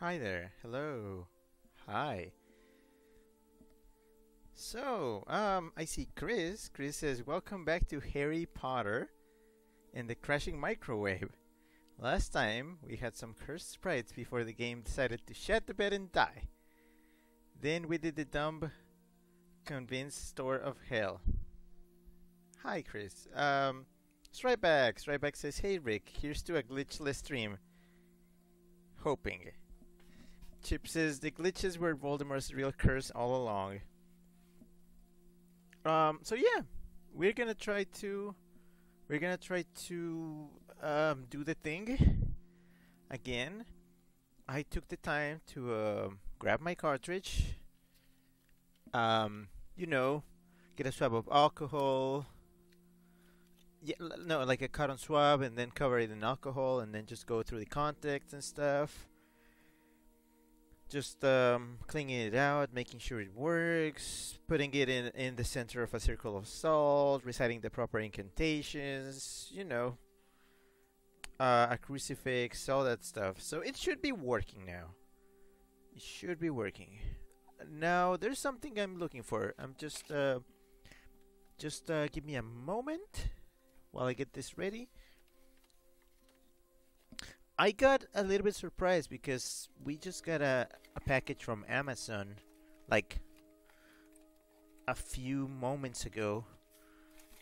Hi there. Hello. Hi. So, um, I see Chris. Chris says, Welcome back to Harry Potter and the Crashing Microwave. Last time, we had some cursed sprites before the game decided to shed the bed and die. Then we did the dumb convince store of hell. Hi, Chris. Um, Stryback. Stryback says, Hey, Rick, here's to a glitchless stream. Hoping. Chip says the glitches were Voldemort's real curse all along. Um, so yeah, we're gonna try to we're gonna try to um, do the thing again. I took the time to uh, grab my cartridge. Um, you know, get a swab of alcohol. Yeah, no, like a cotton swab, and then cover it in alcohol, and then just go through the contacts and stuff just um, cleaning it out, making sure it works, putting it in in the center of a circle of salt, reciting the proper incantations, you know, uh, a crucifix, all that stuff. So it should be working now. It should be working. Now there's something I'm looking for. I'm just uh, just uh, give me a moment while I get this ready. I got a little bit surprised because we just got a, a package from Amazon like a few moments ago.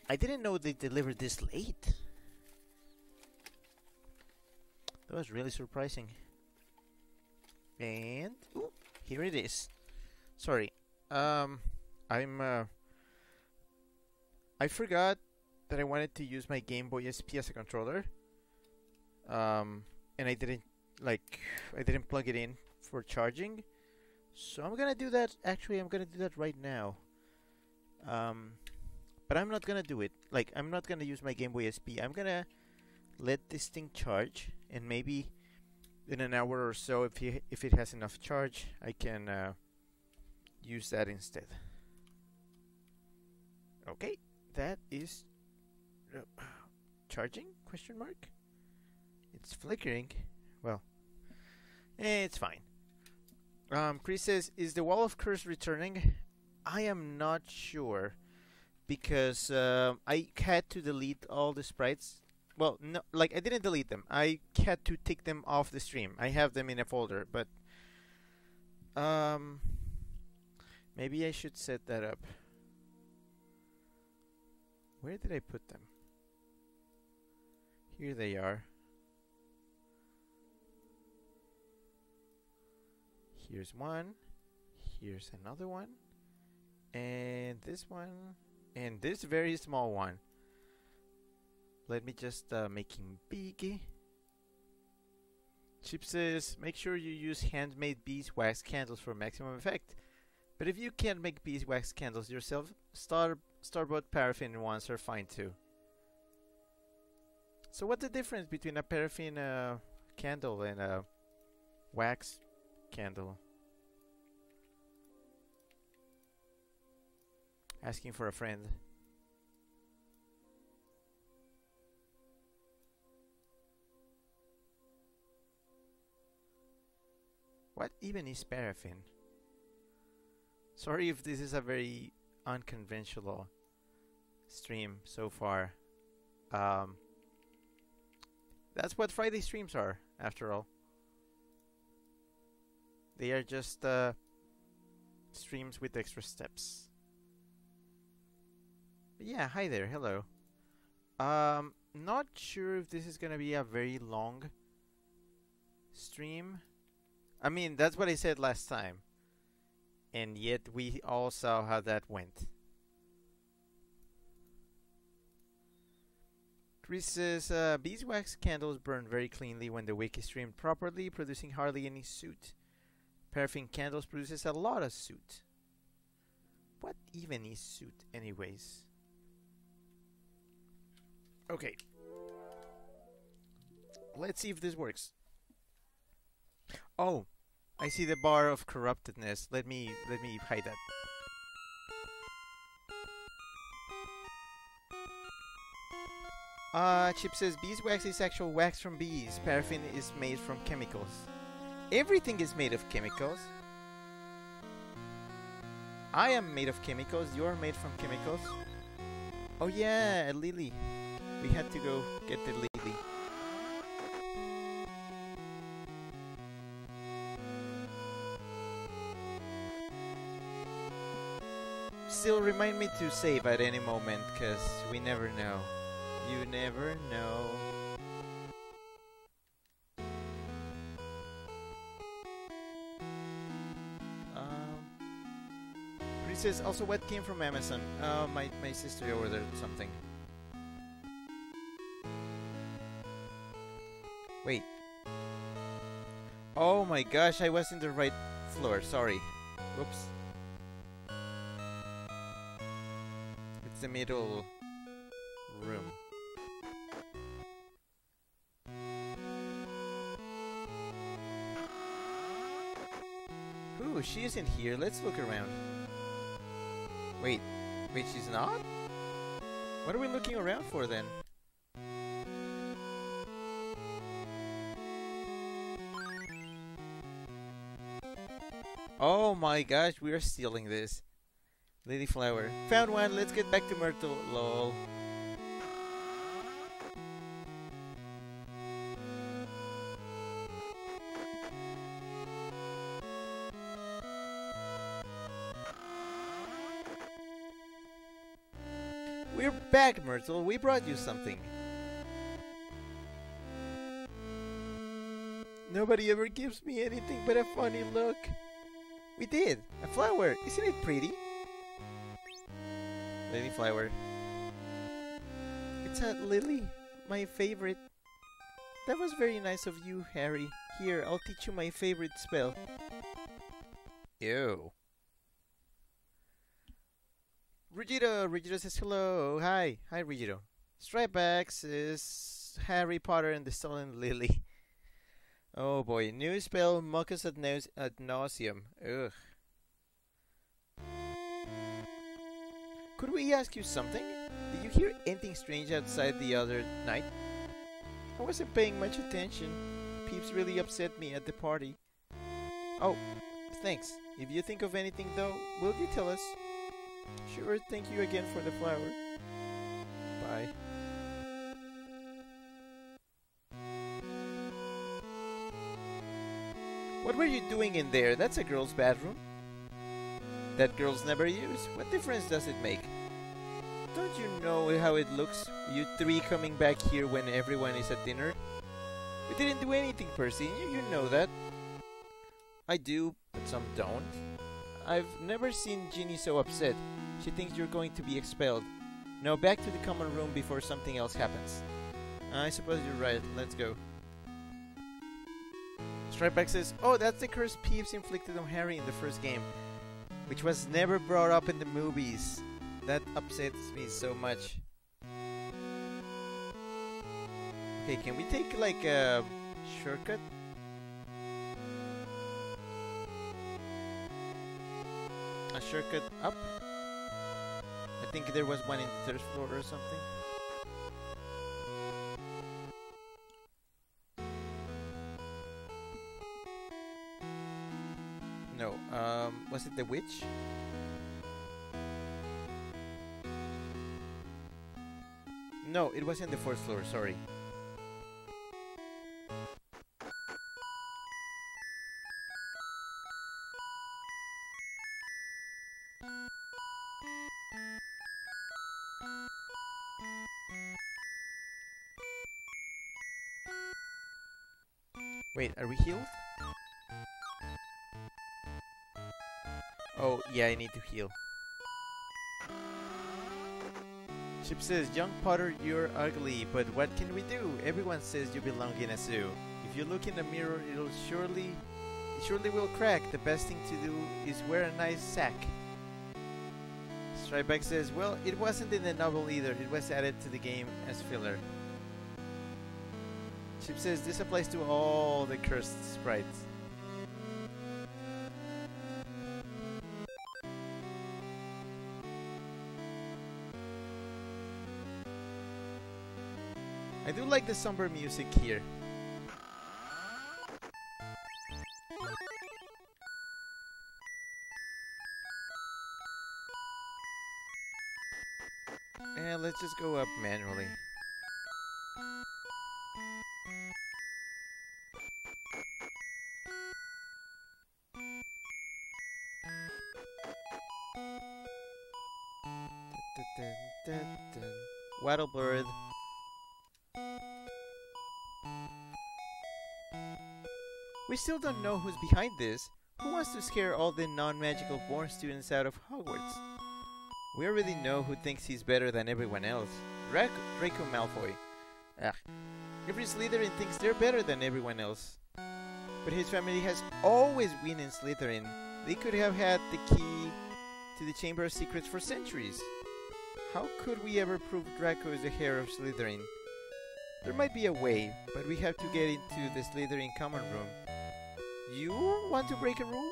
I didn't know they delivered this late. That was really surprising. And ooh, here it is. Sorry. Um I'm uh I forgot that I wanted to use my Game Boy SP as a controller. Um and I didn't like I didn't plug it in for charging. So I'm gonna do that actually I'm gonna do that right now. Um, but I'm not gonna do it. Like I'm not gonna use my Game Boy SP I'm gonna let this thing charge and maybe in an hour or so if you, if it has enough charge I can uh, use that instead. Okay that is uh, charging? Question mark it's flickering. Well, eh, it's fine. Um, Chris says, "Is the Wall of Curse returning?" I am not sure because uh, I had to delete all the sprites. Well, no, like I didn't delete them. I had to take them off the stream. I have them in a folder, but um, maybe I should set that up. Where did I put them? Here they are. Here's one. Here's another one. And this one. And this very small one. Let me just uh, make him big. Chip says, make sure you use handmade beeswax candles for maximum effect. But if you can't make beeswax candles yourself, star store-bought paraffin ones are fine too. So what's the difference between a paraffin uh, candle and a wax candle. Asking for a friend. What even is paraffin? Sorry if this is a very unconventional stream so far. Um, that's what Friday streams are, after all. They are just uh, streams with extra steps. But yeah, hi there, hello. Um, not sure if this is gonna be a very long stream. I mean, that's what I said last time. And yet we all saw how that went. Chris says, uh, beeswax candles burn very cleanly when the wick is trimmed properly, producing hardly any soot. Paraffin candles produces a lot of soot. What even is soot anyways? Okay. Let's see if this works. Oh, I see the bar of corruptedness. Let me let me hide that. Uh, Chip says beeswax is actual wax from bees. Paraffin is made from chemicals. Everything is made of chemicals. I am made of chemicals. You're made from chemicals. Oh yeah, Lily. We had to go get the Lily. Still remind me to save at any moment, cause we never know. You never know. Says, also what came from Amazon? Uh, my, my sister ordered something. Wait. Oh my gosh, I was in the right floor, sorry. Whoops. It's the middle room. Ooh, she isn't here. Let's look around. Wait, she's not? What are we looking around for then? Oh my gosh, we are stealing this. Lady Flower. Found one, let's get back to Myrtle. Lol. Back, Myrtle. We brought you something. Nobody ever gives me anything but a funny look. We did. A flower. Isn't it pretty? Lily flower. It's a lily. My favorite. That was very nice of you, Harry. Here, I'll teach you my favorite spell. Ew. Rigido, Rigido says hello. Hi, hi Rigido. Stripex is Harry Potter and the Stolen Lily. Oh boy, new spell Mucus ad, nause ad nauseam. Ugh. Could we ask you something? Did you hear anything strange outside the other night? I wasn't paying much attention. Peeves really upset me at the party. Oh, thanks. If you think of anything though, will you tell us? Sure, thank you again for the flower. Bye. What were you doing in there? That's a girl's bathroom. That girls never use. What difference does it make? Don't you know how it looks? You three coming back here when everyone is at dinner? We didn't do anything, Percy. You, you know that. I do, but some don't. I've never seen Ginny so upset. She thinks you're going to be expelled. Now back to the common room before something else happens. I suppose you're right. Let's go. Stripeback says, Oh, that's the curse Peeves inflicted on Harry in the first game, which was never brought up in the movies. That upsets me so much. Okay, can we take like a shortcut? Shortcut up? I think there was one in the third floor or something? No. Um, was it the witch? No, it was in the fourth floor, sorry. Are we healed? Oh, yeah, I need to heal. Chip says, Young Potter, you're ugly, but what can we do? Everyone says you belong in a zoo. If you look in the mirror, it'll surely, it surely will crack. The best thing to do is wear a nice sack. Stripeback says, well, it wasn't in the novel either. It was added to the game as filler. Chip says, this applies to all the cursed sprites. I do like the somber music here. And let's just go up manually. Wattlebird. We still don't know who's behind this. Who wants to scare all the non-magical born students out of Hogwarts? We already know who thinks he's better than everyone else. Draco, Draco Malfoy. Ugh. Every Slytherin thinks they're better than everyone else. But his family has always been in Slytherin. They could have had the key to the Chamber of Secrets for centuries. How could we ever prove Draco is the heir of Slytherin? There might be a way, but we have to get into the Slytherin common room. You want to break a rule?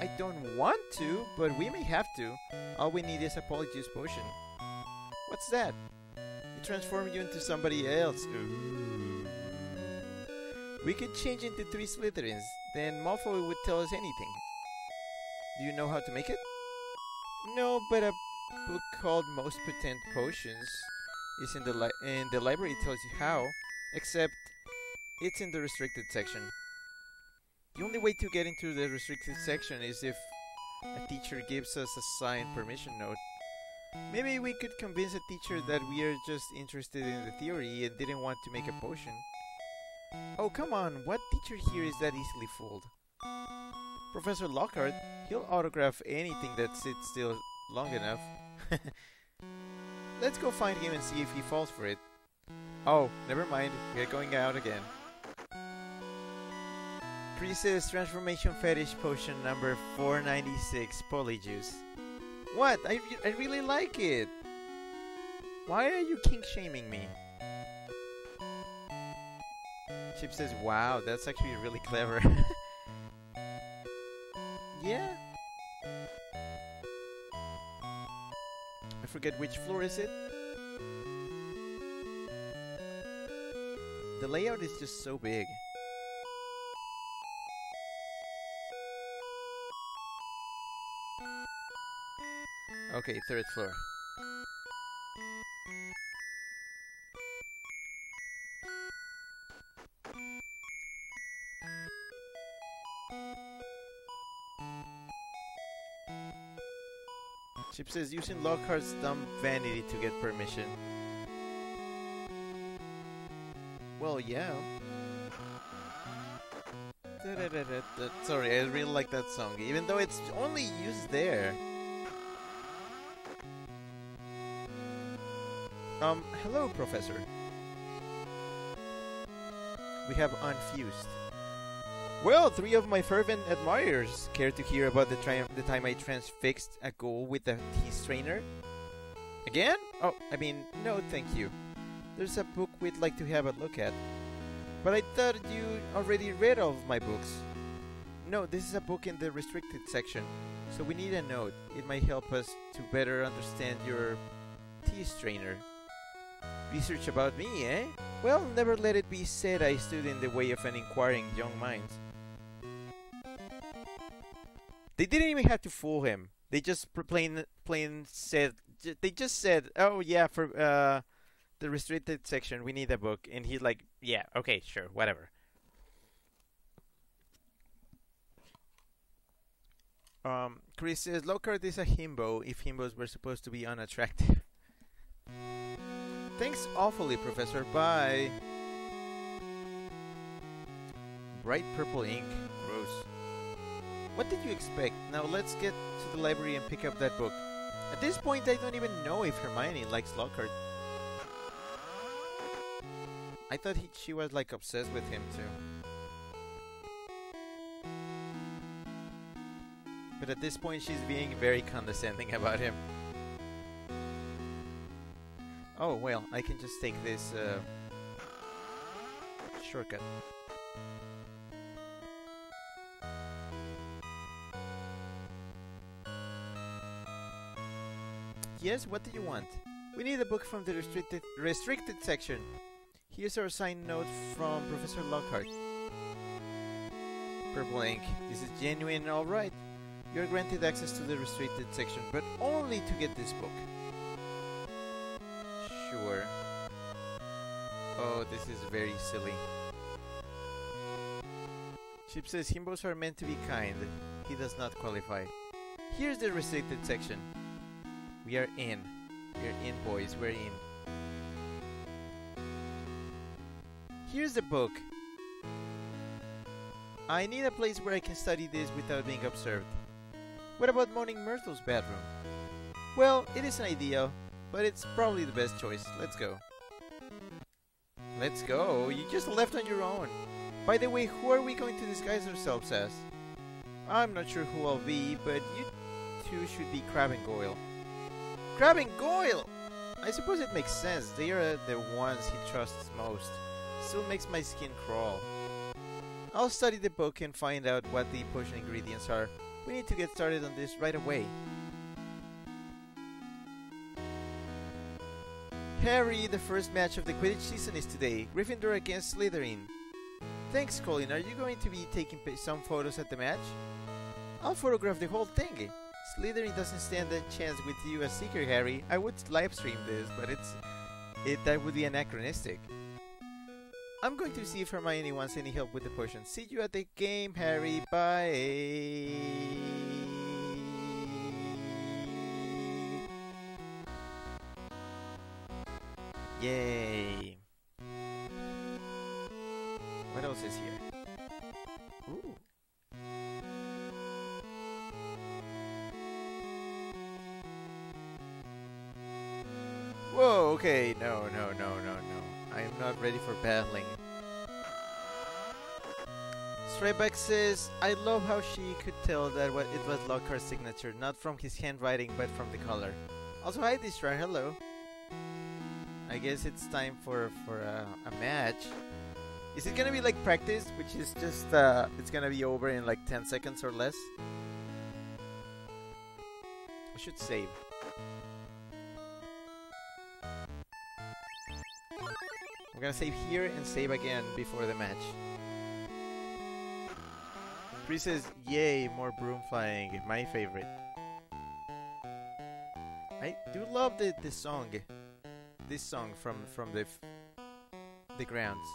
I don't want to, but we may have to. All we need is a Polyjuice potion. What's that? It transforms you into somebody else. Ooh. We could change into three Slytherins, then Malfoy would tell us anything. Do you know how to make it? No, but a called Most Potent Potions is in the li in the library tells you how, except it's in the restricted section. The only way to get into the restricted section is if a teacher gives us a signed permission note. Maybe we could convince a teacher that we are just interested in the theory and didn't want to make a potion. Oh, come on, what teacher here is that easily fooled? Professor Lockhart, he'll autograph anything that sits still long enough. Let's go find him and see if he falls for it. Oh, never mind, we're going out again. Priestess Transformation Fetish Potion number 496, Polyjuice. What? I, I really like it! Why are you kink shaming me? Chip says, wow, that's actually really clever. forget which floor is it. The layout is just so big. Okay, third floor. Chip says using Lockhart's dumb vanity to get permission. Well, yeah. Sorry, I really like that song, even though it's only used there. Um, hello, Professor. We have unfused. Well, three of my fervent admirers care to hear about the, the time I transfixed a ghoul with a tea strainer? Again? Oh, I mean, no thank you. There's a book we'd like to have a look at. But I thought you already read all of my books. no, this is a book in the restricted section. So we need a note. It might help us to better understand your tea strainer. Research about me, eh? Well, never let it be said I stood in the way of an inquiring young mind. They didn't even have to fool him. They just plain plain said they just said, "Oh yeah, for uh, the restricted section, we need a book," and he's like, "Yeah, okay, sure, whatever." Um, Chris says Lockhart is a himbo if himbos were supposed to be unattractive. Thanks awfully, Professor. Bye. Bright purple ink. What did you expect? Now let's get to the library and pick up that book. At this point, I don't even know if Hermione likes Lockhart. I thought he, she was like obsessed with him too. but at this point she's being very condescending about him. Oh, well, I can just take this uh, shortcut. Yes, what do you want? We need a book from the restricted restricted section. Here's our signed note from Professor Lockhart. Purple ink. This is genuine, alright. You are granted access to the restricted section, but only to get this book. Sure. Oh, this is very silly. Chip says himbos are meant to be kind. He does not qualify. Here's the restricted section. We are in. We are in, boys. We're in. Here's the book. I need a place where I can study this without being observed. What about Moaning Myrtle's bedroom? Well, it is an idea, but it's probably the best choice. Let's go. Let's go. You just left on your own. By the way, who are we going to disguise ourselves as? I'm not sure who I'll be, but you two should be Crabbe and Goyle. Crabbe and Goyle! I suppose it makes sense. They are the ones he trusts most. Still makes my skin crawl. I'll study the book and find out what the potion ingredients are. We need to get started on this right away. Harry, the first match of the Quidditch season is today. Gryffindor against Slytherin. Thanks, Colin. Are you going to be taking some photos at the match? I'll photograph the whole thing. Slytherin doesn't stand a chance with you as Seeker, Harry. I would live stream this, but it's it that would be anachronistic. I'm going to see if Hermione wants any help with the potion. See you at the game, Harry. Bye. Yay. What else is here? Okay. No, no, no, no, no. I am not ready for battling. Strayback says, I love how she could tell that what it was Lockhart's signature, not from his handwriting but from the color. Also, hi Distra, hello. I guess it's time for for a, a, match. Is it gonna be like practice, which is just uh, it's gonna be over in like 10 seconds or less? I should save. Gonna save here and save again before the match. Bree says, yay, more broom flying, my favorite. I do love the, the song, this song from, from the, the grounds.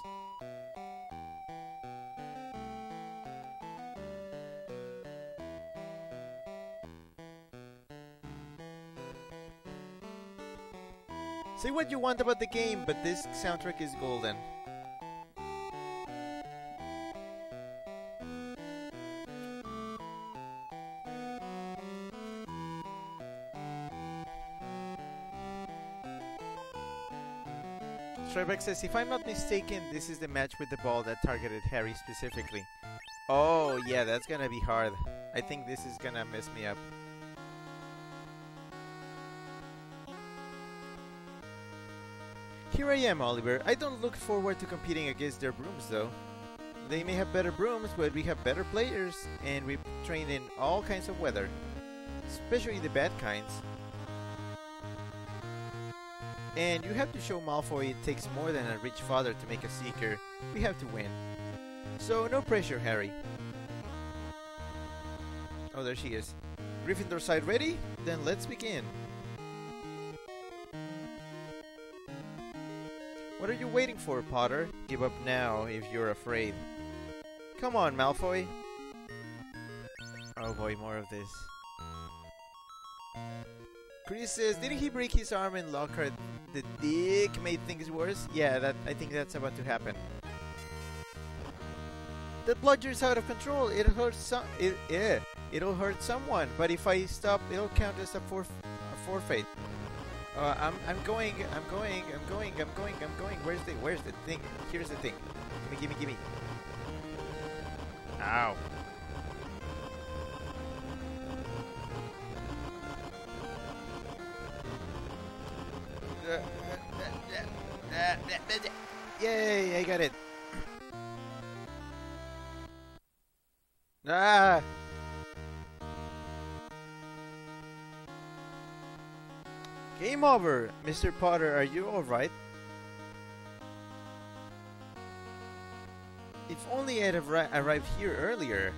Say what you want about the game, but this soundtrack is golden. Trebek says, if I'm not mistaken, this is the match with the ball that targeted Harry specifically. Oh, yeah, that's gonna be hard. I think this is gonna mess me up. Here I am, Oliver. I don't look forward to competing against their brooms, though. they may have better brooms, but we have better players, and we've trained in all kinds of weather, especially the bad kinds. And you have to show Malfoy it takes more than a rich father to make a Seeker. We have to win. So, no pressure, Harry. Oh, there she is. Gryffindor side ready? Then let's begin. What are you waiting for, Potter? Give up now if you're afraid. Come on, Malfoy. Oh boy, more of this. Chris says, didn't he break his arm in Lockhart? The dick made things worse? Yeah, that I think that's about to happen. That bludger's out of control. It hurts some. It, yeah, it'll hurt someone. But if I stop, it'll count as a, forf a forfeit. Uh, I'm I'm going. I'm going. I'm going. I'm going. I'm going. Where's the Where's the thing? Here's the thing. Gimme, gimme, gimme. Ow. Game over! Mr. Potter, are you alright? If only I'd have arrived here earlier.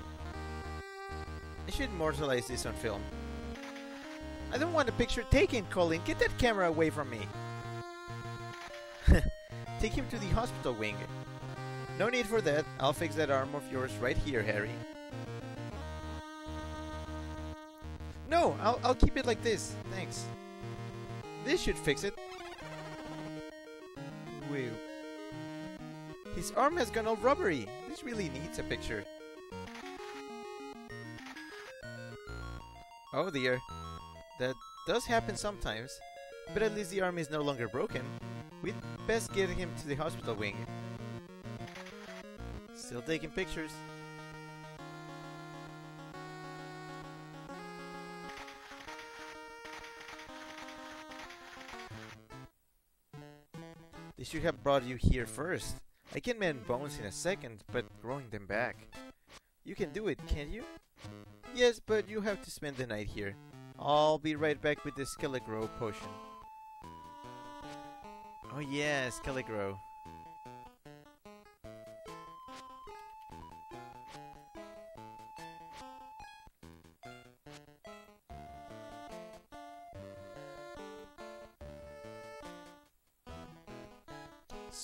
I should immortalize this on film. I don't want a picture taken, Colin. Get that camera away from me. Take him to the hospital wing. No need for that. I'll fix that arm of yours right here, Harry. No, I'll, I'll keep it like this. Thanks. This should fix it. Wait. His arm has gone all rubbery. This really needs a picture. Oh dear. That does happen sometimes. But at least the arm is no longer broken. We'd best get him to the hospital wing. Still taking pictures. Should have brought you here first. I can mend bones in a second, but growing them back. You can do it, can't you? Yes, but you have to spend the night here. I'll be right back with the Skele-Gro potion. Oh yeah, Skele-Gro.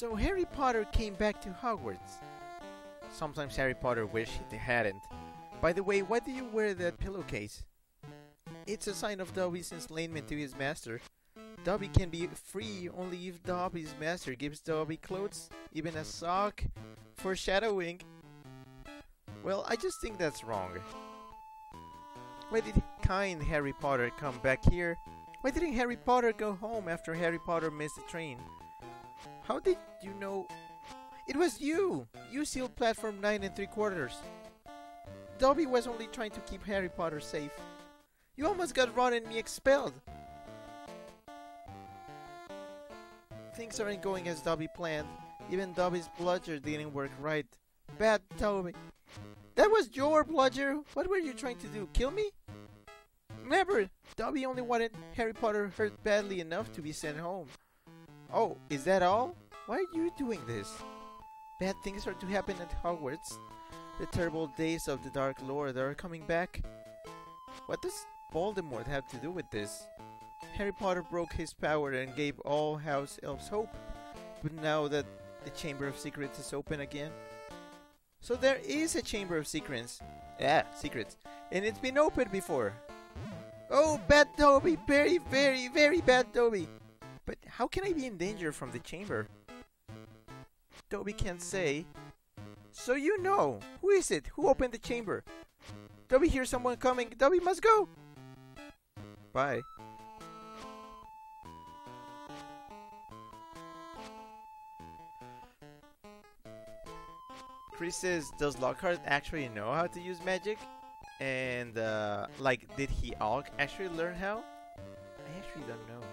So Harry Potter came back to Hogwarts. Sometimes Harry Potter wished he hadn't. By the way, why do you wear that pillowcase? It's a sign of Dobby's enslavement to his master. Dobby can be free only if Dobby's master gives Dobby clothes, even a sock, foreshadowing. Well, I just think that's wrong. Why did kind Harry Potter come back here? Why didn't Harry Potter go home after Harry Potter missed the train? How did you know? It was you! You sealed platform 9 and 3 quarters. Dobby was only trying to keep Harry Potter safe. You almost got Ron and me expelled. Things aren't going as Dobby planned. Even Dobby's bludger didn't work right. Bad Dobby. That was your bludger? What were you trying to do? Kill me? Never! Dobby only wanted Harry Potter hurt badly enough to be sent home. Oh, is that all? Why are you doing this? Bad things are to happen at Hogwarts. The terrible days of the Dark Lord are coming back. What does Voldemort have to do with this? Harry Potter broke his power and gave all House Elves hope. But now that the Chamber of Secrets is open again. So there is a Chamber of Secrets. Yeah, secrets. And it's been opened before. Oh, bad Dobby! Very, very, very bad Dobby! How can I be in danger from the chamber? Dobby can't say. So you know. Who is it? Who opened the chamber? Dobby hears someone coming. Dobby must go. Bye. Chris says, does Lockhart actually know how to use magic? And, uh, like, did he all actually learn how? I actually don't know.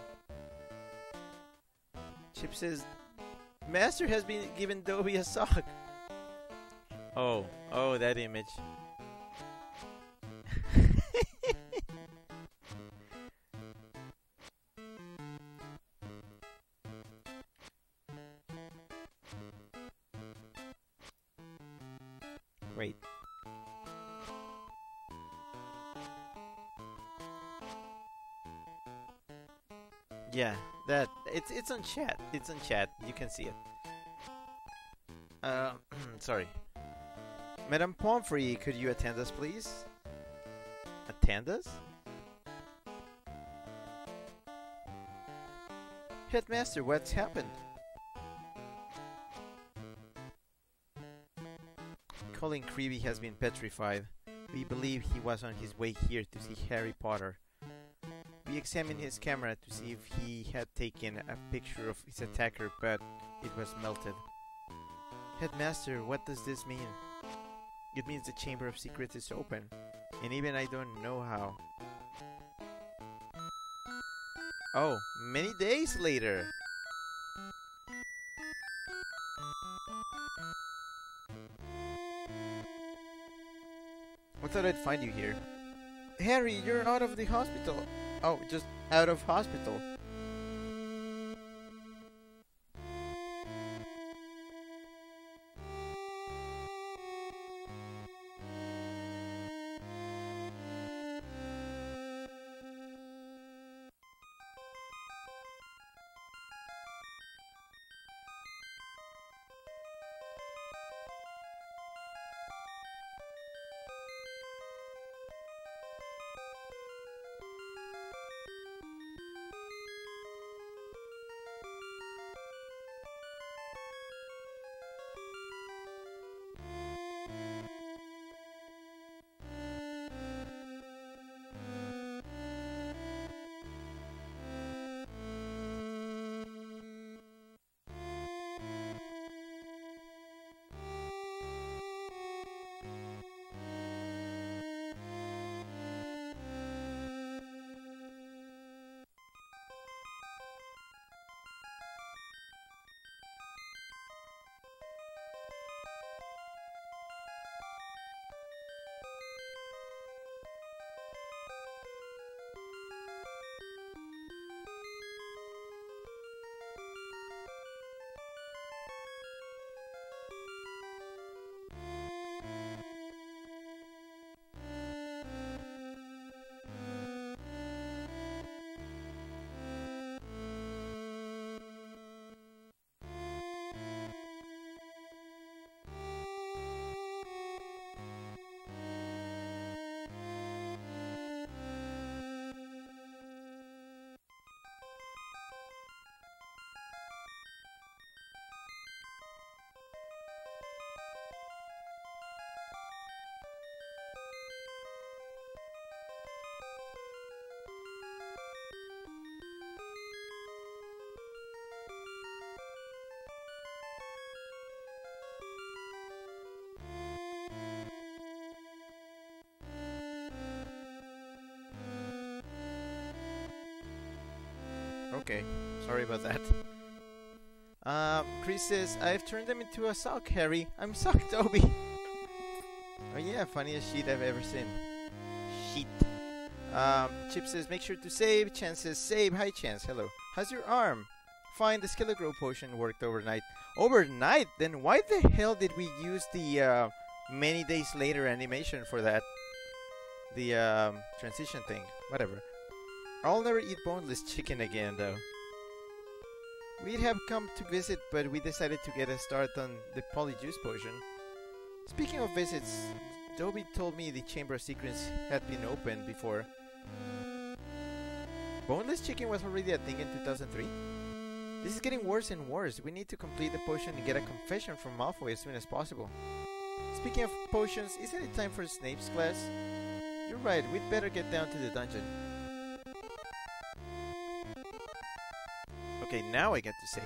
Chip says, Master has been given Dobby a sock. Oh, oh, that image. It's it's on chat. It's on chat. You can see it. Uh, sorry. Madame Pomfrey, could you attend us, please? Attend us? Headmaster, what's happened? Colin Creevey has been petrified. We believe he was on his way here to see Harry Potter. We examined his camera to see if he had taken a picture of his attacker, but it was melted. Headmaster, what does this mean? It means the Chamber of Secrets is open, and even I don't know how. Oh, many days later! I thought I'd find you here. Harry, you're out of the hospital. Oh, just out of hospital. Okay, sorry about that. Um, Chris says, I've turned them into a sock, Harry. I'm sock Toby. oh yeah, funniest sheet I've ever seen. Sheet. Um, Chip says, make sure to save. Chance says, save. Hi, Chance. Hello. How's your arm? Fine, the Skele-Gro potion worked overnight. Overnight? Then why the hell did we use the uh, many days later animation for that? The um, transition thing. Whatever. I'll never eat boneless chicken again, though. We'd have come to visit, but we decided to get a start on the Polyjuice potion. Speaking of visits, Dobby told me the Chamber of Secrets had been open before. Boneless chicken was already a thing in 2003? This is getting worse and worse. We need to complete the potion and get a confession from Malfoy as soon as possible. Speaking of potions, isn't it time for Snape's class? You're right, we'd better get down to the dungeon. Okay, now I get to save.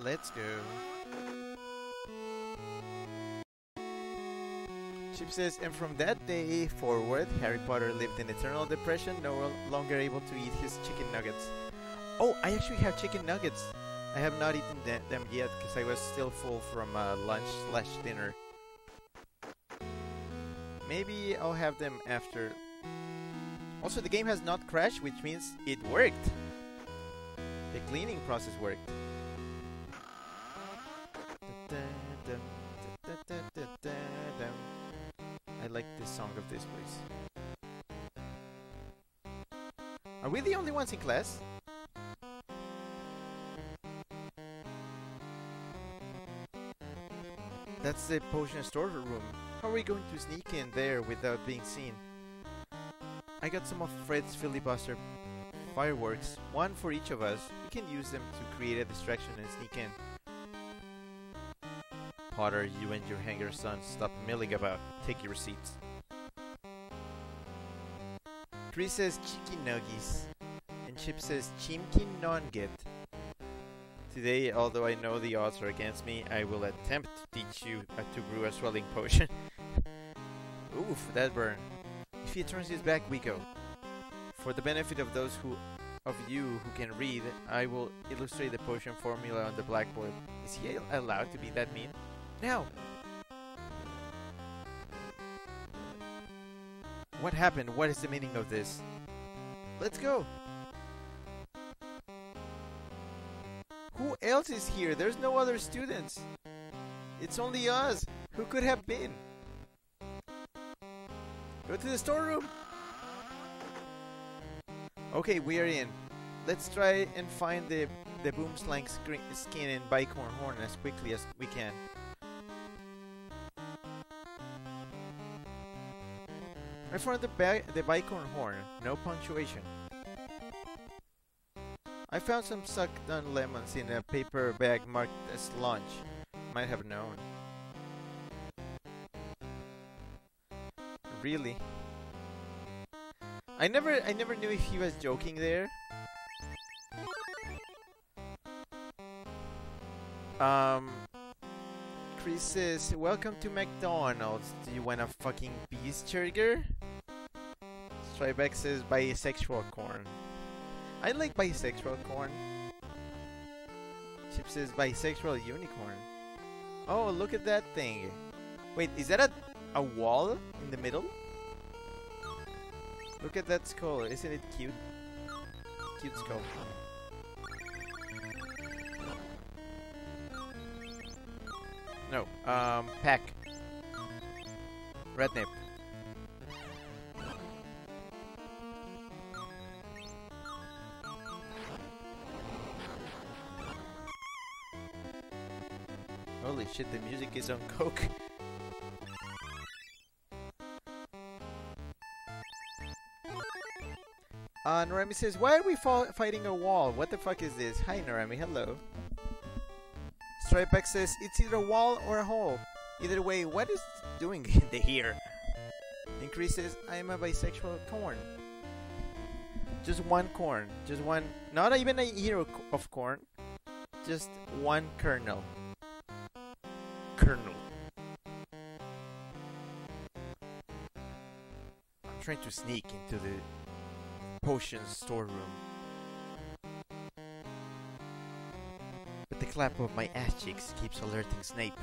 Let's go. Chip says, and from that day forward, Harry Potter lived in eternal depression, no longer able to eat his chicken nuggets. Oh, I actually have chicken nuggets. I have not eaten them yet because I was still full from uh, lunch slash dinner. Maybe I'll have them after. Also, the game has not crashed, which means it worked. The cleaning process worked. I like this song of this place. Are we the only ones in class? That's the potion store room. How are we going to sneak in there without being seen? I got some of Fred's filibuster fireworks, one for each of us. We can use them to create a distraction and sneak in. Potter, you and your hanger son, stop milling about. Take your seats. Chris says chicken nuggies, and Chip says chimkin nonget. Today, although I know the odds are against me, I will attempt to teach you uh, to brew a swelling potion. Oof, that burn. If he turns his back, we go. For the benefit of those who of you who can read, I will illustrate the potion formula on the blackboard. Is he allowed to be that mean? Now! What happened? What is the meaning of this? Let's go! Who else is here? There's no other students. It's only us. Who could have been? Go to the storeroom. Okay, we are in. Let's try and find the the boomslang skin and bicorn horn as quickly as we can. I found the ba the bicorn horn. No punctuation. I found some sucked on lemons in a paper bag marked as lunch. Might have known. Really? I never I never knew if he was joking there. Um Chris says, Welcome to McDonald's. Do you want a fucking beast burger? Stribex says bisexual corn. I like bisexual corn. Chip says bisexual unicorn. Oh, look at that thing. Wait, is that a, a wall in the middle? Look at that skull. Isn't it cute? Cute skull. No, um, pack. Rednip. Holy shit, the music is on coke. Uh, Norami says, Why are we fighting a wall? What the fuck is this? Hi, Norami. Hello. Stripex says, It's either a wall or a hole. Either way, what is doing the here? Increase says, I am a bisexual corn. Just one corn. Just one. Not even a ear of corn. Just one kernel. Kernel. I'm trying to sneak into the potions storeroom. But the clap of my ass cheeks keeps alerting Snape.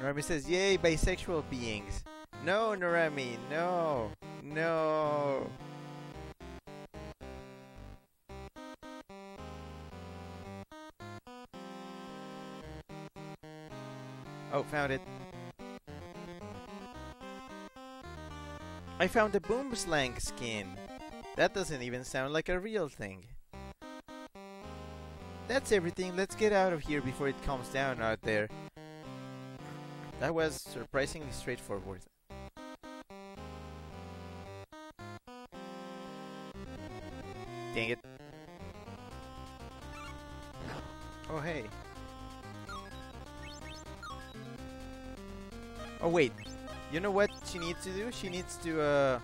Narami says, Yay, bisexual beings. No, Narami, no, no. Found it. I found a boomslang skin. That doesn't even sound like a real thing. That's everything. Let's get out of here before it calms down out there. That was surprisingly straightforward. You know what she needs to do? She needs to, uh...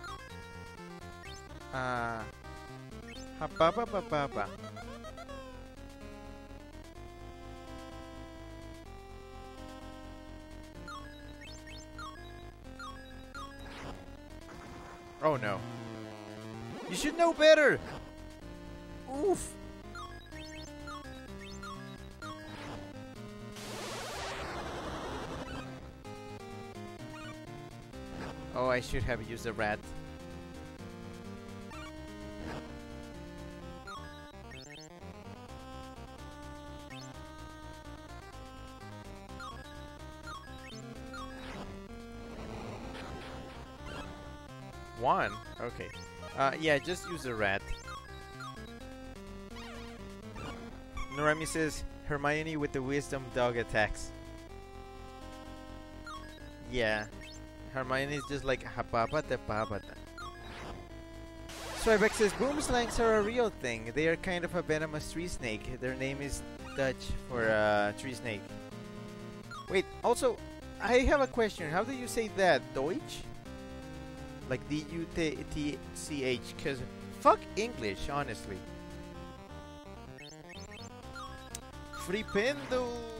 Uh... Ha -ba -ba -ba -ba -ba. Oh no. You should know better! I should have used a rat. One? Okay. Uh, yeah, just use a rat. Norami says Hermione with the wisdom dog attacks. Yeah. Hermione is just like hababata babata. Strybeck says boomslangs are a real thing. They are kind of a venomous tree snake. Their name is Dutch for uh, tree snake. Wait, also, I have a question. How do you say that? Deutsch? Like D-U-T-C-H? Because fuck English, honestly. Flipendo!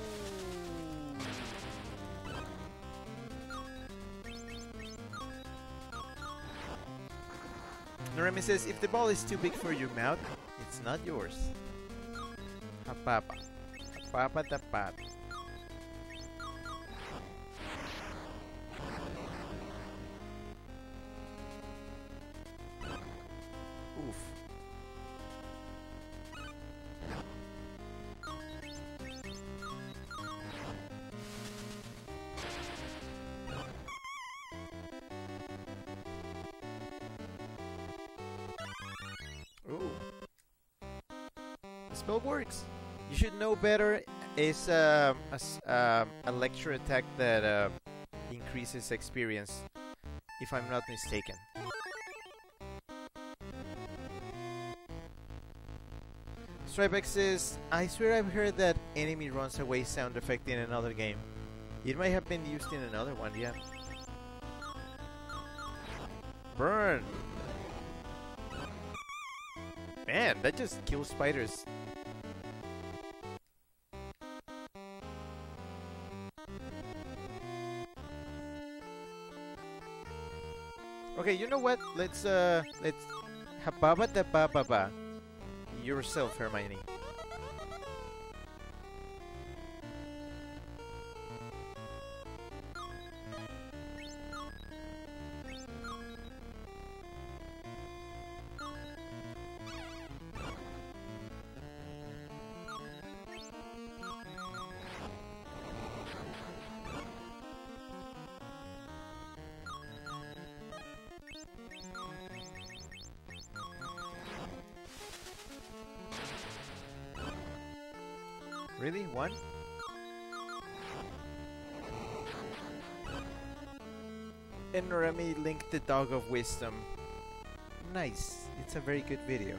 Says, if the ball is too big for your mouth, it's not yours. Hapapa. Hapapa tapat. Know better. Is um, a, um, a lecture attack that uh, increases experience, if I'm not mistaken. Strybeck says, I swear I've heard that enemy runs away sound effect in another game. It might have been used in another one, yeah. Burn! Man, that just kills spiders. Know what? Let's uh let's hababa da ba ba ba. Yourself, Hermione. Noremi linked the Dog of Wisdom. Nice. It's a very good video.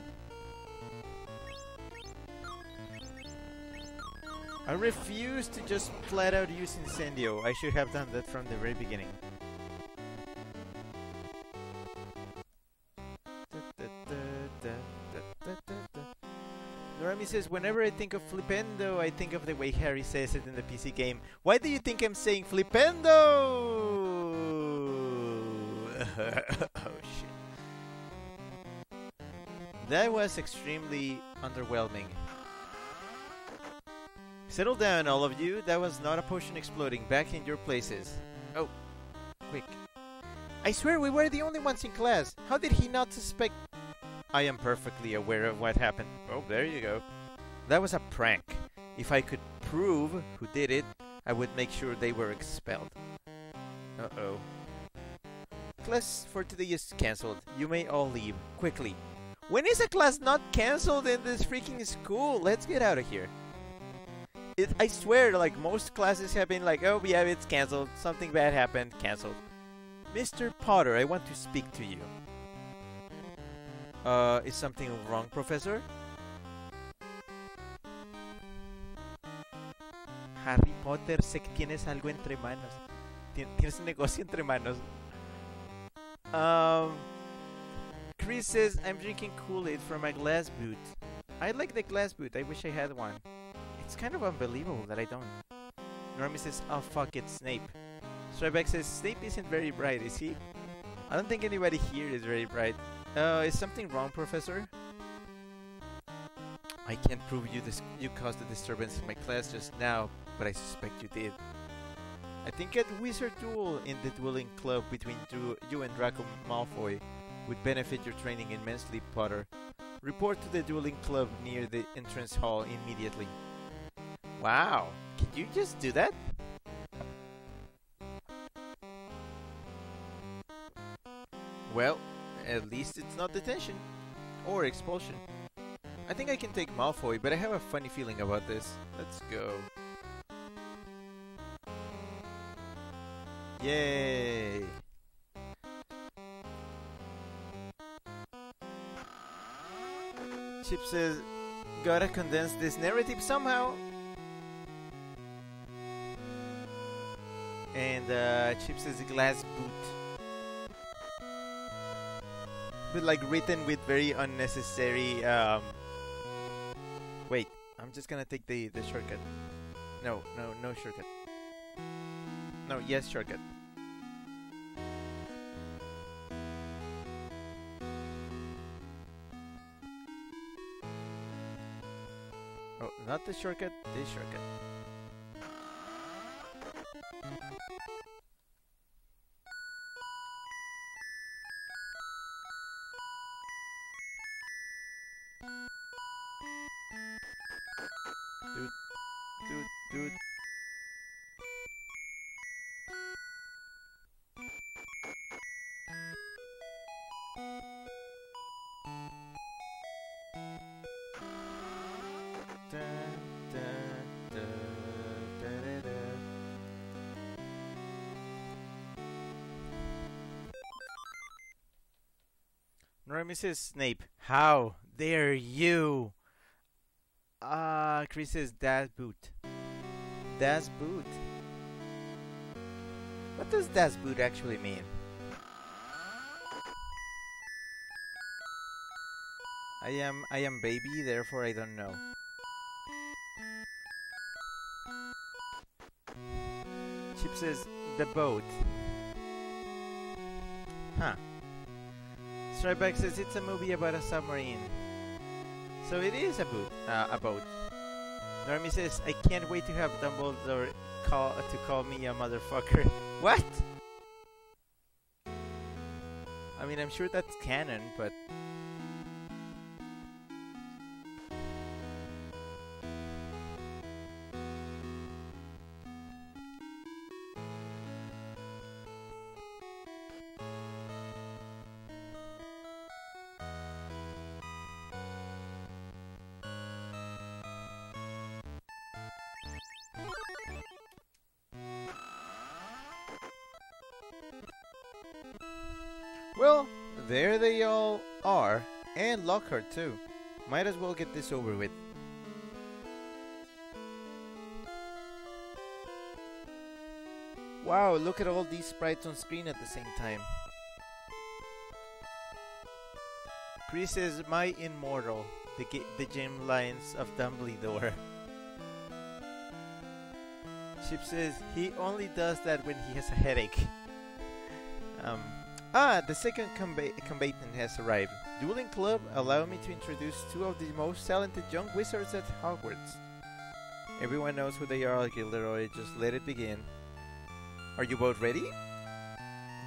I refuse to just flat out use Incendio. I should have done that from the very beginning. Norami says, whenever I think of Flipendo, I think of the way Harry says it in the PC game. Why do you think I'm saying Flipendo? oh shit. That was extremely underwhelming. Settle down, all of you. That was not a potion exploding. Back in your places. Oh, quick. I swear we were the only ones in class. How did he not suspect? I am perfectly aware of what happened. Oh, there you go. That was a prank. If I could prove who did it, I would make sure they were expelled. Uh-oh. Class for today is cancelled. You may all leave. Quickly. When is a class not cancelled in this freaking school? Let's get out of here. It, I swear, like, most classes have been like, oh, yeah, it's cancelled. Something bad happened. Cancelled. Mr. Potter, I want to speak to you. Uh, is something wrong, Professor? Harry Potter, sé que tienes algo entre manos. Tien- Tienes un negocio entre manos. Um, Chris says, I'm drinking Kool-Aid from my glass boot. I like the glass boot. I wish I had one. It's kind of unbelievable that I don't. Normie says, oh fuck, it, Snape. Strybeck says, Snape isn't very bright, is he? I don't think anybody here is very bright. Uh, is something wrong, Professor? I can't prove you. You caused a disturbance in my class just now, but I suspect you did. I think a wizard duel in the dueling club between you and Draco Malfoy would benefit your training immensely, Potter. Report to the dueling club near the entrance hall immediately. Wow, can you just do that? Well, at least it's not detention. Or expulsion. I think I can take Malfoy, but I have a funny feeling about this. Let's go. Yay! Chip says, gotta condense this narrative somehow. And uh, Chip says glass boot. But like written with very unnecessary um, Wait, I'm just gonna take the, the shortcut. No, no, no shortcut. No, yes, shortcut. Oh, not the shortcut, this shortcut. Says Snape, how dare you? Ah, Chris says Das Boot. Das Boot. What does Das Boot actually mean? I am I am baby, therefore I don't know. Chip says the boat. Huh. Stryback says it's a movie about a submarine. So it is a boat. Uh, a boat. Normie says I can't wait to have Dumbledore call to call me a motherfucker. What? I mean, I'm sure that's canon, but and Lockhart too. Might as well get this over with. Wow, look at all these sprites on screen at the same time. Chris is my immortal, the, the gem lions of Dumbledore. Chip says he only does that when he has a headache. Um, ah, the second comba- combatant has arrived. Dueling Club, allow me to introduce two of the most talented young wizards at Hogwarts. Everyone knows who they are, Gilderoy. Just let it begin. Are you both ready?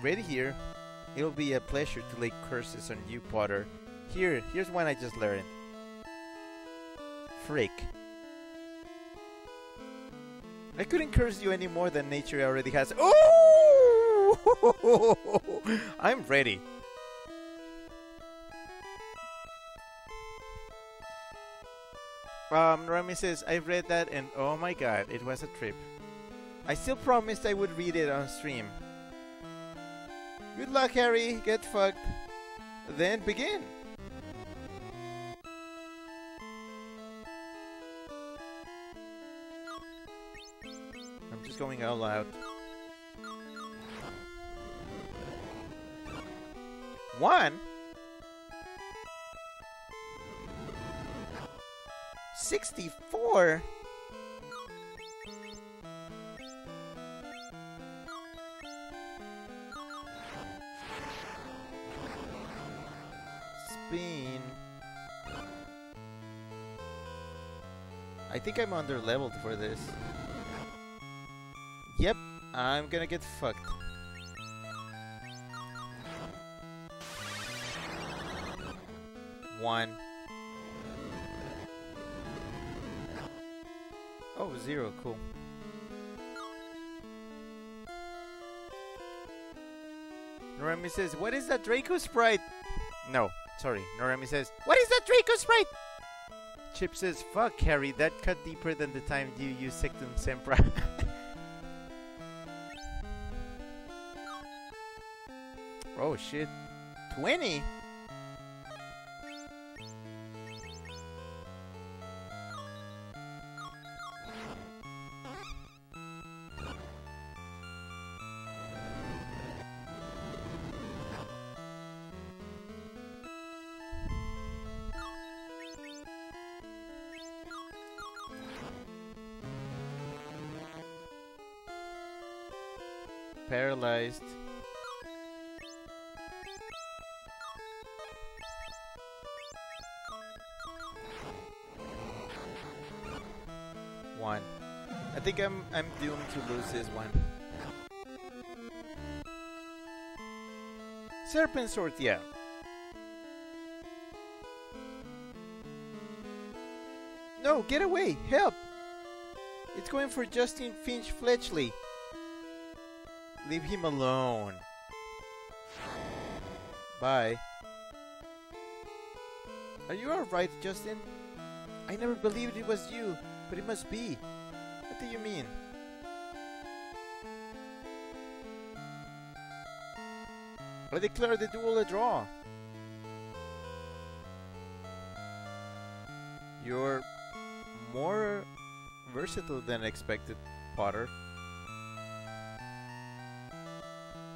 Ready here. It'll be a pleasure to lay curses on you, Potter. Here, here's one I just learned. Frick. I couldn't curse you any more than nature already has. Oh! I'm ready. Um, Rami says, I've read that and oh my god, it was a trip. I still promised I would read it on stream. Good luck, Harry. Get fucked. Then begin. I'm just going out loud. One? Sixty-four? spin. I think I'm under leveled for this. Yep, I'm gonna get fucked. One. Zero, cool. Norami says, what is that Draco Sprite? No, sorry. Norami says, what is that Draco Sprite? Chip says, fuck Harry, that cut deeper than the time you used Sectumsempra. oh shit. 20? Paralyzed. One. I think I'm I'm doomed to lose this one. Serpensortia, yeah. No, get away! Help! It's going for Justin Finch Fletchley. Leave him alone. Bye. Are you alright, Justin? I never believed it was you, but it must be. What do you mean? I declare the duel a draw. You're more versatile than expected, Potter.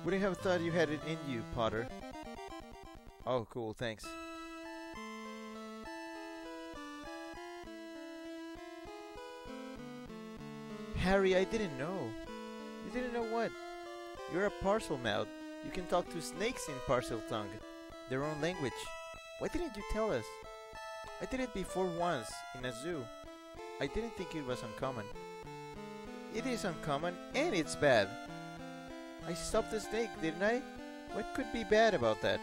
Wouldn't have thought you had it in you, Potter. Oh, cool, thanks. Harry, I didn't know. You didn't know what? You're a Parselmouth. You can talk to snakes in Parseltongue, their own language. Why didn't you tell us? I did it before once, in a zoo. I didn't think it was uncommon. It is uncommon, and it's bad. I stopped the snake, didn't I? What could be bad about that?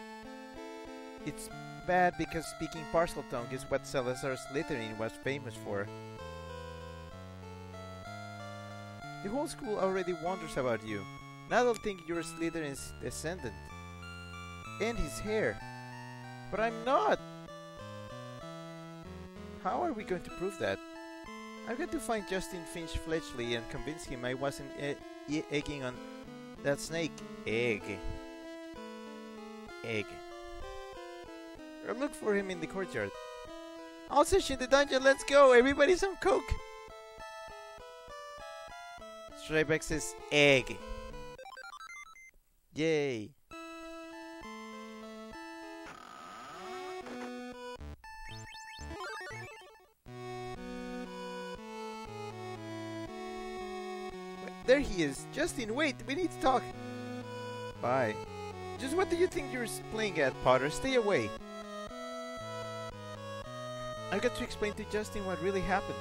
It's bad because speaking Parseltongue is what Salazar Slytherin was famous for. The whole school already wonders about you. Now they'll think you're Slytherin's descendant. And his heir. But I'm not! How are we going to prove that? I've got to find Justin Finch Fletchley and convince him I wasn't e e egging on that snake. Egg. Egg. Or look for him in the courtyard. I'll search in the dungeon, let's go! Everybody some coke! Stripex says egg. Yay. There he is. Justin, wait, we need to talk. Bye. Just what do you think you're playing at, Potter? Stay away. I've got to explain to Justin what really happened.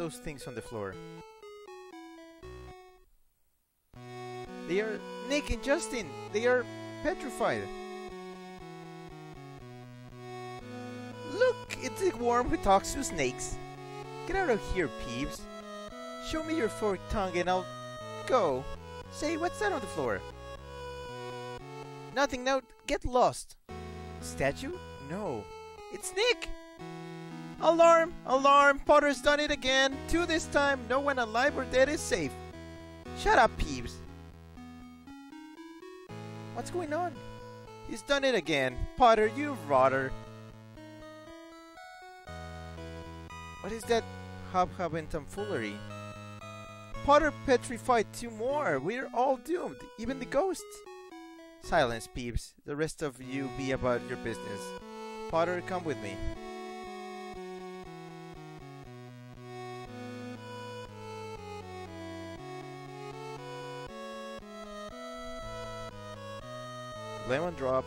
Those things on the floor? They are Nick and Justin. They are petrified. Look, it's a worm who talks to snakes. Get out of here, Peeves. Show me your forked tongue and I'll go. Say, what's that on the floor? Nothing, now get lost. Statue? No. It's Nick! Alarm! Alarm! Potter's done it again! Two this time! No one alive or dead is safe! Shut up, Peeves! What's going on? He's done it again! Potter, you rotter! What is that hub-hub and tomfoolery? Potter petrified two more! We're all doomed, even the ghosts! Silence, Peeves. The rest of you be about your business. Potter, come with me. Lemon drop.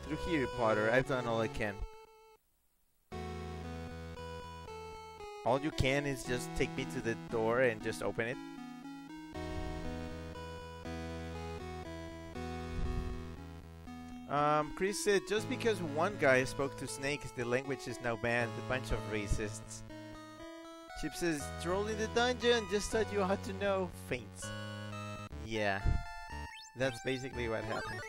Through here, Potter. I've done all I can. All you can is just take me to the door and just open it? Um, Chris said, just because one guy spoke to snakes, the language is now banned. A bunch of racists. Chip says, troll in the dungeon, just thought you had to know. Faints. Yeah. That's basically what happened.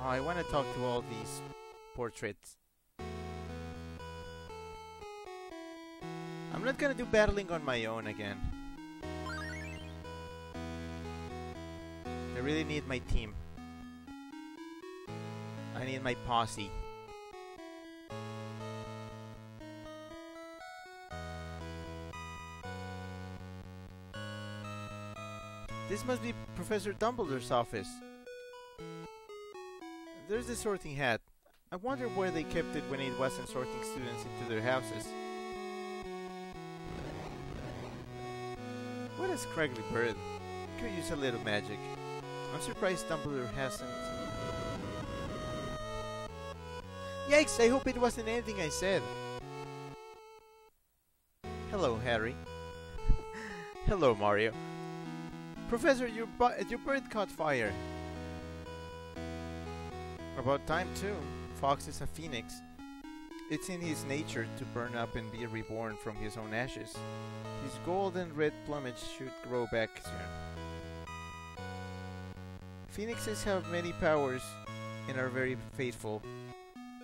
Oh, I want to talk to all these portraits. I'm not gonna do battling on my own again. Really need my team. I need my posse. This must be Professor Dumbledore's office. There's the sorting hat. I wonder where they kept it when it wasn't sorting students into their houses. What a scraggly bird. Could use a little magic. I'm surprised Dumbledore hasn't. Yikes, I hope it wasn't anything I said. Hello, Harry. Hello, Mario. Professor, your, your bird caught fire. About time too. Fawkes is a phoenix. It's in his nature to burn up and be reborn from his own ashes. His gold and red plumage should grow back soon. Phoenixes have many powers and are very faithful.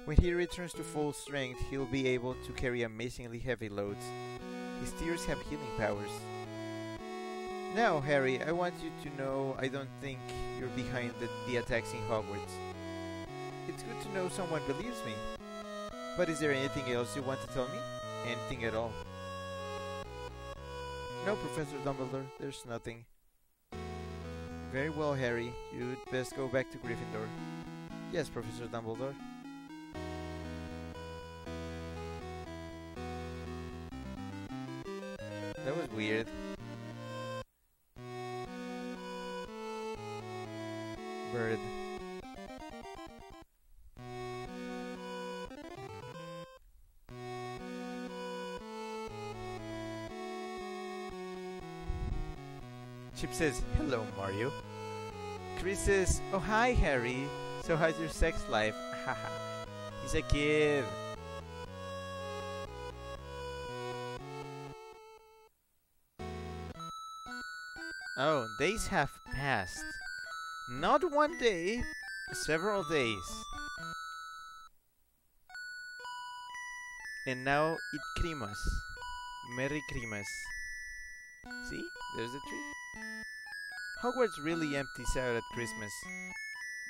When he returns to full strength, he'll be able to carry amazingly heavy loads. His tears have healing powers. Now, Harry, I want you to know I don't think you're behind the, the attacks in Hogwarts. It's good to know someone believes me. But is there anything else you want to tell me? Anything at all? No, Professor Dumbledore, there's nothing. Very well, Harry. You'd best go back to Gryffindor. Yes, Professor Dumbledore. That was weird. Chip says, Hello, Mario. Chris says, Oh, hi, Harry. So, how's your sex life? Haha. He's a kid. Oh, days have passed. Not one day, several days. And now it Christmas. Merry Christmas. See? There's the tree. Hogwarts really empties out at Christmas.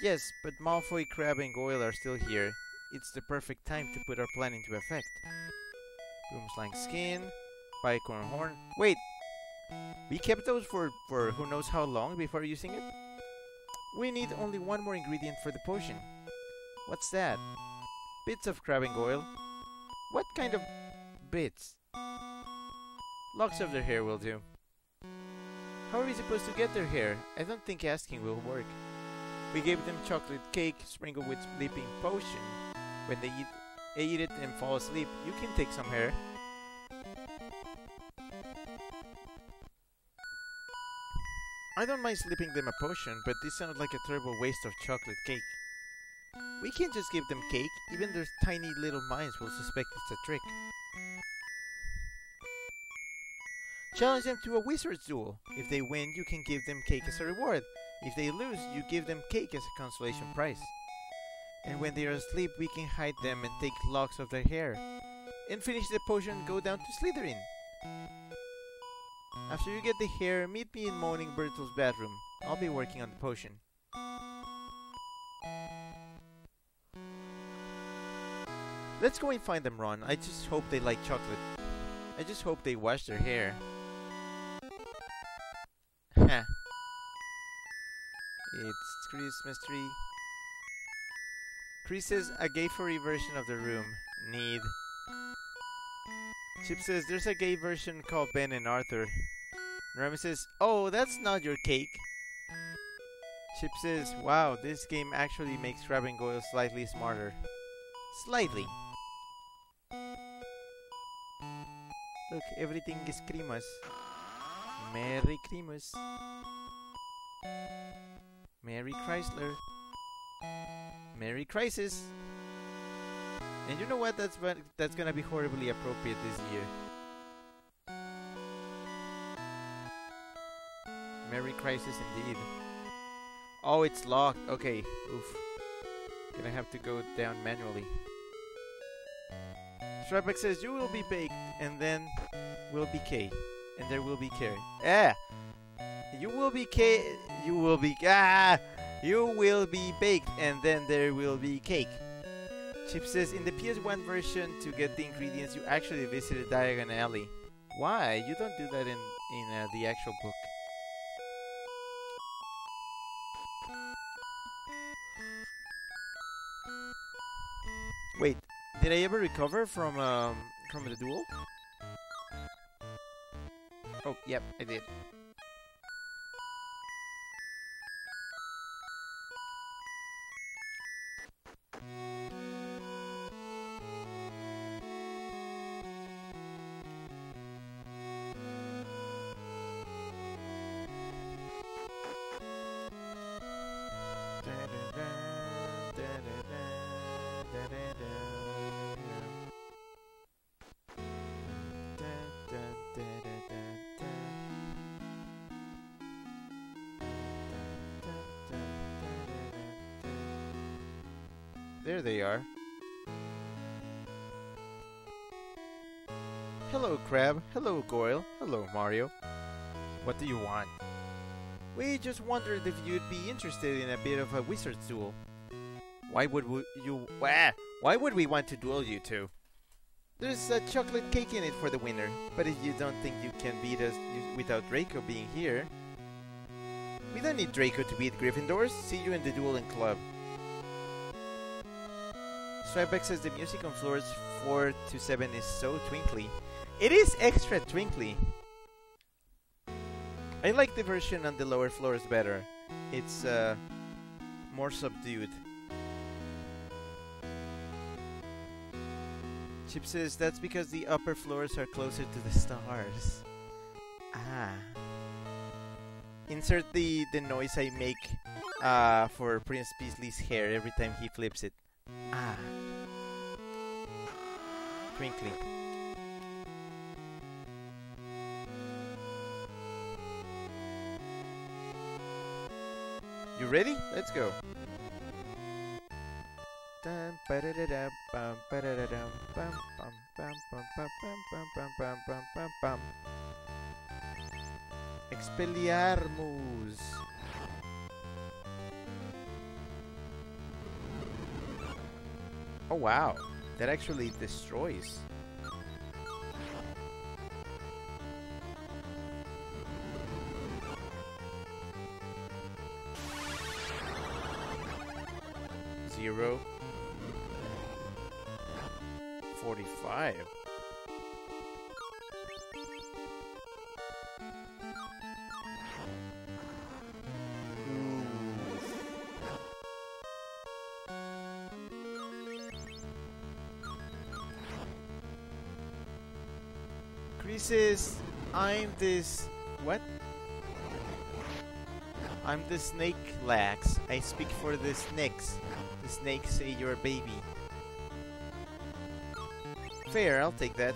Yes, but Malfoy, Crabbe, and Goyle are still here. It's the perfect time to put our plan into effect. Boomslang skin, bicorn horn. Wait! We kept those for, for who knows how long before using it? We need only one more ingredient for the potion. What's that? Bits of Crabbe and Goyle. What kind of bits? Locks of their hair will do. How are we supposed to get their hair? I don't think asking will work. We gave them chocolate cake sprinkled with sleeping potion. When they eat, eat it and fall asleep, you can take some hair. I don't mind slipping them a potion, but this sounds like a terrible waste of chocolate cake. We can't just give them cake, even their tiny little minds will suspect it's a trick. Challenge them to a wizard's duel. If they win, you can give them cake as a reward. If they lose, you give them cake as a consolation prize. And when they are asleep, we can hide them and take locks of their hair. And finish the potion and go down to Slytherin. After you get the hair, meet me in Moaning Myrtle's bedroom. I'll be working on the potion. Let's go and find them, Ron. I just hope they like chocolate. I just hope they wash their hair. Christmas tree. Chris says a gay furry version of the room. Need. Chip says there's a gay version called Ben and Arthur. Remy says, Oh, that's not your cake. Chip says, Wow, this game actually makes and Goyle slightly smarter. Slightly. Look, everything is Christmas. Merry Christmas. Merry Chrysler. Merry Crisis. And you know what? That's what, that's gonna be horribly appropriate this year. Merry Crisis indeed. Oh, it's locked. Okay. Oof. Gonna have to go down manually. Stripex says you will be baked, and then will be K, and there will be Carrie. Ah, you will be K. You will be ah. You will be baked, and then there will be cake. Chip says in the PS1 version, to get the ingredients, you actually visited Diagon Alley. Why? You don't do that in in uh, the actual book. Wait, did I ever recover from um, from the duel? Oh, yep, I did. They are. Hello, Crabbe. Hello, Goyle. Hello, Mario. What do you want? We just wondered if you'd be interested in a bit of a wizard's duel. Why would we, you... Why would we want to duel you two? There's a chocolate cake in it for the winner, but if you don't think you can beat us without Draco being here... We don't need Draco to beat Gryffindors. See you in the dueling club. Stripex says the music on floors 4 to 7 is so twinkly. It is extra twinkly. I like the version on the lower floors better. It's uh, more subdued. Chip says that's because the upper floors are closer to the stars. Ah. Insert the, the noise I make uh, for Prince Peasley's hair every time he flips it. Twinkly. You ready? Let's go. Expelliarmus. Oh wow that actually destroys. I'm this... What? I'm the snake lax. I speak for the snakes. The snakes say you're a baby. Fair, I'll take that.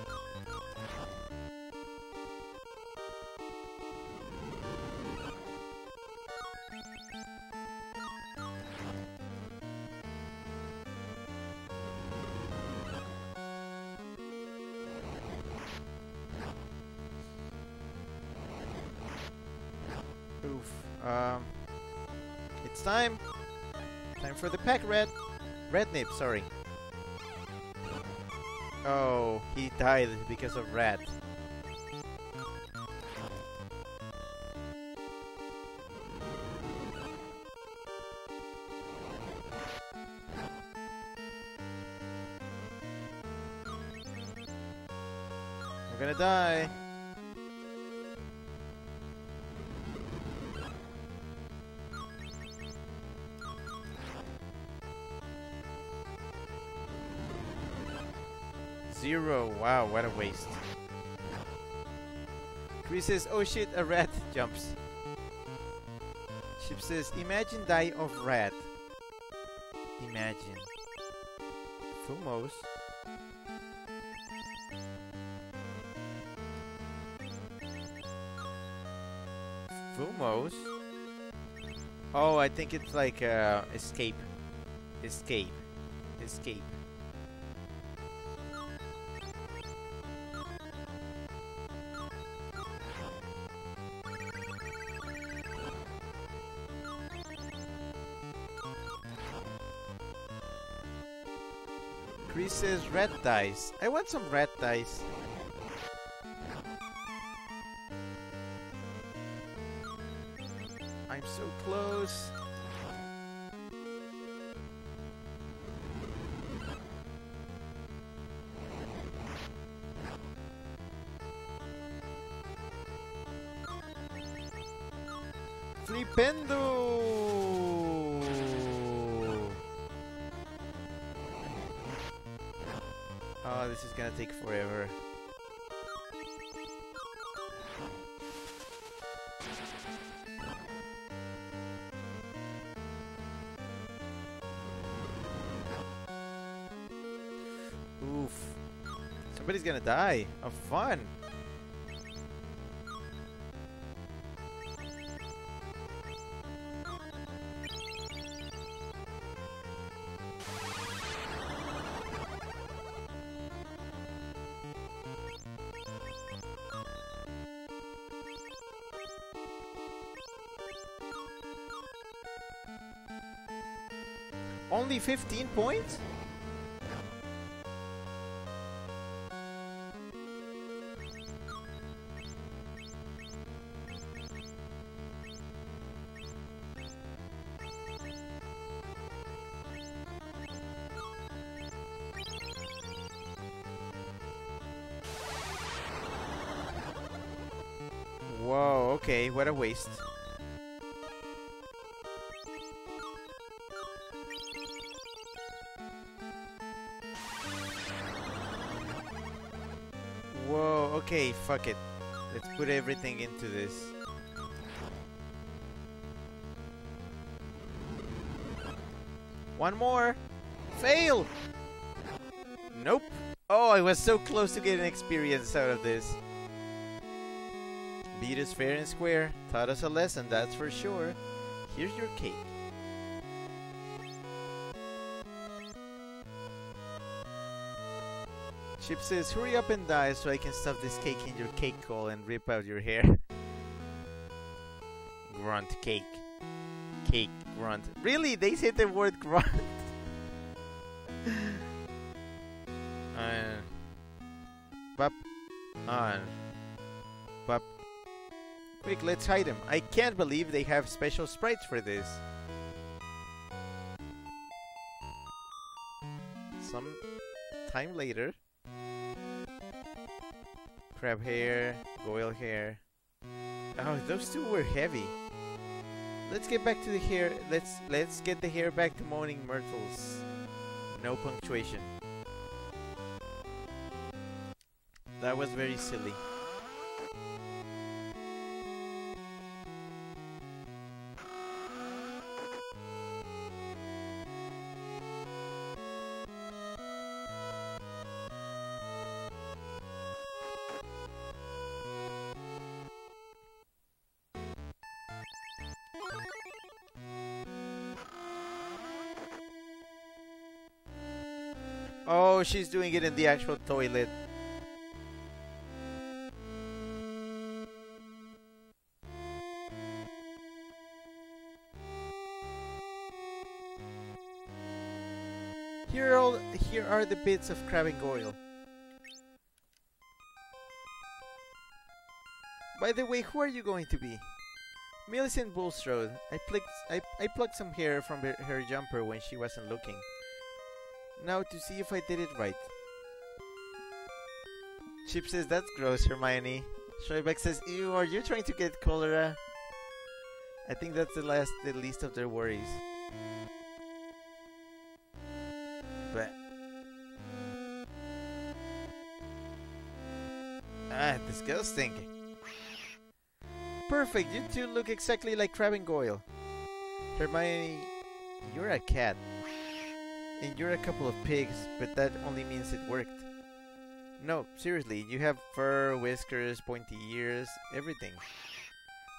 Um, it's time. Time for the pack rat. Red nip, sorry. Oh, he died because of rat. Wow, what a waste. Chris says, oh shit, a rat jumps. Ship says, imagine die of rat. Imagine. Fumos. Fumos? Oh, I think it's like uh, escape. Escape. Escape. Red dice. I want some red dice. Gonna die of fun. Only 15 points? Okay, what a waste. Whoa, okay, fuck it. Let's put everything into this. One more! Fail! Nope. Oh, I was so close to getting experience out of this. Beat us fair and square. Taught us a lesson, that's for sure. Here's your cake. Chip says, hurry up and die so I can stuff this cake in your cake hole and rip out your hair. grunt cake. Cake grunt. Really? They said the word grunt? uh, bop. On. Quick, let's hide Them. I can't believe they have special sprites for this. Some time later. Crabbe hair, goyle hair. Oh, those two were heavy. Let's get back to the hair. Let's let's get the hair back to moaning myrtles. No punctuation. That was very silly. she's doing it in the actual toilet. Here are, all, here are the bits of crabbing oil. goyle. By the way, who are you going to be? Millicent Bulstrode. I plucked, I, I plucked some hair from her, her jumper when she wasn't looking. Now to see if I did it right. Chip says that's gross, Hermione. Schreibeck says, Ew, are you trying to get cholera? I think that's the last the least of their worries. But Ah, disgusting. Perfect, you two look exactly like Crabbe and Goyle. Hermione, you're a cat. And you're a couple of pigs, but that only means it worked. No, seriously, you have fur, whiskers, pointy ears, everything.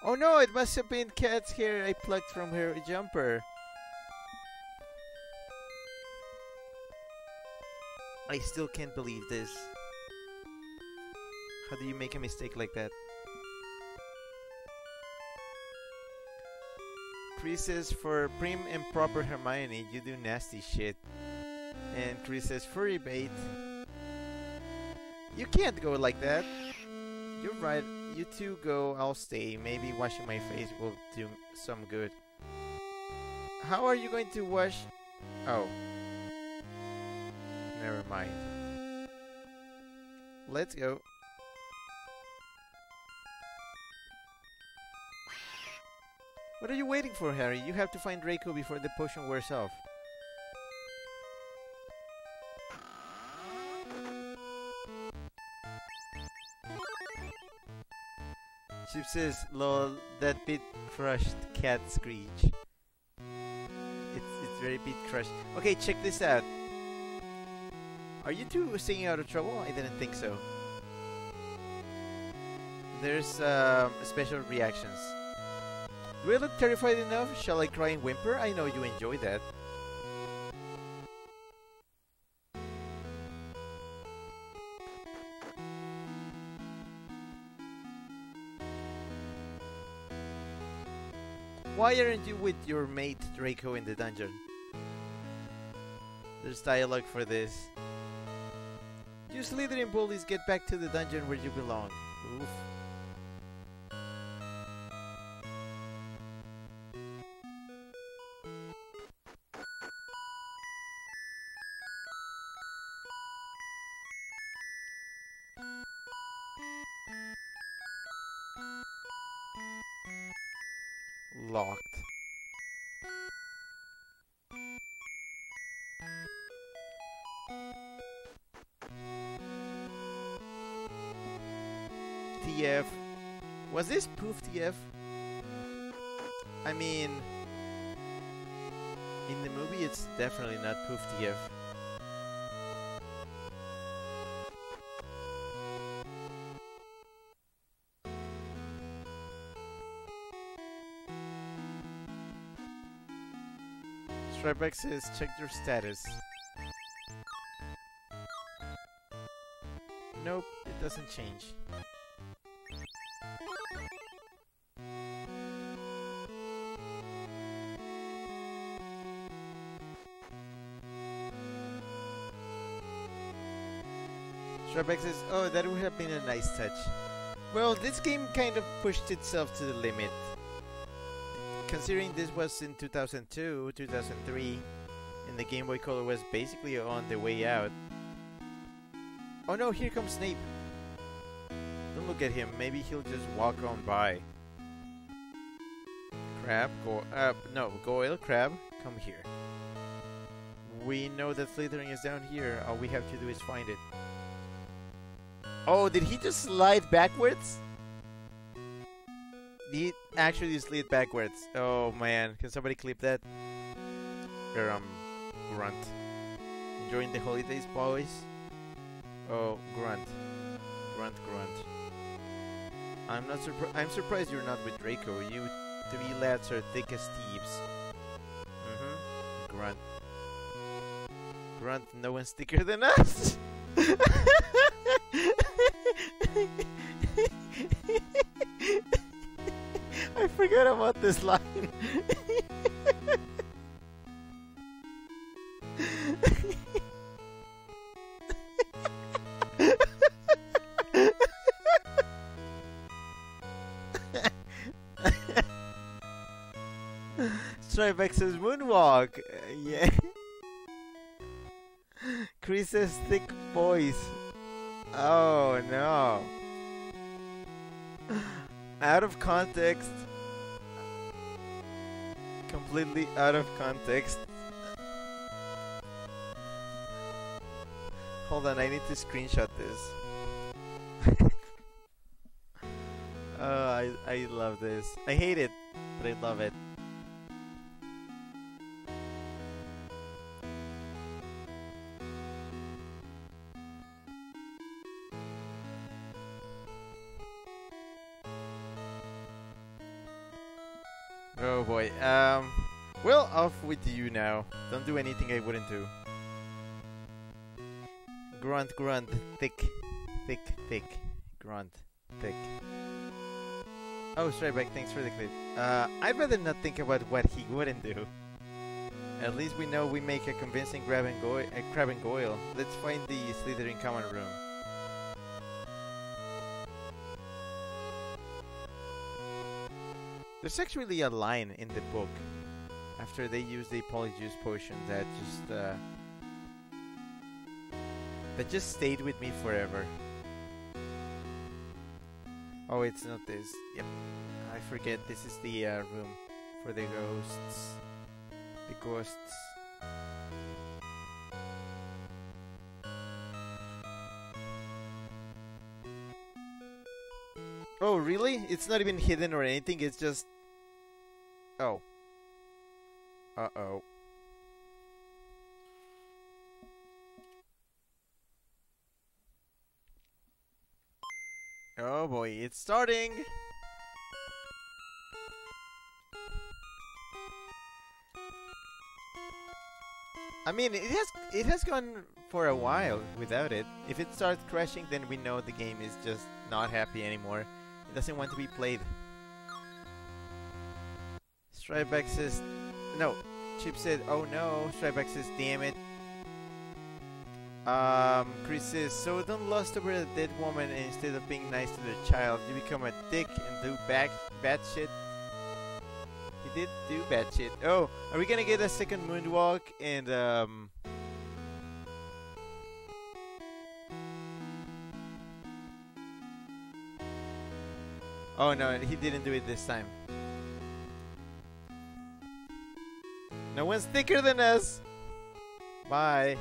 Oh no, it must have been cat's hair I plucked from her jumper. I still can't believe this. How do you make a mistake like that? Chris says, for prim and proper Hermione, you do nasty shit. And Chris says, furry bait. You can't go like that. You're right. You two go, I'll stay. Maybe washing my face will do some good. How are you going to wash... Oh. Never mind. Let's go. What are you waiting for, Harry? You have to find Draco before the potion wears off. Chip says, lol, that bit crushed cat screech. It's, it's very bit crushed. Okay, check this out. Are you two staying out of trouble? I didn't think so. There's um, special reactions. Do I look terrified enough? Shall I cry and whimper? I know you enjoy that. Why aren't you with your mate Draco in the dungeon? There's dialogue for this. You Slytherin bullies get back to the dungeon where you belong. Oof. This? I mean, in the movie it's definitely not TF. Stripex says check your status. Nope, it doesn't change. Stripex says, oh, that would have been a nice touch. Well, this game kind of pushed itself to the limit. Considering this was in 2002, 2003, and the Game Boy Color was basically on the way out. Oh no, here comes Snape. Don't look at him, maybe he'll just walk on by. Crabbe, go uh, no, Goyle, Crabbe, come here. We know that Slytherin is down here, all we have to do is find it. Oh, did he just slide backwards? He actually slid backwards. Oh man, can somebody clip that? Or um, grunt. Enjoying the holidays, boys? Oh, grunt, grunt, grunt. I'm not surprised. I'm surprised you're not with Draco. You three lads are thick as thieves. Mm-hmm. Grunt. Grunt. No one's thicker than us. I forgot about this line. Trivex's moonwalk. Yeah. Chris's thick voice. Oh no. Out of context. Completely out of context. Hold on, I need to screenshot this. oh, I, I love this. I hate it, but I love it. Don't do anything I wouldn't do. Grunt, grunt, thick, thick, thick, grunt, thick. Oh, Strikeback, thanks for the clip. Uh, I'd rather not think about what he wouldn't do. At least we know we make a convincing grab and go uh, Crabbe and goyle. Let's find the Slytherin common room. There's actually a line in the book after they used the polyjuice potion that just uh, that just stayed with me forever. Oh, it's not this. Yep, I forget. This is the uh, room for the ghosts. The ghosts. Oh, really? It's not even hidden or anything, it's just... Oh. Uh-oh. Oh boy, it's starting! I mean, it has it has gone for a while without it. If it starts crashing, then we know the game is just not happy anymore. It doesn't want to be played. Stripeback says, no. Chip said, oh no. Stripeback says, damn it. Um, Chris says, so don't lust over a dead woman and instead of being nice to the child, you become a dick and do back bad shit. He did do bad shit. Oh, are we gonna get a second moonwalk and um Oh no, he didn't do it this time. No one's thicker than us! Bye.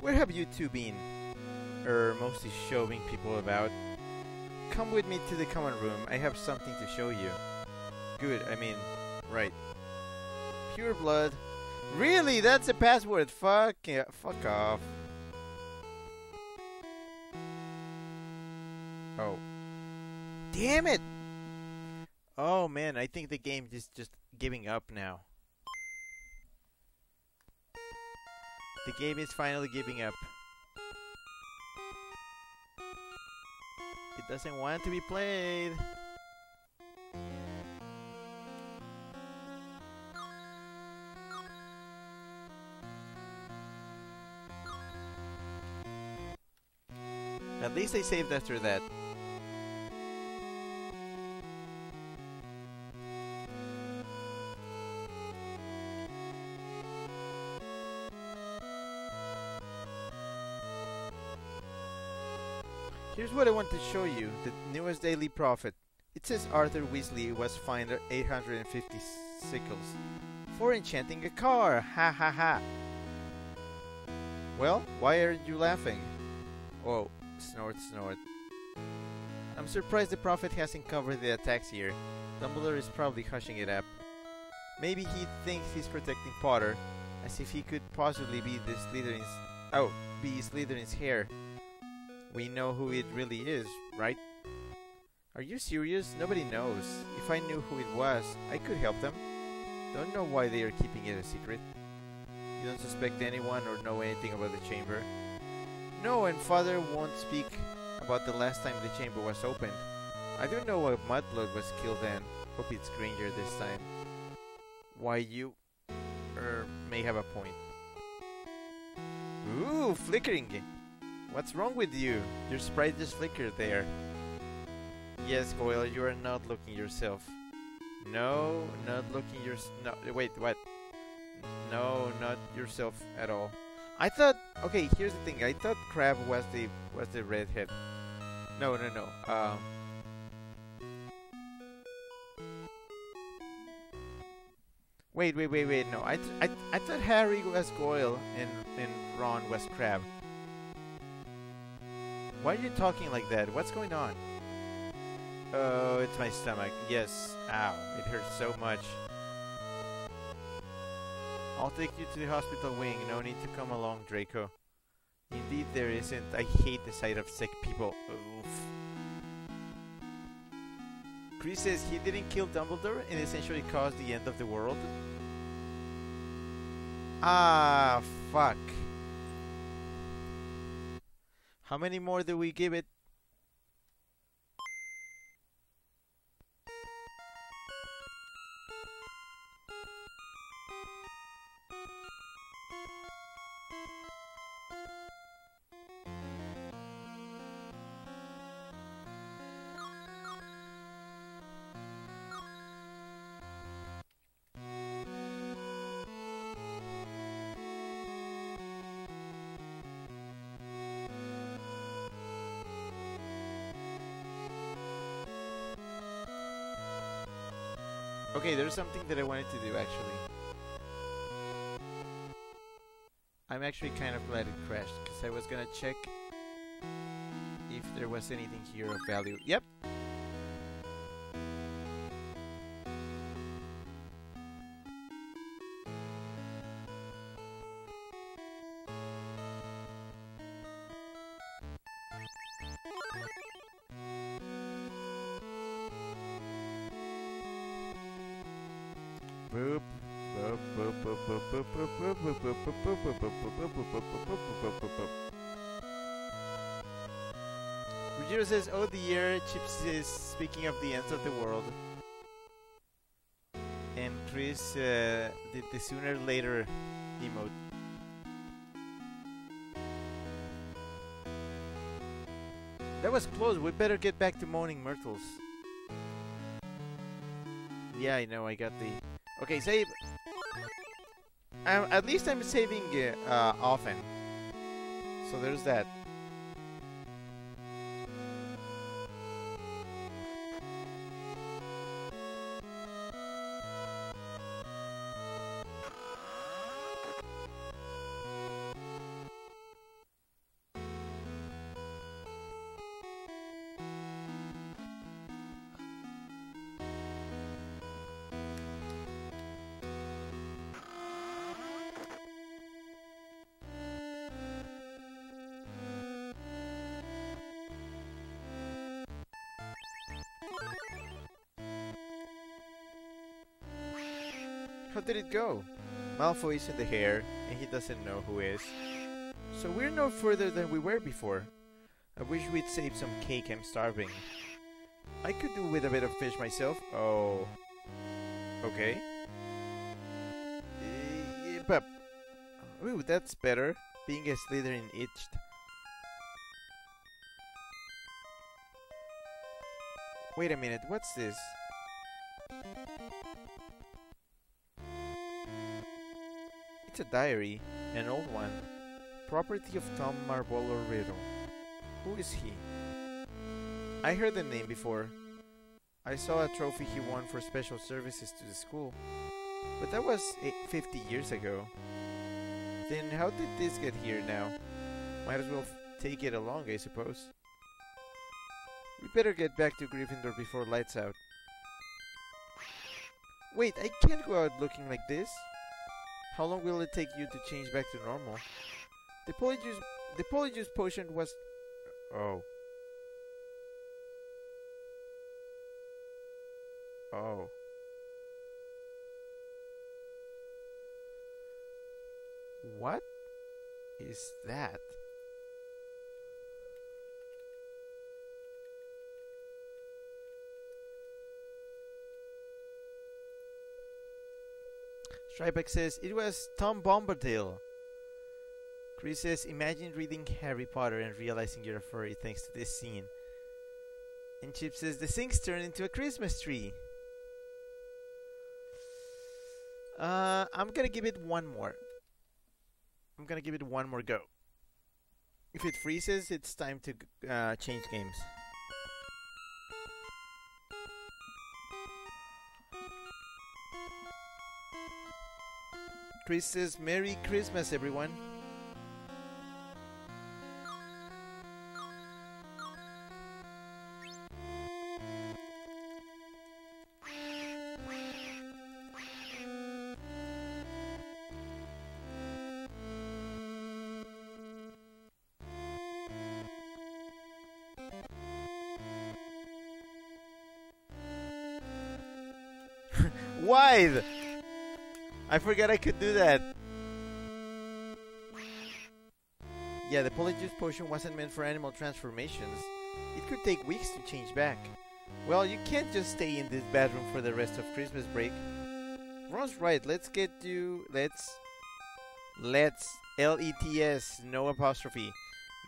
Where have you two been? Er, mostly showing people about. Come with me to the common room. I have something to show you. Good, I mean, right. Pure blood. Really? That's a password. Fuck yeah, fuck off. Oh. Damn it! Oh man, I think the game is just giving up now. The game is finally giving up. It doesn't want to be played. Least they saved after that. Here's what I want to show you, the newest Daily Prophet. It says Arthur Weasley was fined 850 sickles for enchanting a car. Ha ha ha. Well, why aren't you laughing? Oh, snort snort. I'm surprised the Prophet hasn't covered the attacks here. Dumbledore is probably hushing it up. Maybe he thinks he's protecting Potter, as if he could possibly be the Slytherin's... Oh, be Slytherin's heir. We know who it really is, right? Are you serious? Nobody knows. If I knew who it was, I could help them. Don't know why they are keeping it a secret. You don't suspect anyone or know anything about the chamber? No, and father won't speak about the last time the chamber was opened. I don't know why Mudblood was killed then. Hope it's Granger this time. why you er, may have a point. Ooh, flickering. What's wrong with you? Your sprite just flickered there. Yes, Goyle, you are not looking yourself. No, not looking your. No, wait, what? No, not yourself at all. I thought. Okay, here's the thing. I thought Crabbe was the was the redhead. No, no, no. Um. Wait, wait, wait, wait. No, I, I, I thought Harry was Goyle and and Ron was Crabbe. Why are you talking like that? What's going on? Oh, it's my stomach. Yes. Ow. It hurts so much. I'll take you to the hospital wing. No need to come along, Draco. Indeed there isn't. I hate the sight of sick people. Oof. Chris says he didn't kill Dumbledore and essentially caused the end of the world. Ah, fuck. How many more do we give it? Okay, there's something that I wanted to do actually. I'm actually kind of glad it crashed because I was gonna check if there was anything here of value. Yep. Says, oh dear, Chips is speaking of the ends of the world. And Chris uh, did the sooner later emote. That was close, we better get back to Moaning Myrtles. Yeah, I know, I got the... Okay, save. Um, at least I'm saving uh, uh, often. So there's that. Did it go? Malfoy's in the heir, and he doesn't know who is. So we're no further than we were before. I wish we'd saved some cake, I'm starving. I could do with a bit of fish myself. Oh. Okay. Uh, but... Ooh, that's better. Being a Slytherin itched. Wait a minute, what's this? A diary, an old one. Property of Tom Marvolo Riddle. Who is he? I heard the name before. I saw a trophy he won for special services to the school. But that was 50 years ago. Then how did this get here now? Might as well take it along, I suppose. We better get back to Gryffindor before lights out. Wait, I can't go out looking like this. How long will it take you to change back to normal? The polyjuice, the polyjuice potion was... Oh. Oh. What is that? Stripex says, it was Tom Bombadil. Chris says, imagine reading Harry Potter and realizing you're a furry thanks to this scene. And Chip says, the thing's turned into a Christmas tree. Uh, I'm gonna give it one more. I'm gonna give it one more go. If it freezes, it's time to uh, change games. Says, Merry Christmas, everyone. I forgot I could do that. Yeah, the Polyjuice potion wasn't meant for animal transformations. It could take weeks to change back. Well, you can't just stay in this bedroom for the rest of Christmas break. Ron's right, let's get you... Let's... Let's... L-E-T-S, no apostrophe.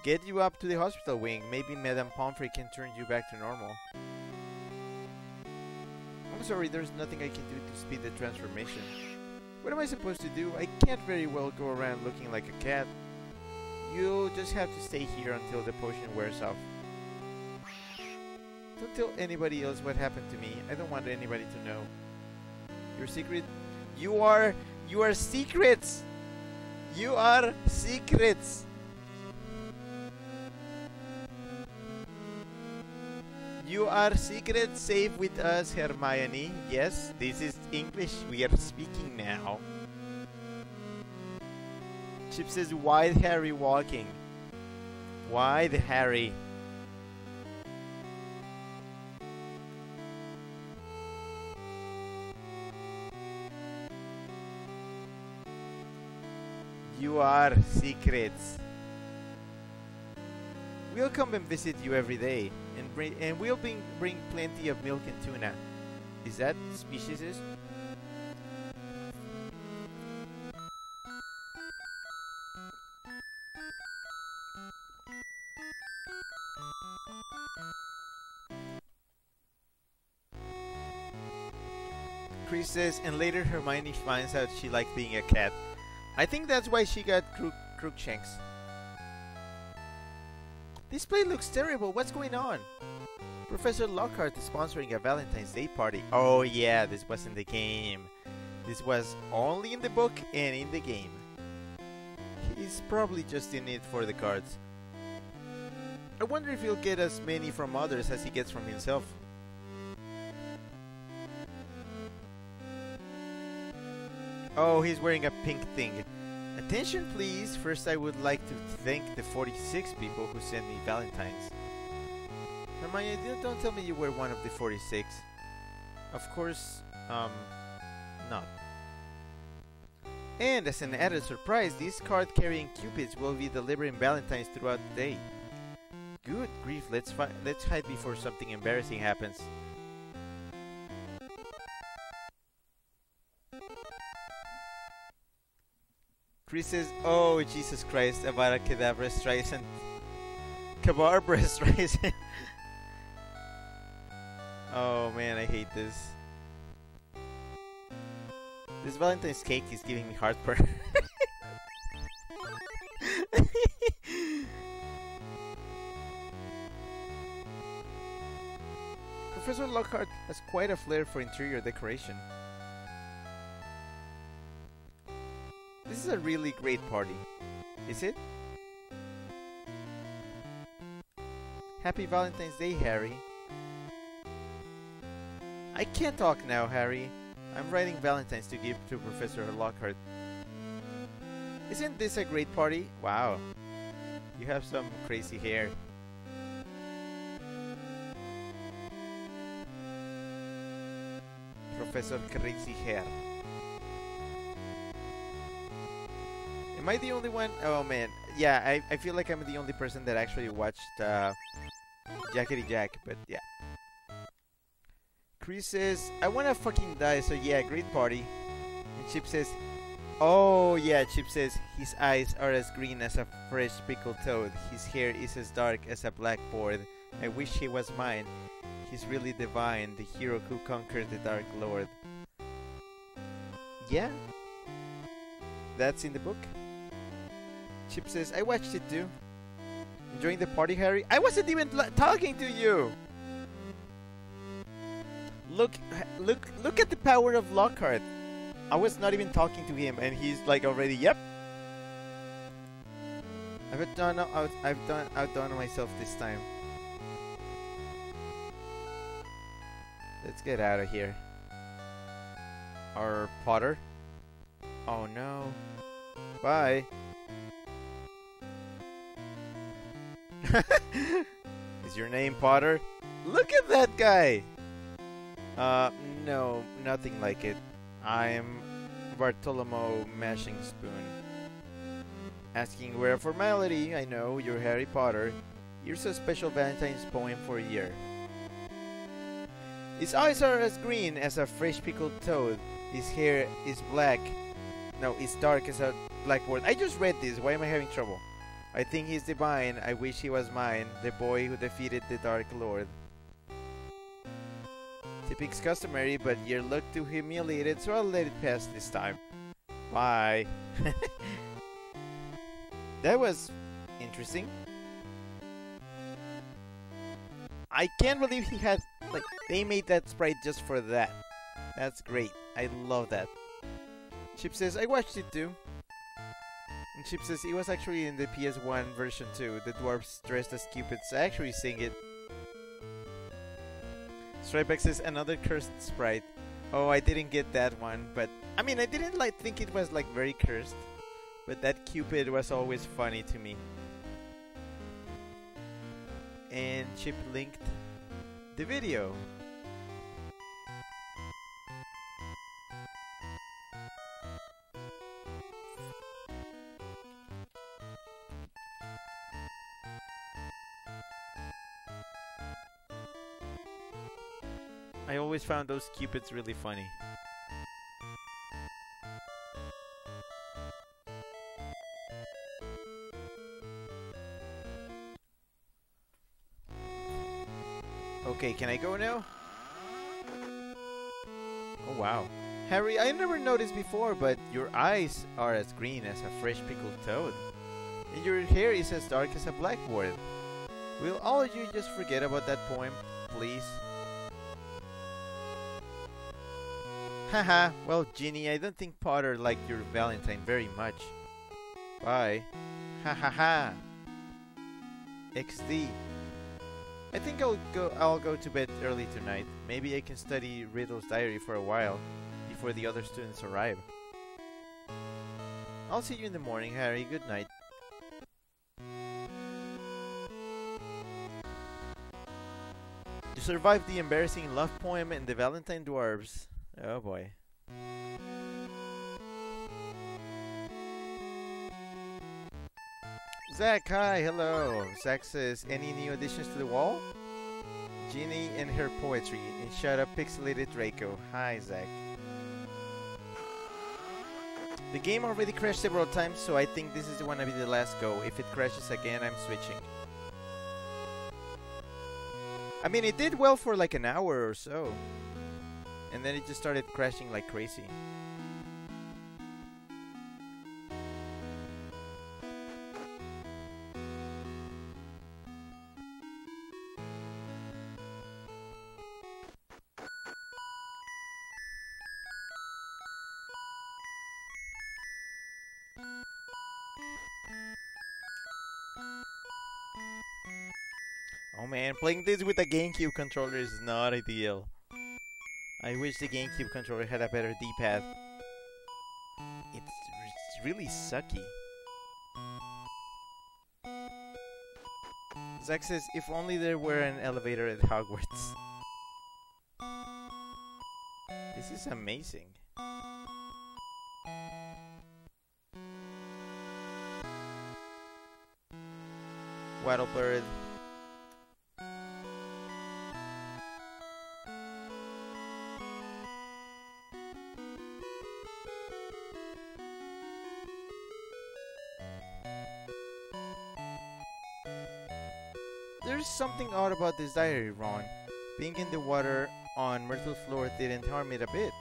Get you up to the hospital wing. Maybe Madame Pomfrey can turn you back to normal. I'm sorry, there's nothing I can do to speed the transformation. What am I supposed to do? I can't very well go around looking like a cat. You'll just have to stay here until the potion wears off. Don't tell anybody else what happened to me. I don't want anybody to know. Your secret? You are... You are secrets! You are secrets! You are secret safe with us, Hermione. Yes, this is English we are speaking now. Chip says, why Harry walking? Why the Harry? You are secrets. We'll come and visit you every day, and bring and we'll bring bring plenty of milk and tuna. Is that speciesist? Chris says, and later Hermione finds out she liked being a cat. I think that's why she got Crook Crookshanks. This play looks terrible. What's going on? Professor Lockhart is sponsoring a Valentine's Day party. Oh yeah, this was in the game. This was only in the book and in the game. He's probably just in it for the cards. I wonder if he'll get as many from others as he gets from himself. Oh, he's wearing a pink thing. Attention please, first I would like to thank the 46 people who sent me Valentines. Hermione, don't tell me you were one of the 46. Of course, um, not. And as an added surprise, these card-carrying cupids will be delivering Valentines throughout the day. Good grief, let's let's hide before something embarrassing happens. Chris says, Oh, Jesus Christ, about Avada Kedavra Streisand. Kabarbara Streisand. oh man, I hate this. This Valentine's cake is giving me heartburn. Professor Lockhart has quite a flair for interior decoration. This is a really great party. Is it? Happy Valentine's Day, Harry. I can't talk now, Harry. I'm writing Valentine's to give to Professor Lockhart. Isn't this a great party? Wow. You have some crazy hair. Professor Crazy Hair. Am I the only one? Oh man, yeah. I, I feel like I'm the only person that actually watched uh, Jackety Jack, but yeah. Chris says, I wanna fucking die, so yeah, great party. And Chip says, Oh yeah, Chip says his eyes are as green as a fresh pickled toad. His hair is as dark as a blackboard. I wish he was mine. He's really divine, the hero who conquered the Dark Lord. Yeah? That's in the book? Chip says, I watched it too. Enjoying the party, Harry? I wasn't even talking to you! Look, look, look at the power of Lockhart. I was not even talking to him, and he's like already, yep. I've done, out, I've done, outdone myself this time. Let's get out of here. Our Potter. Oh no. Bye. Is your name Potter? Look at that guy! Uh, no, nothing like it. I'm Bartolomeo Mashing Spoon. Asking where formality, I know, you're Harry Potter. Here's a special Valentine's poem for a year. His eyes are as green as a fresh pickled toad. His hair is black. No, it's dark as a blackboard. I just read this. Why am I having trouble? I think he's divine. I wish he was mine. The boy who defeated the Dark Lord. Typic's customary, but you're looked too humiliated, so I'll let it pass this time. Bye. that was interesting. I can't believe he had, like, they made that sprite just for that. That's great. I love that. Chip says, I watched it too. And Chip says, it was actually in the PS1 version too. The dwarves dressed as cupids actually sing it. Stripex says another cursed sprite. Oh, I didn't get that one, but I mean, I didn't like think it was like very cursed, but that Cupid was always funny to me. And Chip linked the video. Always found those cupids really funny. Okay, can I go now? Oh wow. Harry, I never noticed before, but your eyes are as green as a fresh pickled toad. And your hair is as dark as a blackboard. Will all of you just forget about that poem, please? Haha, well, Ginny, I don't think Potter liked your Valentine very much. Bye. Ha ha ha. XD. I think I'll go I'll go to bed early tonight. Maybe I can study Riddle's diary for a while before the other students arrive. I'll see you in the morning, Harry. Good night. You survived the embarrassing love poem and the Valentine Dwarves. Oh boy. Zach, hi, hello. Zach says, any new additions to the wall? Ginny and her poetry. And shut up, pixelated Draco. Hi, Zach. The game already crashed several times, so I think this is gonna be the last go. If it crashes again, I'm switching. I mean, it did well for like an hour or so and then it just started crashing like crazy. Oh man, playing this with a GameCube controller is not ideal. I wish the GameCube controller had a better D-pad. It's, it's really sucky. Zack says, if only there were an elevator at Hogwarts. This is amazing. Wattlebird Something about this diary, Ron. Being in the water on Myrtle's Floor didn't harm it a bit.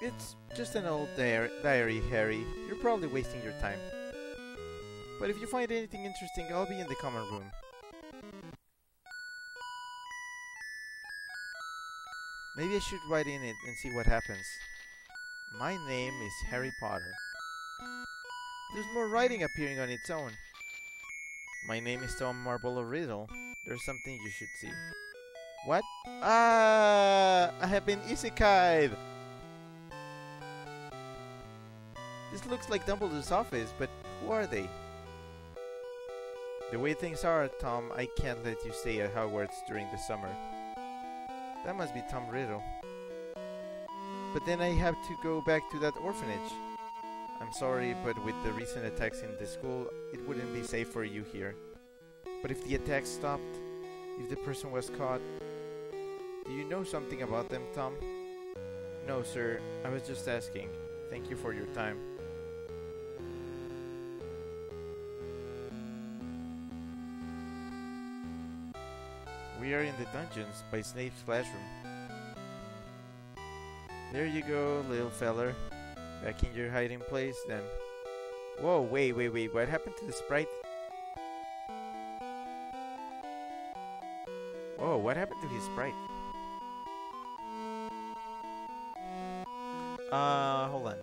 It's just an old diary, Harry. You're probably wasting your time. But if you find anything interesting, I'll be in the common room. Maybe I should write in it and see what happens. My name is Harry Potter. There's more writing appearing on its own. My name is Tom Marvolo Riddle. There's something you should see. What? Ah! I have been isekai'd! This looks like Dumbledore's office, but who are they? The way things are, Tom, I can't let you stay at Hogwarts during the summer. That must be Tom Riddle. But then I have to go back to that orphanage. I'm sorry, but with the recent attacks in the school, it wouldn't be safe for you here. But if the attack stopped, if the person was caught, do you know something about them, Tom? No, sir. I was just asking. Thank you for your time. We are in the dungeons by Snape's classroom. There you go, little feller. Back in your hiding place, then. Whoa, wait, wait, wait. What happened to the sprite? What happened to his sprite? Uh, hold on.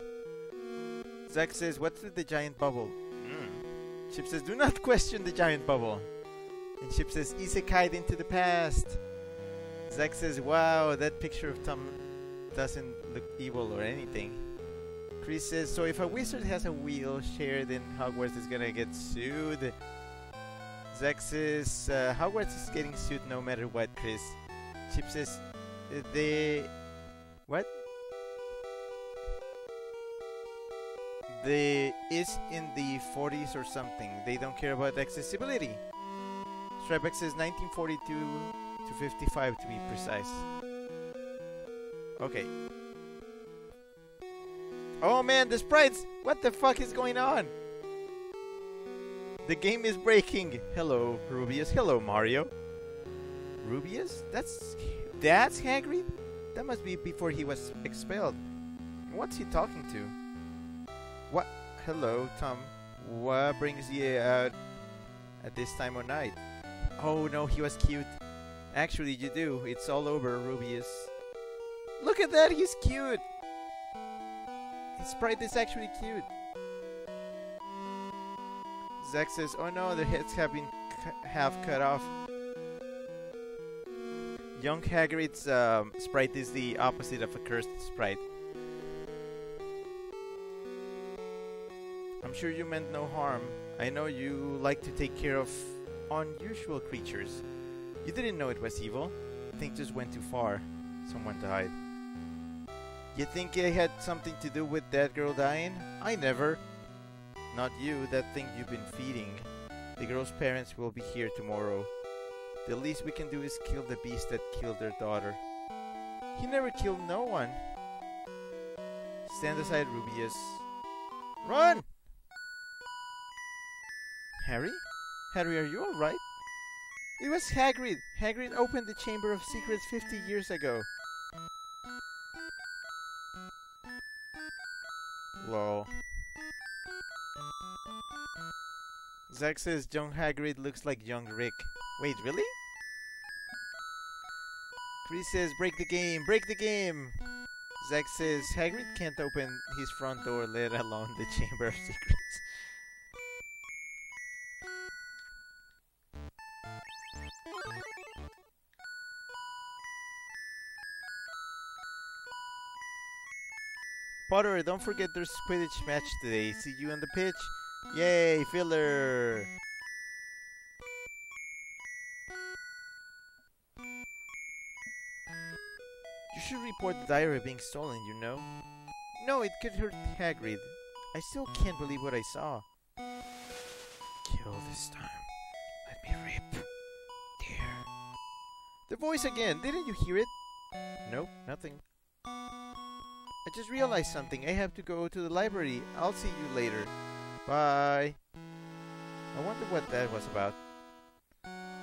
Zack says, what's with the giant bubble? Mm. Chip says, do not question the giant bubble. And Chip says, Isekai into the past. Zack says, wow, that picture of Tom doesn't look evil or anything. Chris says, so if a wizard has a wheelchair, then Hogwarts is gonna get sued. Zack says, uh, Hogwarts is getting sued no matter what, Chris. Chip says, they... What? The is in the 40s or something. They don't care about accessibility. Tribex says 1942 to 55 to be precise. Okay. Oh man, the sprites! What the fuck is going on? The game is breaking. Hello, Rubeus. Hello, Mario. Rubeus? That's that's Hagrid? That must be before he was expelled. What's he talking to? What? Hello, Tom. What brings you out at this time of night? Oh no, he was cute. Actually, you do. It's all over, Rubeus. Look at that, he's cute! His sprite is actually cute. Zack says, oh no, their heads have been half cut off. Young Hagrid's um, sprite is the opposite of a cursed sprite. I'm sure you meant no harm. I know you like to take care of unusual creatures. You didn't know it was evil. Things just went too far. Someone died. You think it had something to do with that girl dying? I never. Not you, that thing you've been feeding. The girl's parents will be here tomorrow. The least we can do is kill the beast that killed their daughter. He never killed no one. Stand aside, Rubeus. Run! Harry? Harry, are you alright? It was Hagrid! Hagrid opened the Chamber of Secrets 50 years ago. Lol. Zack says young Hagrid looks like young Rick. Wait, really? Chris says break the game, break the game! Zack says Hagrid can't open his front door let alone the Chamber of Secrets. Potter, don't forget there's Quidditch match today. See you on the pitch. Yay, filler! You should report the diary being stolen, you know? No, it could hurt Hagrid. I still can't believe what I saw. Kill this time. Let me rip. Dear. The voice again. Didn't you hear it? Nope, nothing. I just realized something. I have to go to the library. I'll see you later. Bye. I wonder what that was about.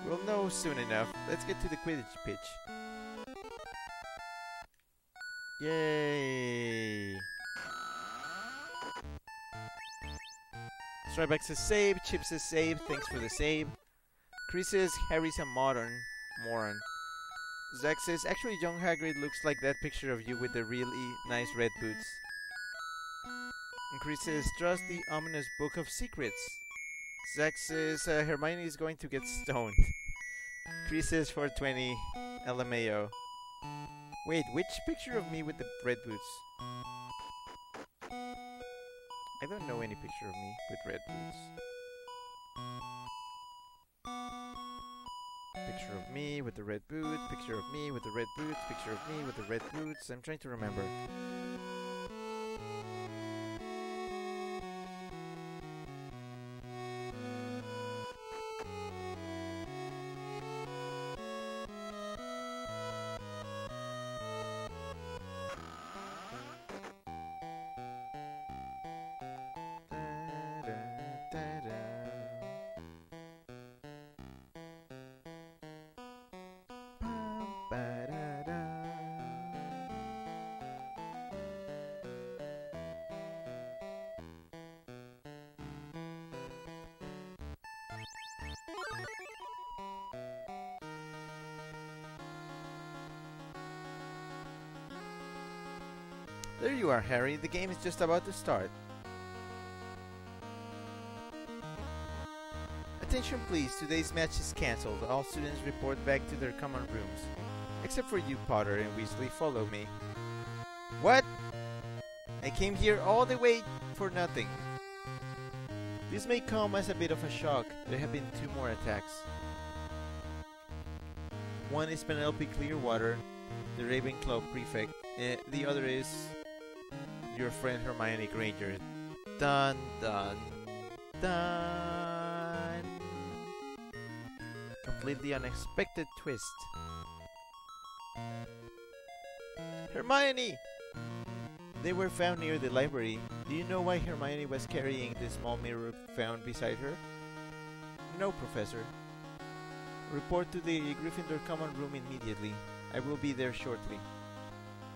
We'll know soon enough. Let's get to the Quidditch pitch. Yay! Strybeck says save, Chip says save, thanks for the save. Chris says Harry's a modern moron. Zach says actually young Hagrid looks like that picture of you with the really nice red boots. Says trust the ominous book of secrets. Zach says uh, Hermione is going to get stoned. Says 420 LMAO. Wait, which picture of me with the red boots? I don't know any picture of me with red boots. Picture of me with the red boots, picture of me with the red boots, picture of me with the red boots. I'm trying to remember. Are, Harry. The game is just about to start. Attention please, today's match is cancelled. All students report back to their common rooms. Except for you, Potter and Weasley, follow me. What? I came here all the way for nothing. This may come as a bit of a shock. There have been two more attacks. One is Penelope Clearwater, the Ravenclaw prefect. Uh, the other is your friend Hermione Granger. Dun dun dun. Completely unexpected twist. Hermione! They were found near the library. Do you know why Hermione was carrying the small mirror found beside her? No, Professor. Report to the Gryffindor common room immediately. I will be there shortly.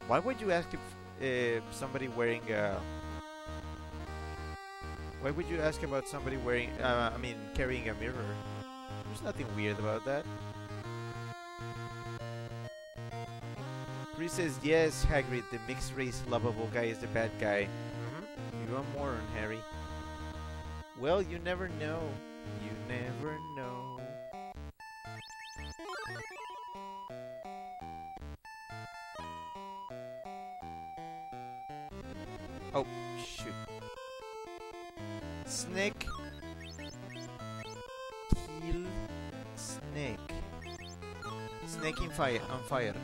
Why would you ask if uh, somebody wearing a... Why would you ask about somebody wearing, uh, I mean, carrying a mirror? There's nothing weird about that. Chris says, yes, Hagrid, the mixed-race lovable guy is the bad guy. Mm -hmm. You are moron, Harry. Well, you never know. You never fire, on fire.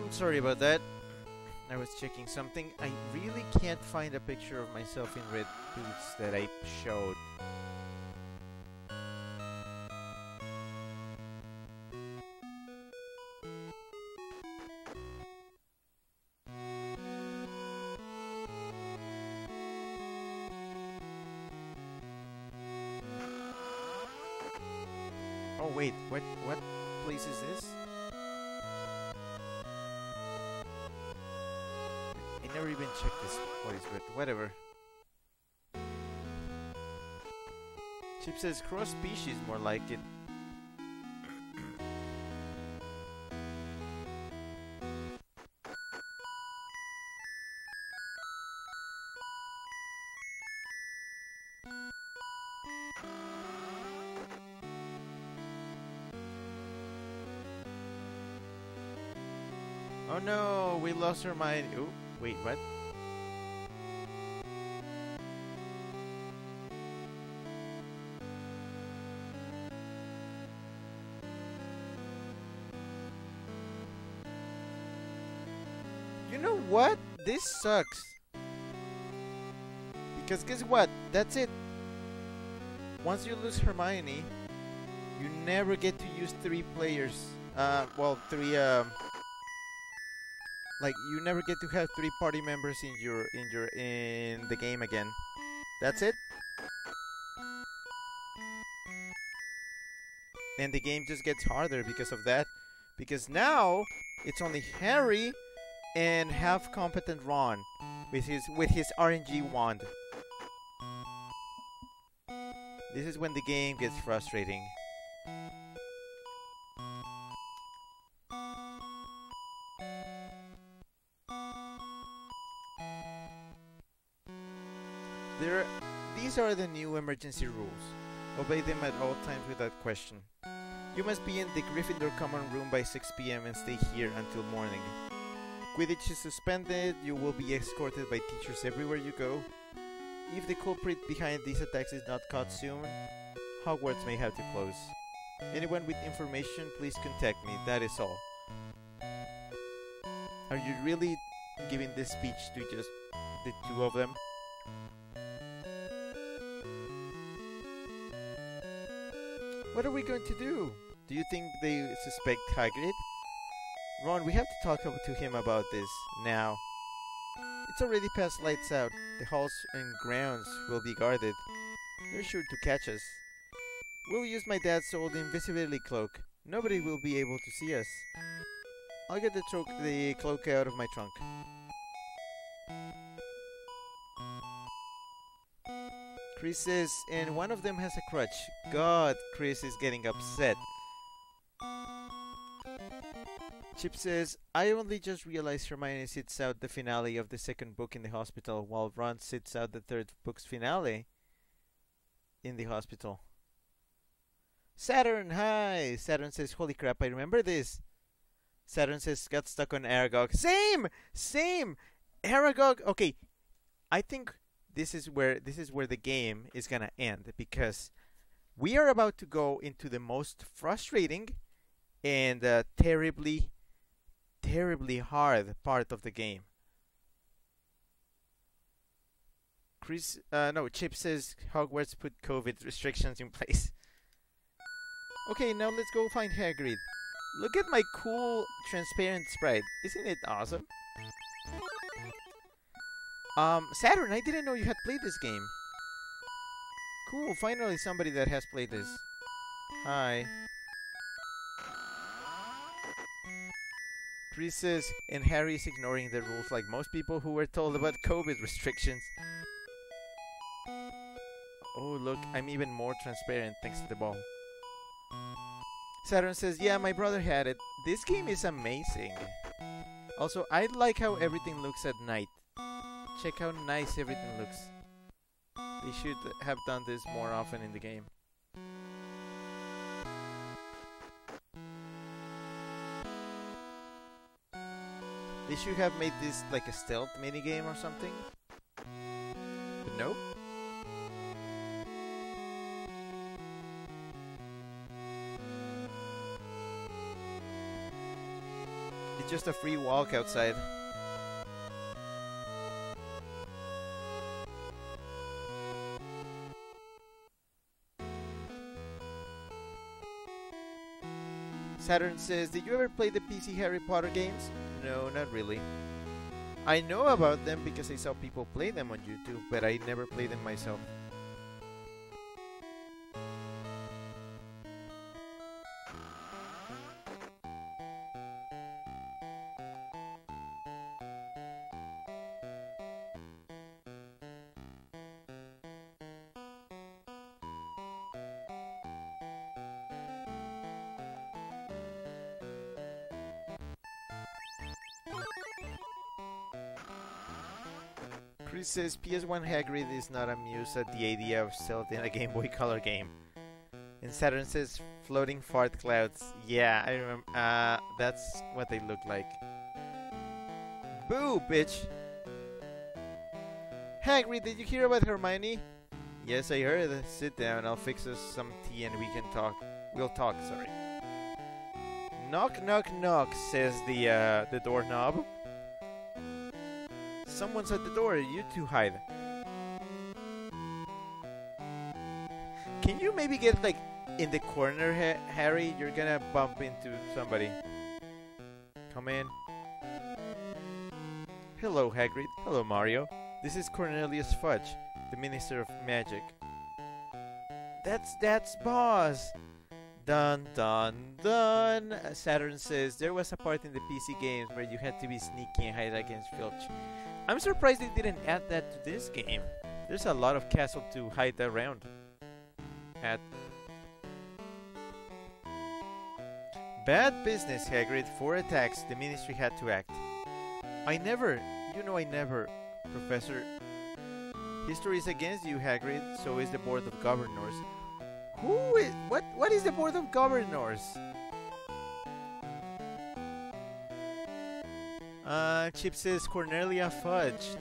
Um, sorry about that. I was checking something. I really can't find a picture of myself in red boots that I showed. Says cross species more like it. Oh no, we lost our mind. Oh, wait, what? This sucks. Because guess what? That's it. Once you lose Hermione, you never get to use three players. Uh, well, three um, like you never get to have three party members in your in your in the game again. That's it. And the game just gets harder because of that. Because now it's only Harry and half competent Ron with his with his RNG wand. This is when the game gets frustrating. There, these are the new emergency rules. Obey them at all times without question. You must be in the Gryffindor common room by 6 p.m. and stay here until morning. Quidditch is suspended. You will be escorted by teachers everywhere you go. If the culprit behind these attacks is not caught soon, Hogwarts may have to close. Anyone with information, please contact me. That is all. Are you really giving this speech to just the two of them? What are we going to do? Do you think they suspect Hagrid? Ron, we have to talk to him about this now. It's already past lights out. The halls and grounds will be guarded. They're sure to catch us. We'll use my dad's old invisibility cloak. Nobody will be able to see us. I'll get the, the cloak out of my trunk. Chris says, and one of them has a crutch. God, Chris is getting upset. Chip says, I only just realized Hermione sits out the finale of the second book in the hospital, while Ron sits out the third book's finale in the hospital. Saturn, hi! Saturn says, holy crap, I remember this. Saturn says, got stuck on Aragog. Same! Same! Aragog, okay, I think this is where this is where the game is gonna end because we are about to go into the most frustrating and uh, terribly terribly hard part of the game Chris uh, no Chip says Hogwarts put COVID restrictions in place okay now let's go find Hagrid look at my cool transparent sprite isn't it awesome um, Saturn, I didn't know you had played this game. Cool, finally somebody that has played this. Hi. Says, and Harry is ignoring the rules like most people who were told about COVID restrictions. Oh, look, I'm even more transparent thanks to the ball. Saturn says, yeah, my brother had it. This game is amazing. Also, I like how everything looks at night. Check how nice everything looks. They should have done this more often in the game. They should have made this like a stealth minigame or something. But nope. It's just a free walk outside. Saturn says, Did you ever play the PC Harry Potter games? No, not really. I know about them because I saw people play them on YouTube, but I never played them myself. Says PS1 Hagrid is not amused at the idea of stealth in a Game Boy Color game. And Saturn says floating fart clouds. Yeah, I remember. Uh, that's what they look like. Boo, bitch! Hagrid, did you hear about Hermione? Yes, I heard. Sit down. I'll fix us some tea and we can talk. We'll talk. Sorry. Knock, knock, knock. Says the uh, the doorknob. Someone's at the door. You two hide. Can you maybe get like in the corner, ha Harry? You're gonna bump into somebody. Come in. Hello, Hagrid. Hello, Mario. This is Cornelius Fudge, the Minister of Magic. That's that's boss. Dun dun dun. Saturn says there was a part in the PC games where you had to be sneaky and hide against Filch. I'm surprised they didn't add that to this game. There's a lot of castle to hide around. At Bad business, Hagrid. Four attacks. The Ministry had to act. I never. You know I never. Professor. History is against you, Hagrid. So is the Board of Governors. Who is. What, what is the Board of Governors? Uh, Chip says Cornelia fudged.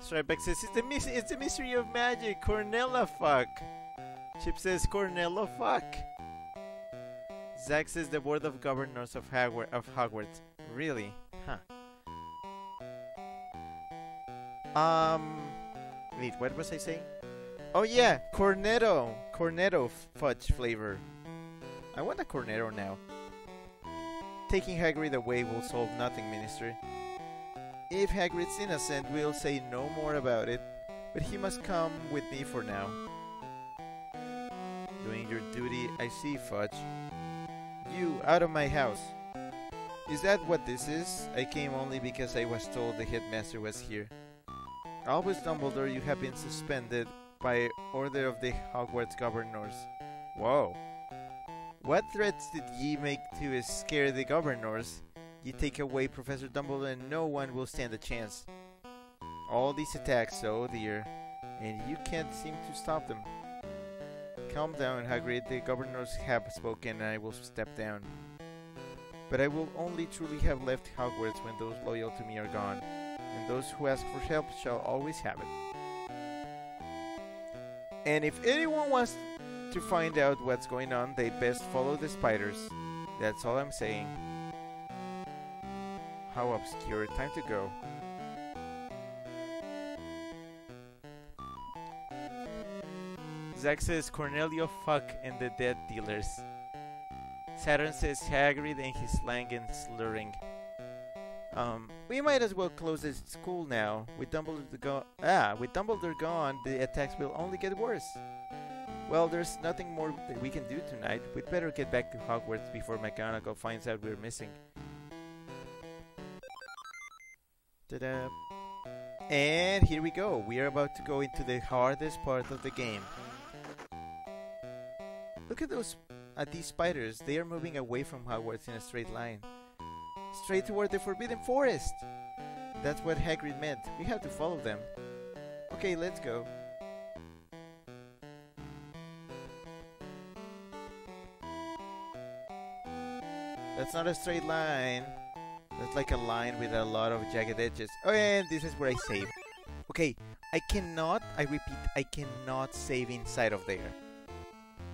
Stripeback says it's the, mis- it's the mystery of magic. Cornella fuck. Chip says Cornella fuck. Zach says the board of governors of, Hogwarts. Of Hogwarts. Really? Huh. Um, wait, what was I saying? Oh yeah, cornetto, cornetto fudge flavor. I want a cornetto now. Taking Hagrid away will solve nothing, Minister. If Hagrid's innocent, we'll say no more about it, but he must come with me for now. Doing your duty, I see, Fudge. You, out of my house. Is that what this is? I came only because I was told the headmaster was here. Albus Dumbledore, you have been suspended by order of the Hogwarts governors. Whoa. What threats did ye make to scare the governors? Ye take away Professor Dumbledore and no one will stand a chance. All these attacks, oh dear, and you can't seem to stop them. Calm down, Hagrid. The governors have spoken and I will step down. But I will only truly have left Hogwarts when those loyal to me are gone, and those who ask for help shall always have it. And if anyone wants to find out what's going on, they best follow the spiders. That's all I'm saying. How obscure. Time to go. Zack says Cornelio fuck and the dead dealers. Saturn says Hagrid and his slang and slurring. Um, we might as well close this school now. With Dumbledore gone, ah, with Dumbledore gone, the attacks will only get worse. Well, there's nothing more that we can do tonight. We'd better get back to Hogwarts before McGonagall finds out we're missing. Ta-da! And here we go. We are about to go into the hardest part of the game. Look at those at these spiders. They are moving away from Hogwarts in a straight line. Straight toward the Forbidden Forest. That's what Hagrid meant. We have to follow them. Okay, let's go. That's not a straight line. That's like a line with a lot of jagged edges. Oh, and this is where I save. Okay, I cannot, I repeat, I cannot save inside of there.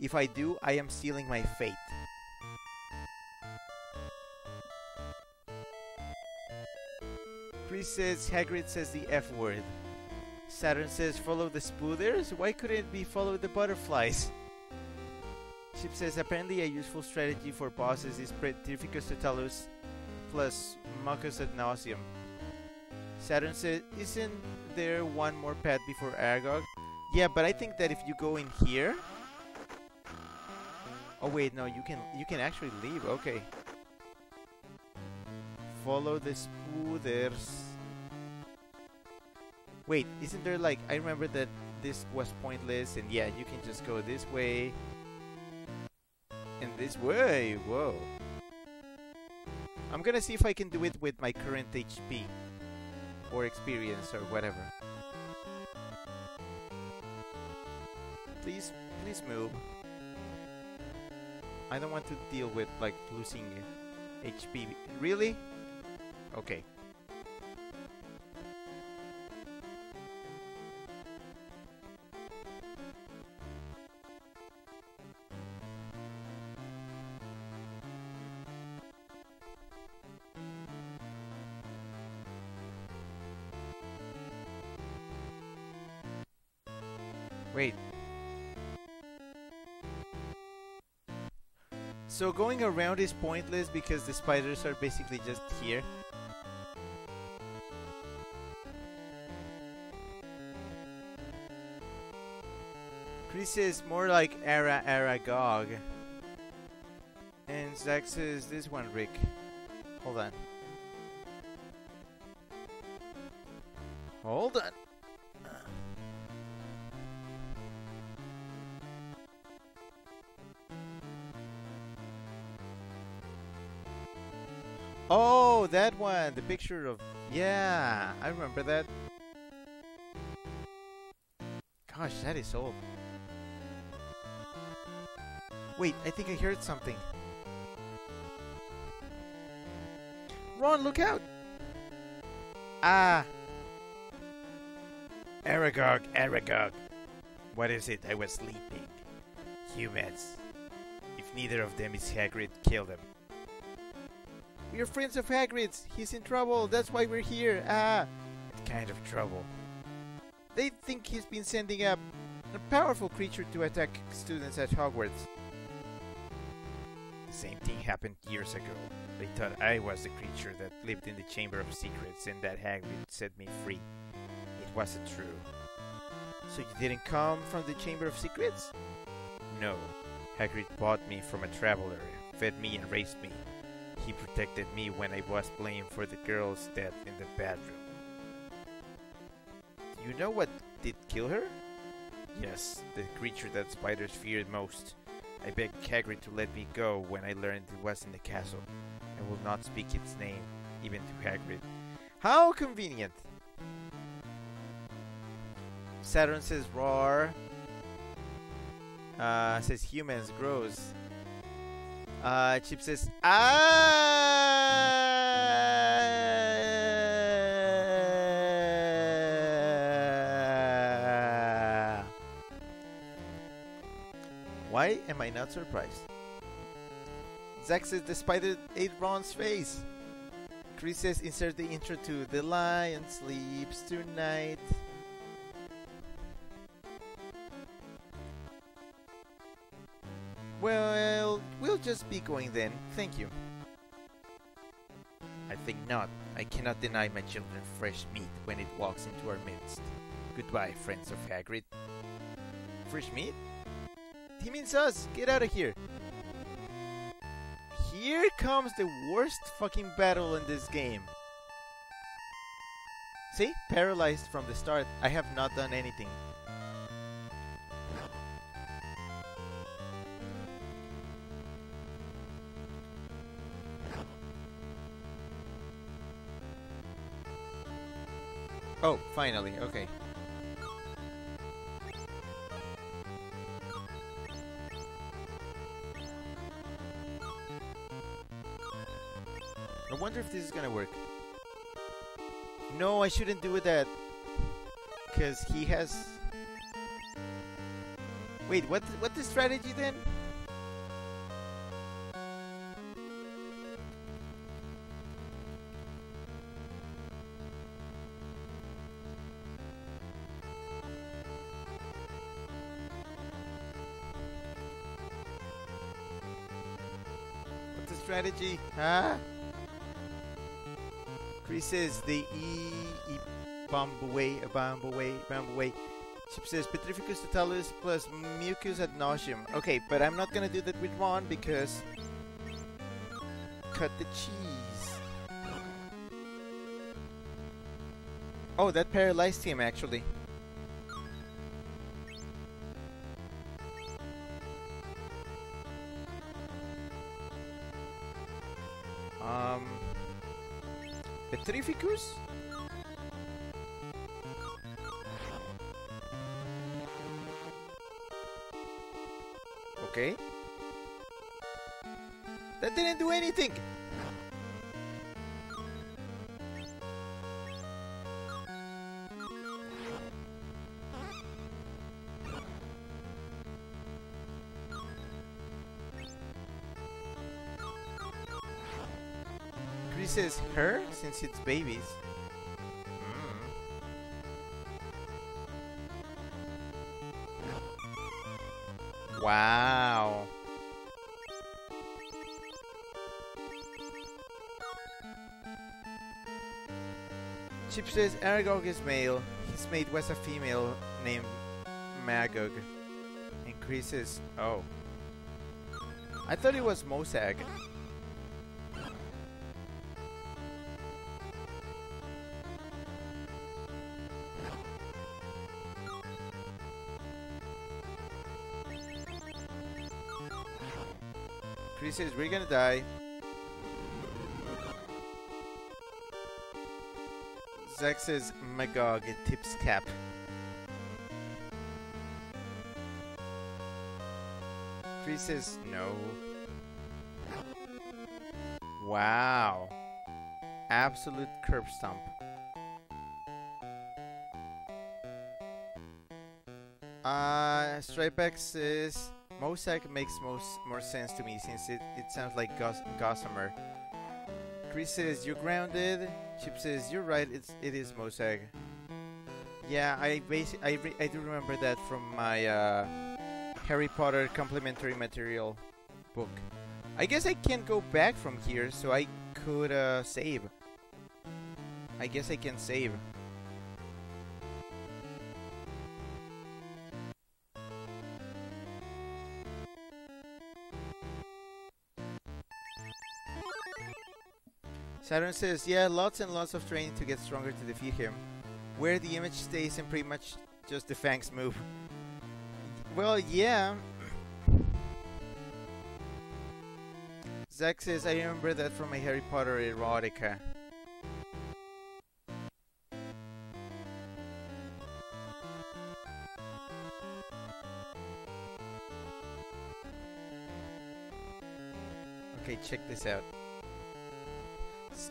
If I do, I am sealing my fate. Chris says Hagrid says the F word. Saturn says follow the spooders? Why couldn't it be follow the butterflies? Chip says apparently a useful strategy for bosses is Petrificus Totalus plus Mucus ad nauseam. Saturn says isn't there one more path before Aragog? Yeah, but I think that if you go in here Oh wait, no, you can you can actually leave. Okay. Follow the spooders. Wait, isn't there like I remember that this was pointless and yeah, you can just go this way and this way. Whoa. I'm gonna see if I can do it with my current HP. or experience or whatever. Please, please move. I don't want to deal with like losing HP. Really? Okay. So going around is pointless because the spiders are basically just here. Chris is more like Era Aragog. And Zach says this one, Rick. Hold on. Hold on. That one. The picture of... Yeah, I remember that. Gosh, that is old. Wait, I think I heard something. Ron, look out! Ah! Aragog, Aragog. What is it? I was sleeping. Humans. If neither of them is Hagrid, kill them. We're friends of Hagrid's. He's in trouble. That's why we're here. Ah, what kind of trouble? They think he's been sending up a powerful creature to attack students at Hogwarts. The same thing happened years ago. They thought I was the creature that lived in the Chamber of Secrets and that Hagrid set me free. It wasn't true. So you didn't come from the Chamber of Secrets? No. Hagrid bought me from a traveler, fed me and raised me. He protected me when I was blamed for the girl's death in the bathroom. You know what did kill her? Yes, the creature that spiders feared most. I begged Hagrid to let me go when I learned it was in the castle. I will not speak its name, even to Hagrid. How convenient! Saturn says roar. Uh, says humans grows. Uh, Chip says, ah. Why am I not surprised? Zack says the spider ate Ron's face. Chris says insert the intro to The Lion Sleeps Tonight. Just be going then. Thank you. I think not. I cannot deny my children fresh meat when it walks into our midst. Goodbye, friends of Hagrid. Fresh meat? He means us! Get out of here! Here comes the worst fucking battle in this game. See? Paralyzed from the start. I have not done anything. Oh, finally, okay. I wonder if this is gonna work. No, I shouldn't do that. Because he has... Wait, what, what the strategy then? Strategy? Huh? Chris says the E, e Bombaway, Bombaway, Bombaway. Chip says Petrificus totalus plus mucus ad nauseam. Okay, but I'm not gonna do that with Ron because cut the cheese. Oh, that paralyzed him actually. elektríficos? Okay. That didn't do anything! Increases her? Since it's babies. Mm. Wow. Chip says Aragog is male. His mate was a female named Magog. Says, oh. I thought it was Mosag. Chris says we're gonna die. Zach says Magog tips cap. Chris says no. Wow. Absolute curb stomp. Uh, Stripex says Mosaic makes most more sense to me since it, it sounds like Gos Gossamer. Chris says you're grounded. Chip says you're right. It's it is Mosaic. Yeah, I basi- I, I do remember that from my uh, Harry Potter complimentary material book. I guess I can't go back from here, so I could uh, save. I guess I can save. Saturn says, yeah, lots and lots of training to get stronger to defeat him. Where the image stays and pretty much just the Fangs move. Well, yeah. Zach says, I remember that from my Harry Potter erotica. Okay, check this out.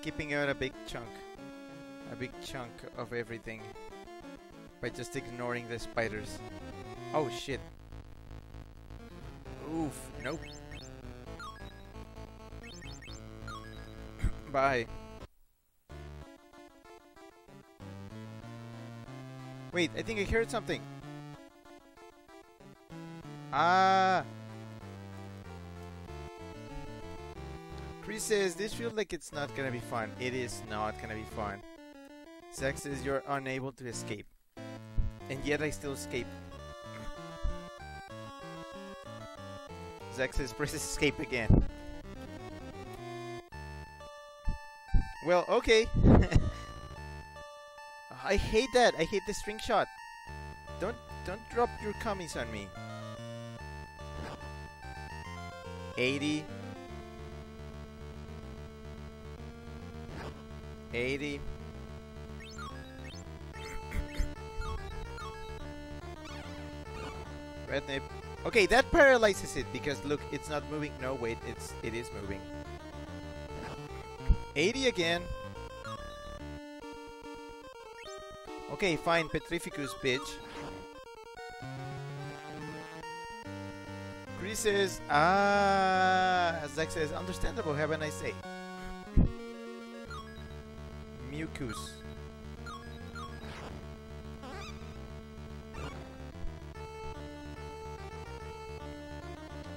Skipping out a big chunk. A big chunk of everything. By just ignoring the spiders. Oh shit. Oof, nope. Bye. Wait, I think I heard something. Ah. Chris says this feels like it's not gonna be fun. It is not gonna be fun. Zach says you're unable to escape. And yet I still escape. Zach says press escape again. Well, okay. I hate that. I hate the string shot. Don't don't drop your commies on me. 80 80 Red nip. Okay, that paralyzes it because look, it's not moving. No, wait, it's it is moving. 80 again. Okay, fine, Petrificus, bitch. Chris says, ah, Zach says, understandable, have a nice day. Mucus.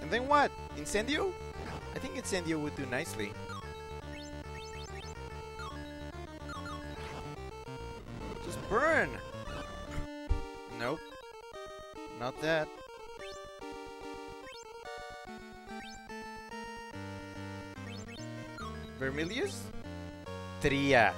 And then what? Incendio? I think Incendio would do nicely. Just burn! Nope. Not that. Vermilius? Tria.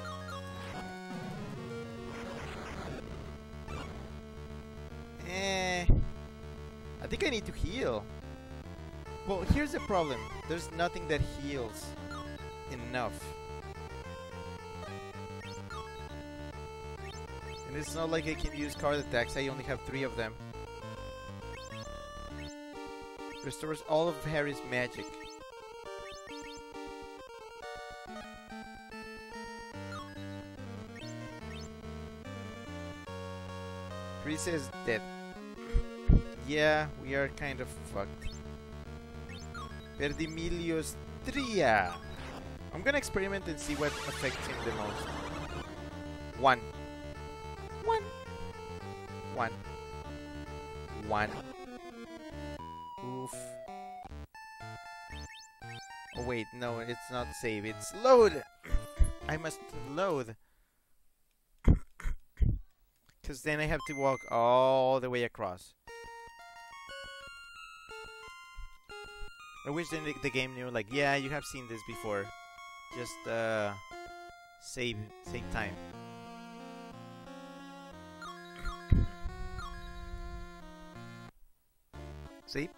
Here's the problem. There's nothing that heals enough. And it's not like I can use card attacks. I only have three of them. Restores all of Harry's magic. Chris is dead. Yeah, we are kind of fucked. Verdimillious Tria. I'm gonna experiment and see what affects him the most. One. One. One. One. Oof. Oh wait, no, it's not save, it's load! I must load. Because then I have to walk all the way across. I wish the, the game knew, like, yeah, you have seen this before. Just, uh, save, save time. See?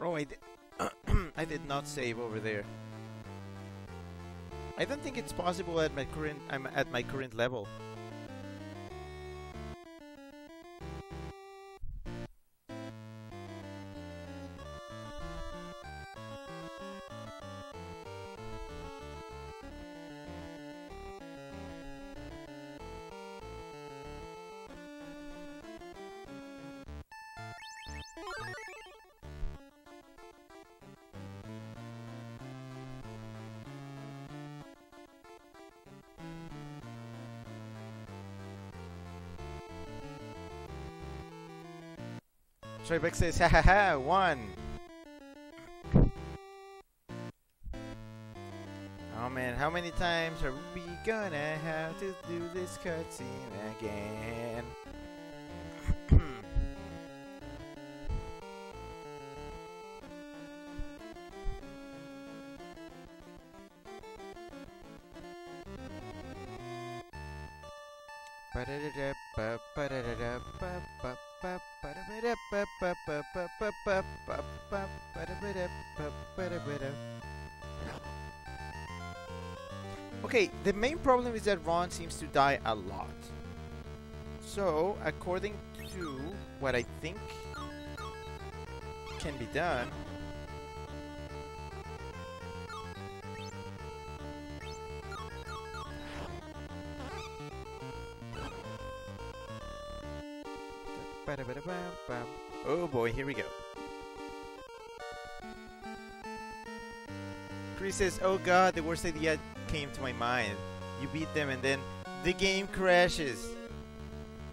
Oh, I did, I did not save over there. I don't think it's possible at my current I'm at my current level. Says, ha ha ha, one! Oh man, how many times are we gonna have to do this cutscene again? The main problem is that Ron seems to die a lot. So, according to what I think can be done, Oh boy, here we go. Chris says, oh god, the worst idea came to my mind. You beat them and then the game crashes.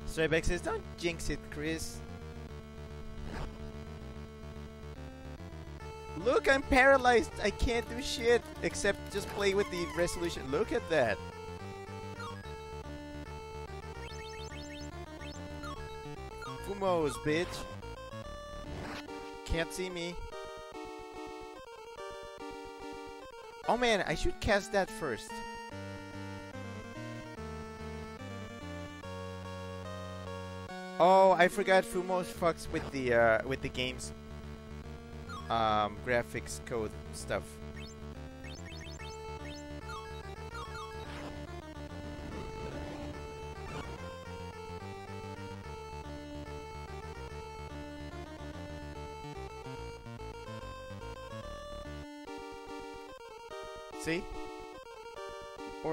Strybeck says, don't jinx it, Chris. Look, I'm paralyzed. I can't do shit except just play with the resolution. Look at that. Fumos, bitch. Can't see me. Oh man, I should cast that first. Oh, I forgot Fumos fucks with the uh, with the game's um, graphics code stuff.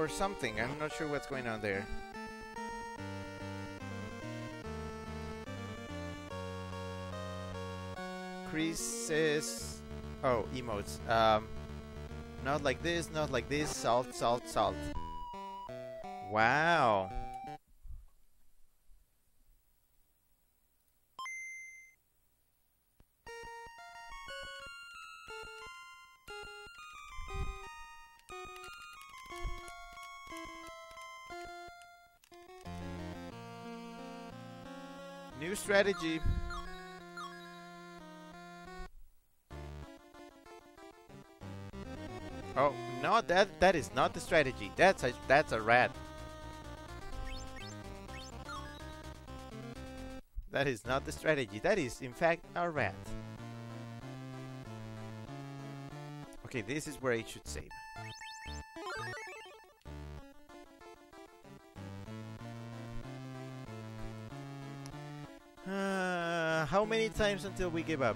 Something. I'm not sure what's going on there. Creases. Oh, emotes. Um, not like this, not like this. Salt, salt, salt. Wow. Strategy. Oh no, that that is not the strategy. That's a that's a rat. That is not the strategy. That is in fact a rat. Okay, this is where it should save. How many times until we give up?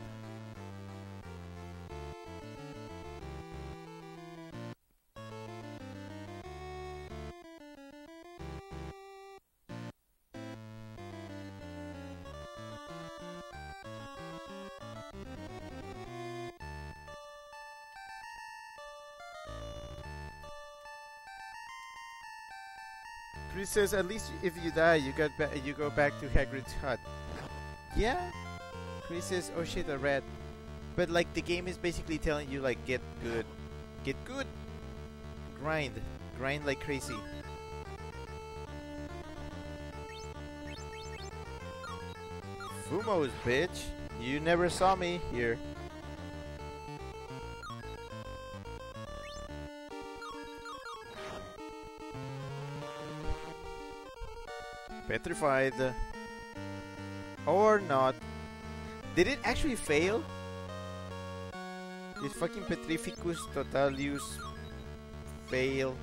Chris says, at least if you die, you got you go back to Hagrid's hut. Yeah. Chris says, oh shit, a rat. But like the game is basically telling you like get good, get good, grind, grind like crazy. Fumos, bitch. You never saw me here. Petrified. Or not. Did it actually fail? Did fucking Petrificus Totalus fail?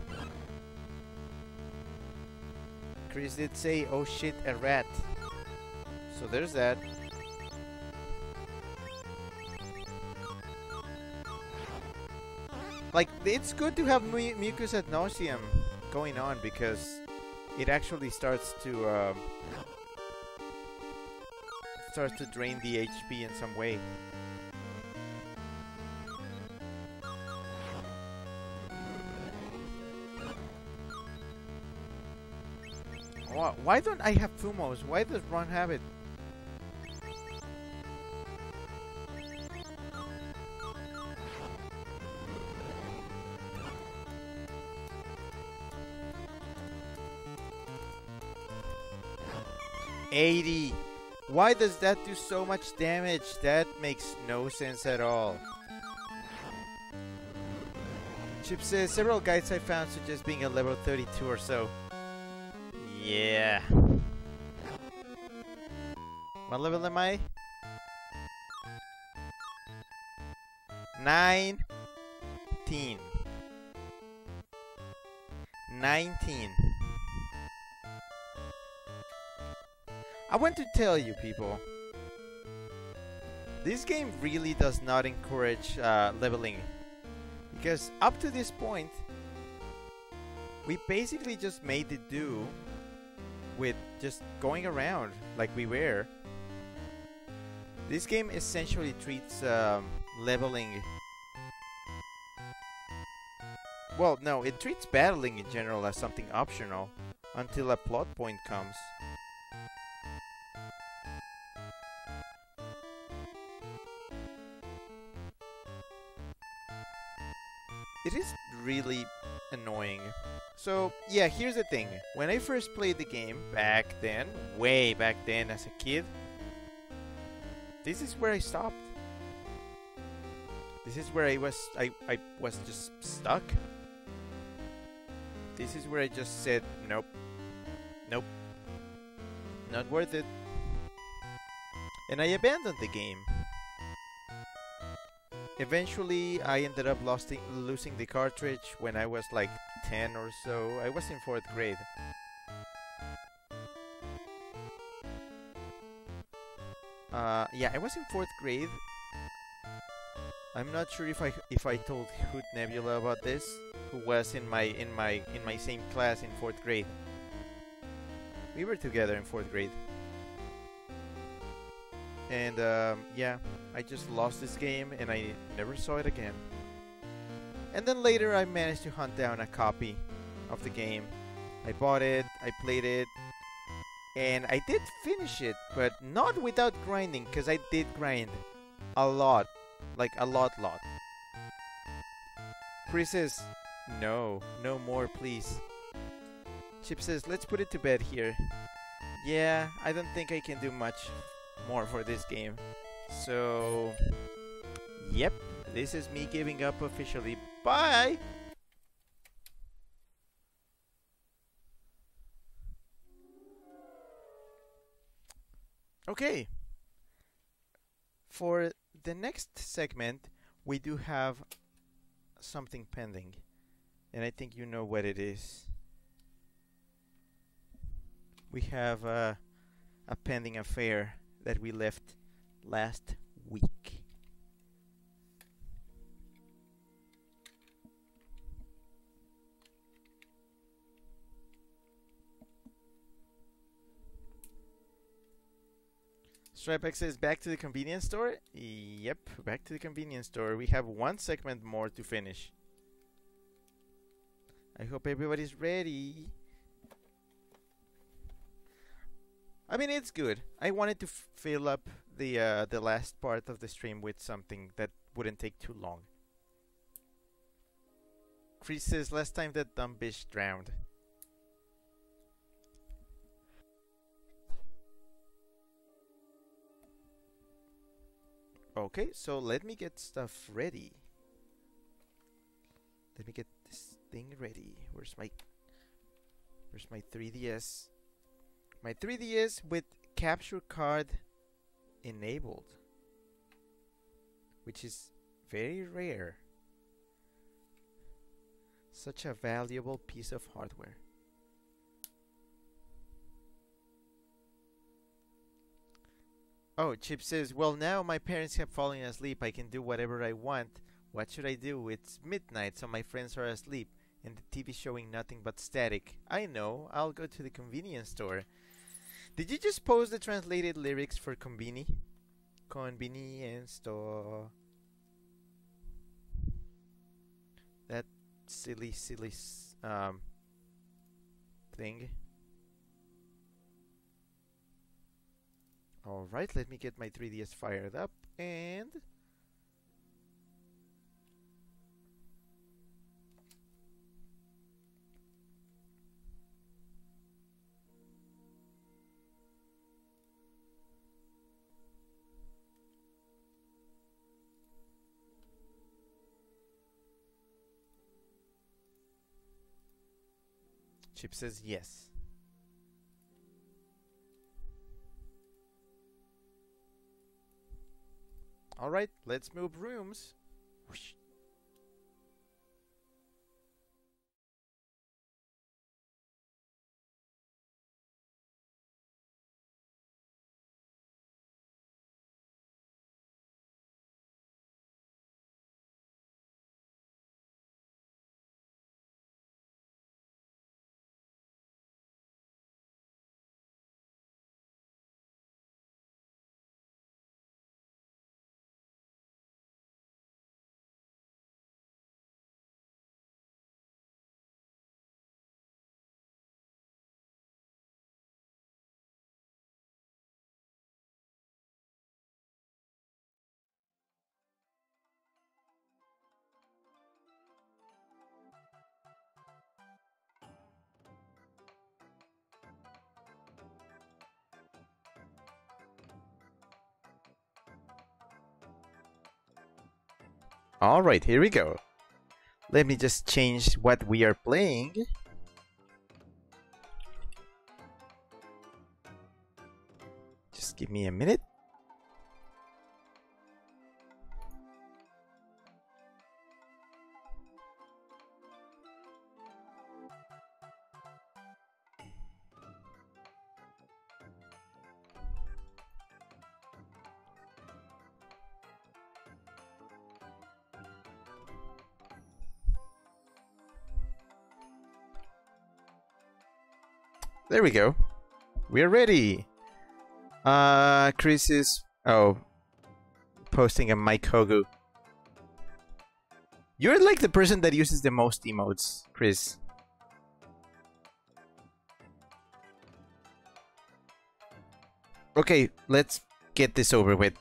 Chris did say, oh shit, a rat. So there's that. Like, it's good to have mu mucus ad nauseam going on because it actually starts to um, starts to drain the HP in some way. Why, don't I have Fumos? Why does Ron have it? Why does that do so much damage? That makes no sense at all. Chip says several guides I found suggest being a level 32 or so. Yeah. What level am I? 19. 19. I want to tell you people, this game really does not encourage uh, leveling. Because up to this point, we basically just made it do with just going around like we were. This game essentially treats um, leveling. Well, no, it treats battling in general as something optional until a plot point comes. Really annoying. So, yeah, here's the thing. When I first played the game, back then, way back then as a kid, this is where I stopped. This is where I was I, I was just stuck. This is where I just said nope. Nope. Not worth it. And I abandoned the game. Eventually, I ended up losing, losing the cartridge when I was like 10 or so. I was in 4th grade. Uh, yeah, I was in 4th grade. I'm not sure if I if I told Hoot Nebula about this, who was in my in my in my same class in 4th grade. We were together in 4th grade. And um, yeah, I just lost this game and I never saw it again. And then later I managed to hunt down a copy of the game. I bought it, I played it, and I did finish it, but not without grinding, because I did grind a lot. Like a lot, lot. Chris says, no, no more, please. Chip says, let's put it to bed here. Yeah, I don't think I can do much more for this game. So, yep, this is me giving up officially. Bye! Okay. For the next segment, we do have something pending. And I think you know what it is. We have uh, a pending affair that we left last week. Stripex says back to the convenience store. Yep, back to the convenience store. We have one segment more to finish. I hope everybody's ready. I mean, it's good. I wanted to fill up the uh, the last part of the stream with something that wouldn't take too long. Chris says last time that dumb bitch drowned. Okay, so let me get stuff ready. Let me get this thing ready. Where's my Where's my 3DS? My 3DS with capture card enabled. Which is very rare. Such a valuable piece of hardware. Oh, Chip says, well now my parents have fallen asleep. I can do whatever I want. What should I do? It's midnight, so my friends are asleep, and the TV showing nothing but static. I know, I'll go to the convenience store. Did you just post the translated lyrics for Conveni? Convenience store. That silly, silly um, thing. Alright, let me get my 3DS fired up and... Chip says yes. Alright, let's move rooms. Whoosh. Alright, here we go. Let me just change what we are playing. Just give me a minute. There we go. We're ready. Uh, Chris is oh, posting a Mike. You're like the person that uses the most emotes, Chris. Okay, let's get this over with.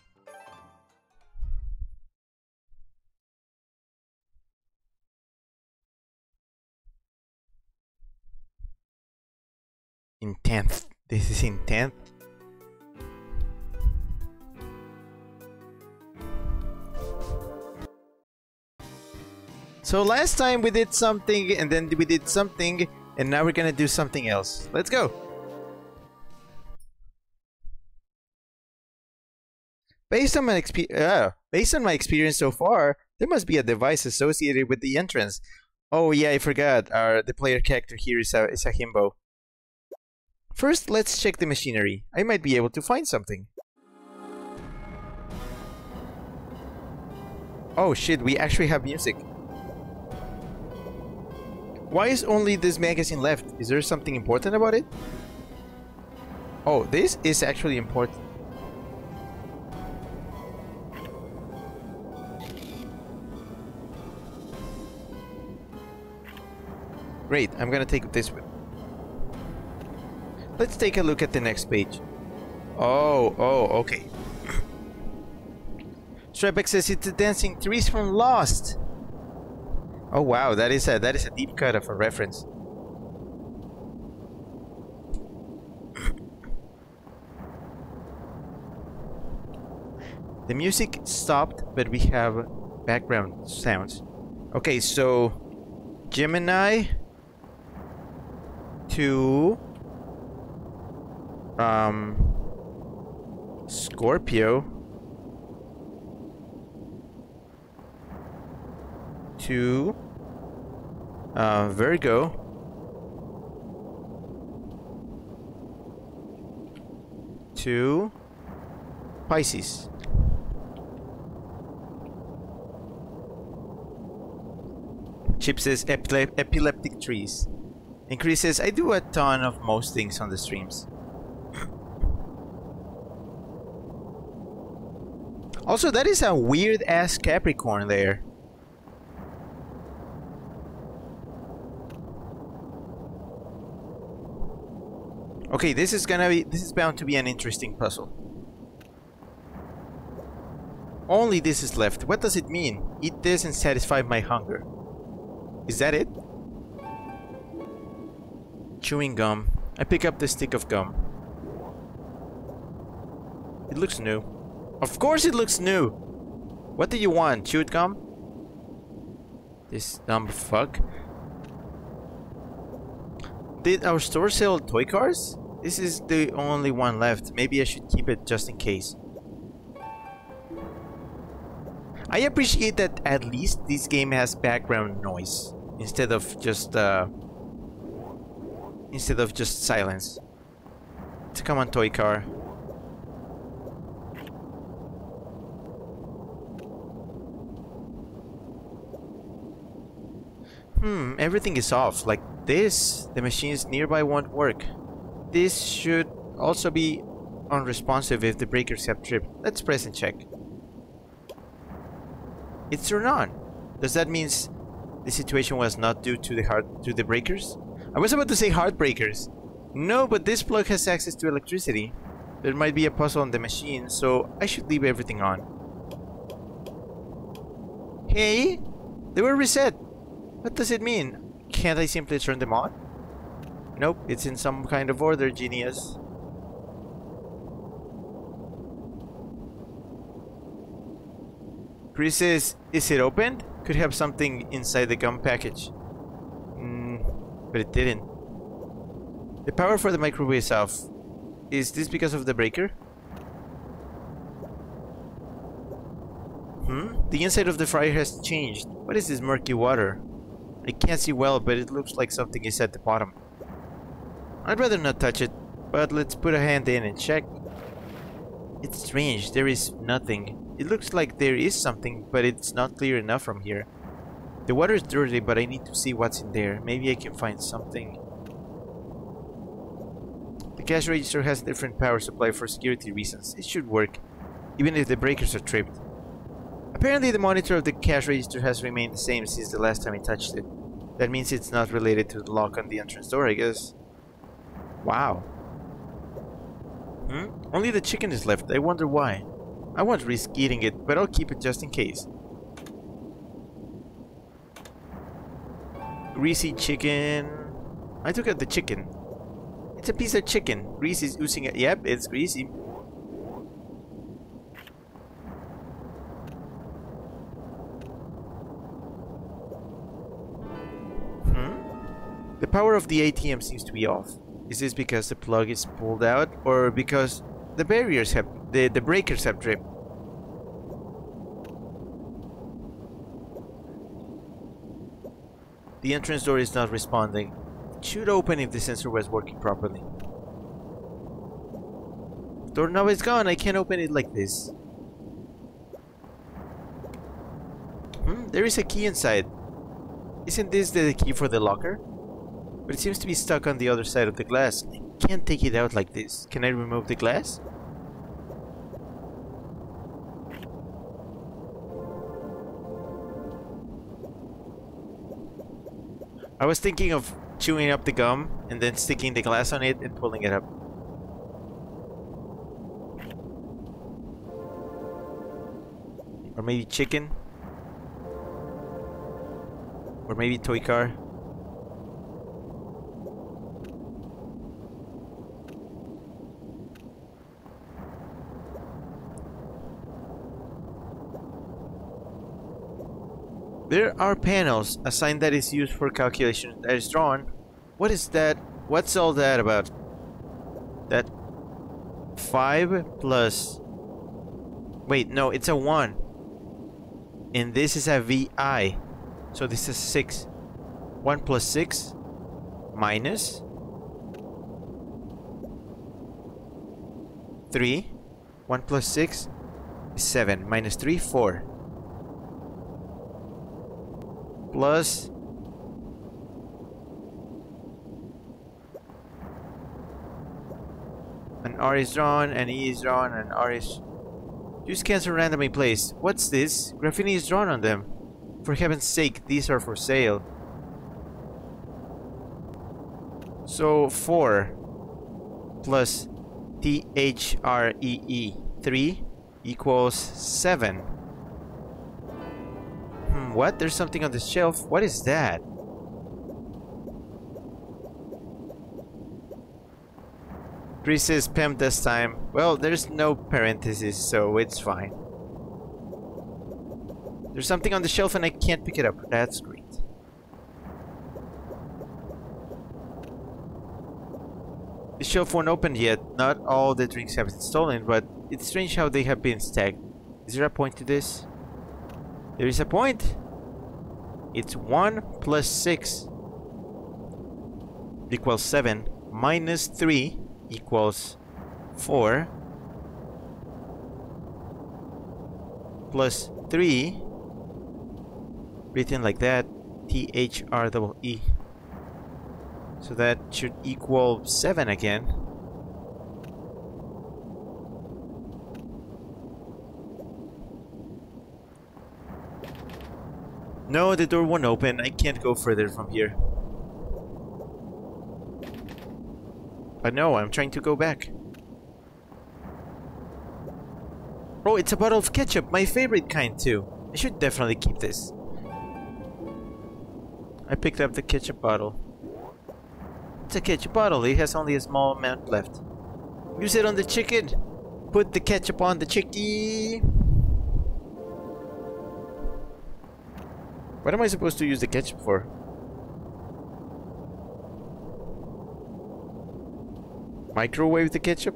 In 10th. This is intense. So last time we did something and then we did something and now we're gonna do something else. Let's go. Based on my uh, based on my experience so far, there must be a device associated with the entrance. Oh yeah, I forgot. Our the player character here is a is a himbo. First, let's check the machinery. I might be able to find something. Oh shit, we actually have music. Why is only this magazine left? Is there something important about it? Oh, this is actually important. Great, I'm gonna take this one. Let's take a look at the next page. Oh, oh, okay. Trebek says it's the dancing trees from Lost. Oh wow, that is a that is a deep cut of a reference. the music stopped, but we have background sounds. Okay, so Gemini to um Scorpio to uh, Virgo to Pisces. Chip says epile epileptic trees. Increases, I do a ton of most things on the streams. Also, that is a weird ass Capricorn there. Okay, this is gonna be, this is bound to be an interesting puzzle. Only this is left. What does it mean? Eat this and satisfy my hunger. Is that it? Chewing gum. I pick up the stick of gum. It looks new. Of course it looks new! What do you want? Chewed gum? This dumb fuck. Did our store sell toy cars? This is the only one left. Maybe I should keep it just in case. I appreciate that at least this game has background noise instead of just uh, instead of just silence. To come on toy car. Hmm, everything is off. Like this, the machines nearby won't work. This should also be unresponsive if the breakers have tripped. Let's press and check. It's turned on. Does that mean the situation was not due to the heart to the breakers? I was about to say heartbreakers. No, but this plug has access to electricity. There might be a puzzle on the machine, so I should leave everything on. Hey, they were reset. What does it mean? Can't I simply turn them on? Nope, it's in some kind of order, genius. Chris says, is it opened? Could have something inside the gum package. Mm, but it didn't. The power for the microwave is off. Is this because of the breaker? Hmm? The inside of the fryer has changed. What is this murky water? I can't see well, but it looks like something is at the bottom. I'd rather not touch it, but let's put a hand in and check. It's strange, there is nothing. It looks like there is something, but it's not clear enough from here. The water is dirty, but I need to see what's in there. Maybe I can find something. The cash register has a different power supply for security reasons. It should work, even if the breakers are tripped. Apparently the monitor of the cash register has remained the same since the last time I touched it. That means it's not related to the lock on the entrance door, I guess. Wow. Hmm? Only the chicken is left. I wonder why. I won't risk eating it, but I'll keep it just in case. Greasy chicken. I took out the chicken. It's a piece of chicken. Grease is oozing it. Yep, it's greasy. The power of the ATM seems to be off. Is this because the plug is pulled out or because the barriers have the, the breakers have tripped? The entrance door is not responding. It should open if the sensor was working properly. Doorknob is gone. I can't open it like this. Hmm, there is a key inside. Isn't this the key for the locker? But it seems to be stuck on the other side of the glass. I can't take it out like this. Can I remove the glass? I was thinking of chewing up the gum and then sticking the glass on it and pulling it up. Or maybe chicken? Or maybe toy car? There are panels, a sign that is used for calculation that is drawn. What is that? What's all that about? That 5 plus... Wait, no, it's a 1. And this is a VI. So this is 6. 1 plus 6 minus 3. 1 plus 6 is 7. Minus 3, 4. Plus an R is drawn, an E is drawn, an R is... Use cancel randomly placed. What's this? Graffiti is drawn on them. For heaven's sake, these are for sale. So 4 plus T-H-R-E-E -E, 3 equals 7. Hmm, what? There's something on the shelf. What is that? Says PEM this time. Well, there's no parentheses, so it's fine. There's something on the shelf and I can't pick it up. That's great. The shelf won't open yet. Not all the drinks have been stolen, but it's strange how they have been stacked. Is there a point to this? There is a point. It's 1 plus 6 equals 7 minus 3 equals 4 plus 3 written like that T H R E so that should equal 7 again No, the door won't open. I can't go further from here. But no, I'm trying to go back. Oh, it's a bottle of ketchup, my favorite kind too. I should definitely keep this. I picked up the ketchup bottle. It's a ketchup bottle, it has only a small amount left. Use it on the chicken! Put the ketchup on the chicky! What am I supposed to use the ketchup for? Microwave the ketchup?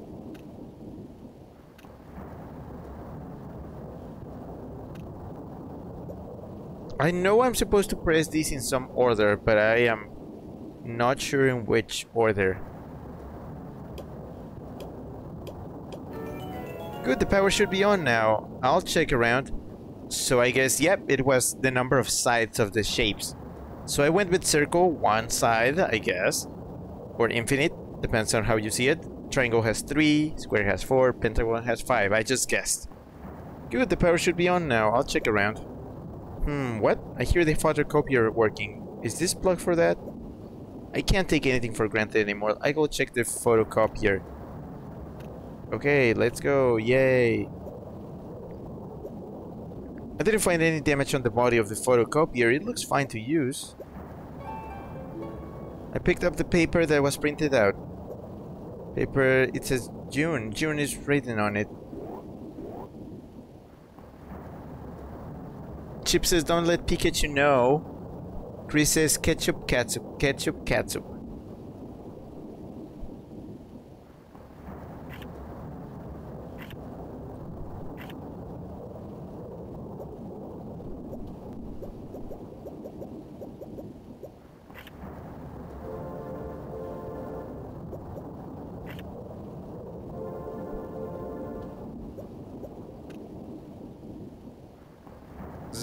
I know I'm supposed to press these in some order, but I am not sure in which order. Good, the power should be on now. I'll check around. So I guess, yep, it was the number of sides of the shapes. So I went with circle, one side, I guess. Or infinite, depends on how you see it. Triangle has three, square has four, pentagon has five, I just guessed. Good, the power should be on now, I'll check around. Hmm, what? I hear the photocopier working. Is this plugged for that? I can't take anything for granted anymore. I go check the photocopier. Okay, let's go, yay. I didn't find any damage on the body of the photocopier. It looks fine to use. I picked up the paper that was printed out. Paper, it says June. June is written on it. Chip says don't let Pikachu know. Chris says ketchup, ketchup, ketchup, ketchup.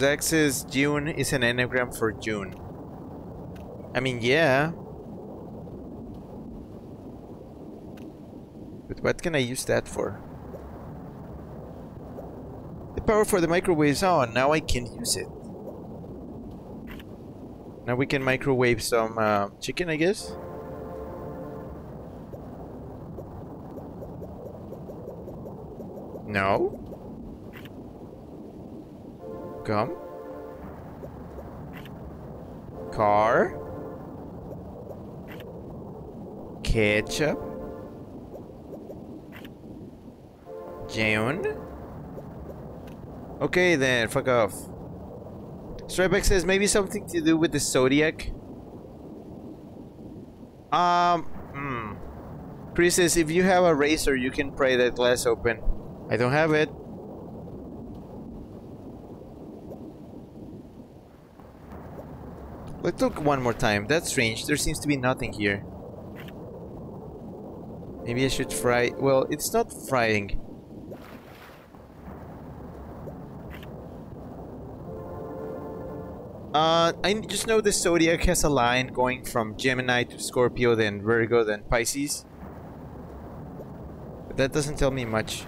Says June is an anagram for June. I mean, yeah. But what can I use that for? The power for the microwave is on. Now I can use it. Now we can microwave some uh, chicken, I guess. No. Come. Car. Ketchup. June. Okay then, fuck off. Stripex says maybe something to do with the Zodiac. Um, hmm. Chris says if you have a razor, you can pry that glass open. I don't have it. Look one more time. That's strange. There seems to be nothing here. Maybe I should fry... Well, it's not frying. Uh, I just know the Zodiac has a line going from Gemini to Scorpio, then Virgo, then Pisces. But that doesn't tell me much.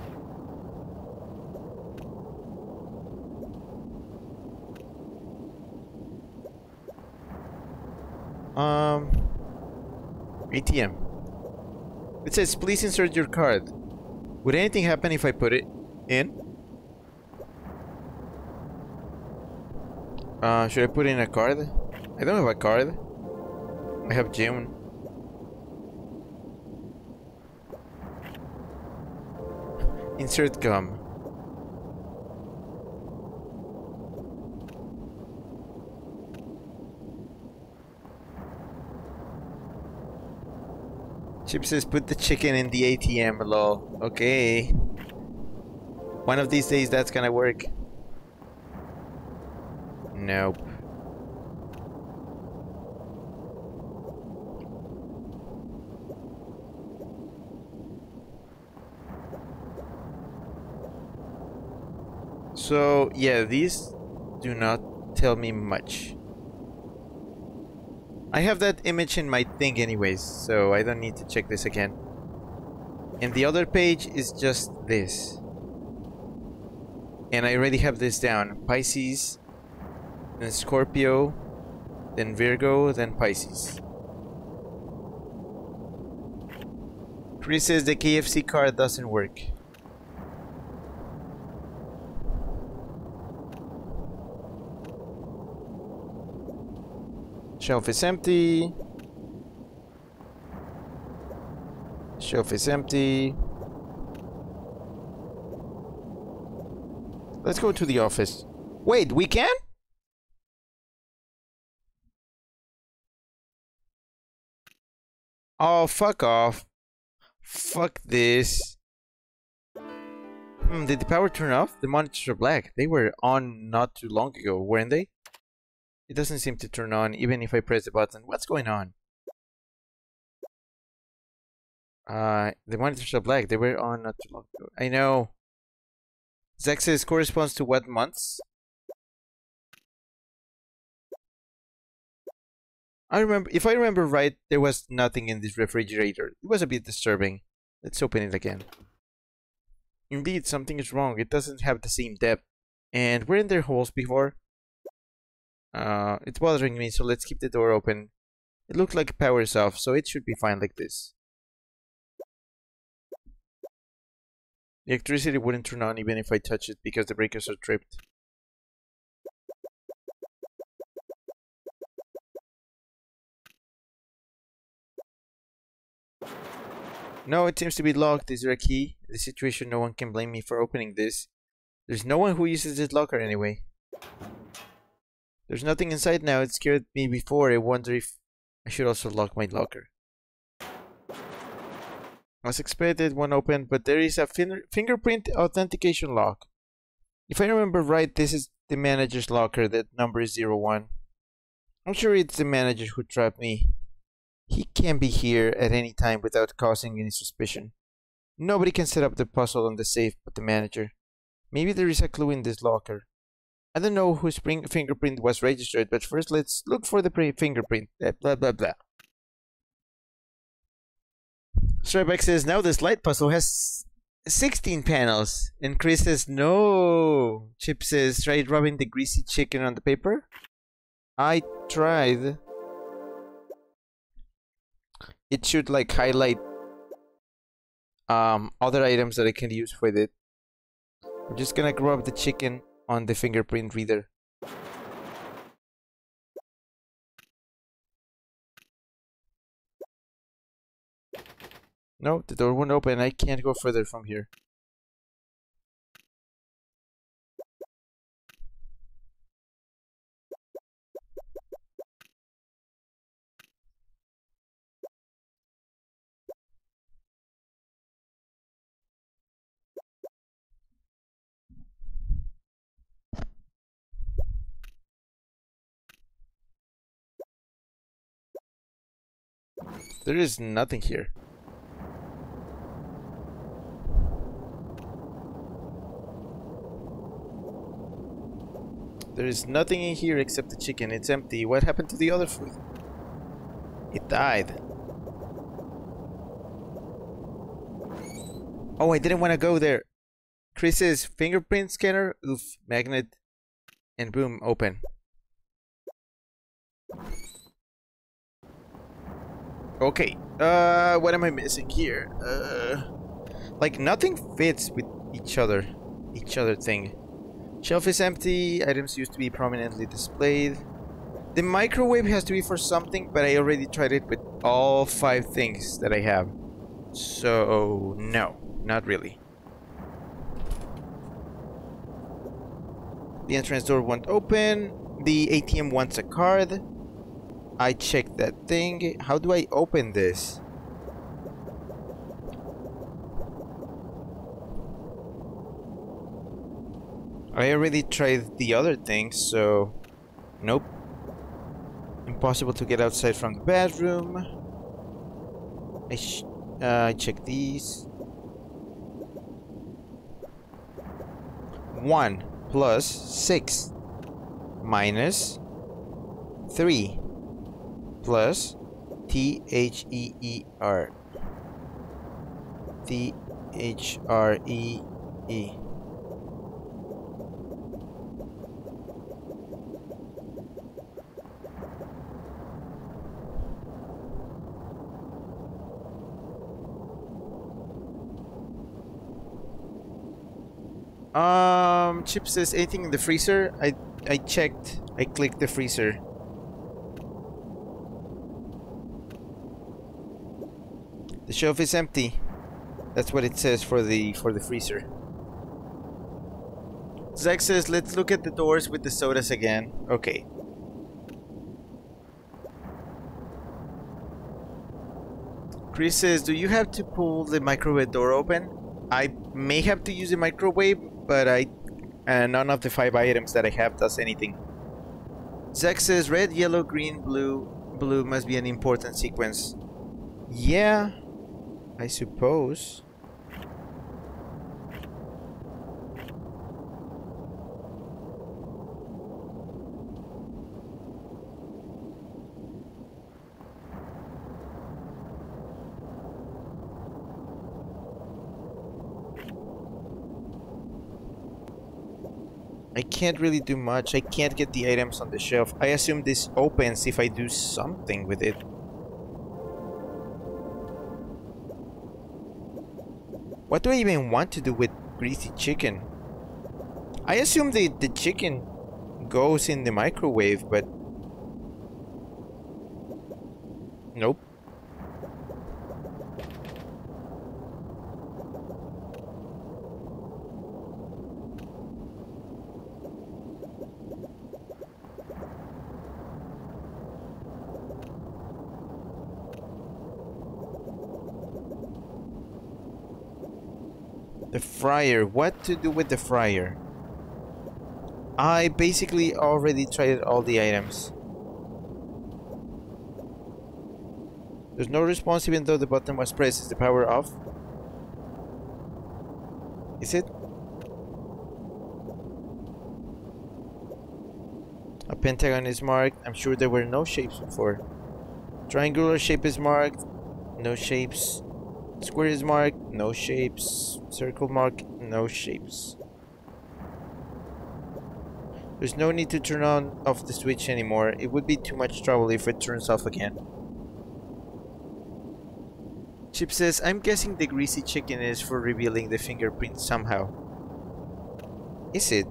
ATM. It says, please insert your card. Would anything happen if I put it in? Uh, should I put in a card? I don't have a card. I have June. Insert gum. Chip says put the chicken in the ATM, lol. Okay. One of these days that's gonna work. Nope. So, yeah, these do not tell me much. I have that image in my thing anyways, so I don't need to check this again. And the other page is just this. And I already have this down. Pisces, then Scorpio, then Virgo, then Pisces. Chris says the KFC card doesn't work. Shelf is empty. Shelf is empty. Let's go to the office. Wait, we can? Oh, fuck off. Fuck this. Hmm, did the power turn off? The monitors are black. They were on not too long ago, weren't they? It doesn't seem to turn on even if I press the button. What's going on? Uh, the monitors are black. They were on not too long ago. I know. Says corresponds to what months? I remember, if I remember right, there was nothing in this refrigerator. It was a bit disturbing. Let's open it again. Indeed, something is wrong. It doesn't have the same depth. And weren't there holes before? Uh, it's bothering me, so let's keep the door open. It looks like it powers off, so it should be fine like this. The electricity wouldn't turn on even if I touch it because the breakers are tripped. No, it seems to be locked. Is there a key? In The situation, no one can blame me for opening this. There's no one who uses this locker anyway. There's nothing inside now. It scared me before. I wonder if I should also lock my locker. As expected, one opened, but there is a fin fingerprint authentication lock. If I remember right, this is the manager's locker. That number is 01. I'm sure it's the manager who trapped me. He can't be here at any time without causing any suspicion. Nobody can set up the puzzle on the safe but the manager. Maybe there is a clue in this locker. I don't know whose fingerprint was registered, but first let's look for the fingerprint. Blah, blah, blah. Strybeck says, now this light puzzle has 16 panels. And Chris says, no. Chip says, try rubbing the greasy chicken on the paper. I tried. It should like highlight um, other items that I can use with it. I'm just gonna grab the chicken on the fingerprint reader. No, the door won't open. I can't go further from here. There is nothing here. There is nothing in here except the chicken. It's empty. What happened to the other food? It died. Oh, I didn't want to go there. Chris's fingerprint scanner, oof, magnet, and boom, open. Okay, uh, what am I missing here? Uh, like nothing fits with each other, each other thing. Shelf is empty, items used to be prominently displayed. The microwave has to be for something, but I already tried it with all five things that I have. So, no, not really. The entrance door won't open. The ATM wants a card. I check that thing. How do I open this? I already tried the other thing, so... Nope. Impossible to get outside from the bathroom. I, uh, I check these. 1 plus 6 minus 3 plus T H E E R T H R E E Um, Chip says anything in the freezer? I I checked. I clicked the freezer. The shelf is empty. That's what it says for the for the freezer. Zach says, let's look at the doors with the sodas again. Okay. Chris says, do you have to pull the microwave door open? I may have to use the microwave, but I uh, none of the five items that I have does anything. Zach says, red, yellow, green, blue. Blue must be an important sequence. Yeah, I suppose. I can't really do much. I can't get the items on the shelf. I assume this opens if I do something with it. What do I even want to do with greasy chicken? I assume the, the chicken goes in the microwave, but... Nope. The fryer. What to do with the fryer? I basically already tried all the items. There's no response even though the button was pressed. Is the power off? Is it? A pentagon is marked. I'm sure there were no shapes before. Triangular shape is marked. No shapes. Square is marked. No shapes. Circle mark. No shapes. There's no need to turn on off the switch anymore. It would be too much trouble if it turns off again. Chip says, I'm guessing the greasy chicken is for revealing the fingerprint somehow. Is it?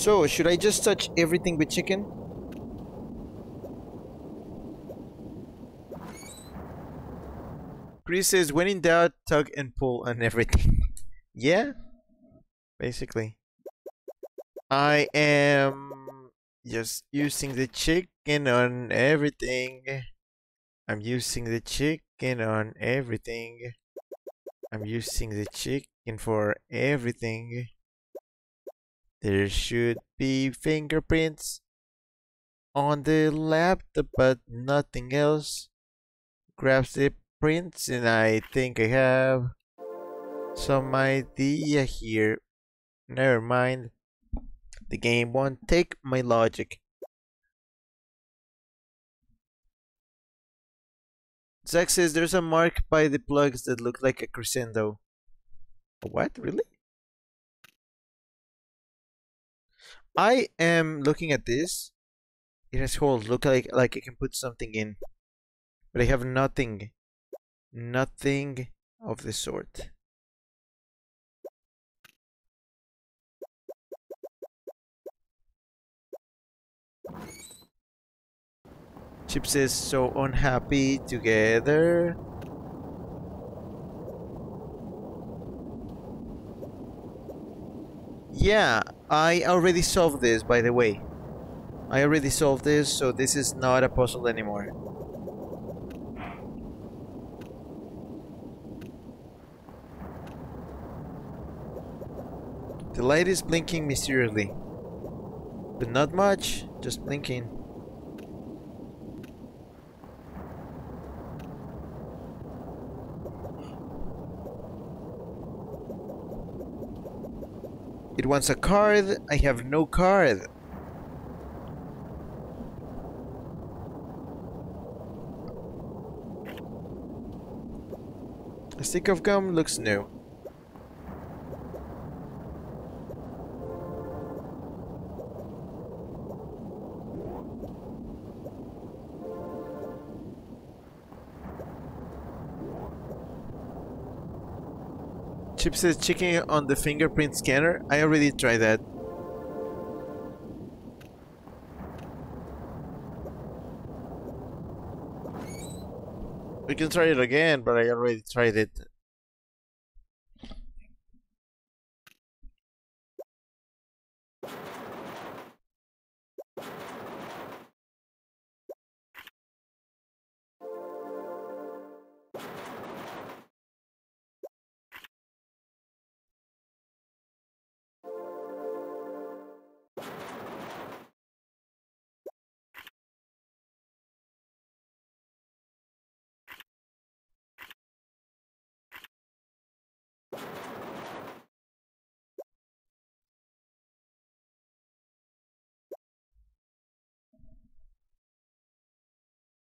So, should I just touch everything with chicken? Chris says, when in doubt, tug and pull on everything. yeah? Basically. I am just using the chicken on everything. I'm using the chicken on everything. I'm using the chicken for everything. There should be fingerprints on the laptop, but nothing else. Grabs the prints, and I think I have some idea here. Never mind. The game won't take my logic. Zach says there's a mark by the plugs that look like a crescendo. What? Really? I am looking at this. It has holes. Look like like I can put something in. But I have nothing. Nothing of the sort. Chips is so unhappy together. Yeah, I already solved this, by the way. I already solved this, so this is not a puzzle anymore. The light is blinking mysteriously. But not much, just blinking. It wants a card. I have no card. A stick of gum looks new. Chip says checking on the fingerprint scanner. I already tried that. We can try it again, but I already tried it.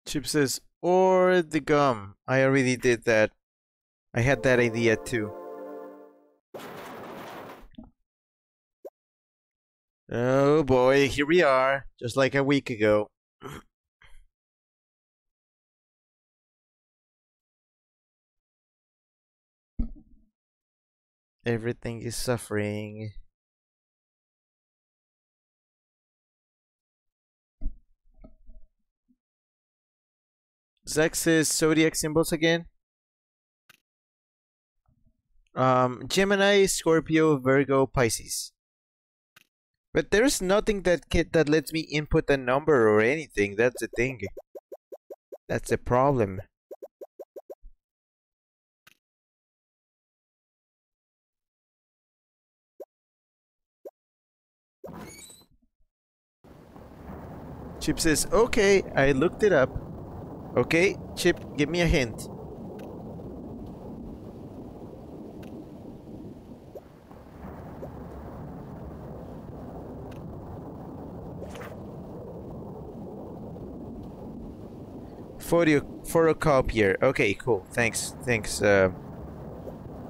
Chip says, or the gum. I already did that. I had that idea too. Oh boy, here we are, just like a week ago. Everything is suffering. Says zodiac symbols again. Um, Gemini, Scorpio, Virgo, Pisces. But there's nothing that that lets me input a number or anything. That's the thing. That's the problem. Chip says, okay, I looked it up. Okay, Chip, give me a hint. Photo photocopier. Okay, cool. Thanks, thanks, uh,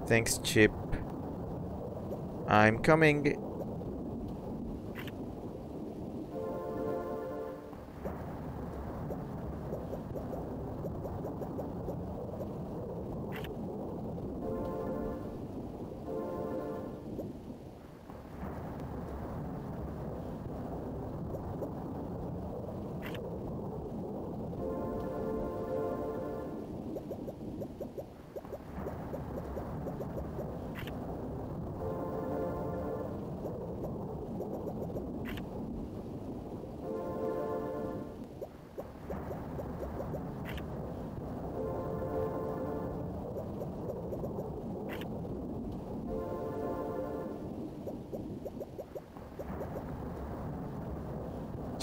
thanks, Chip. I'm coming.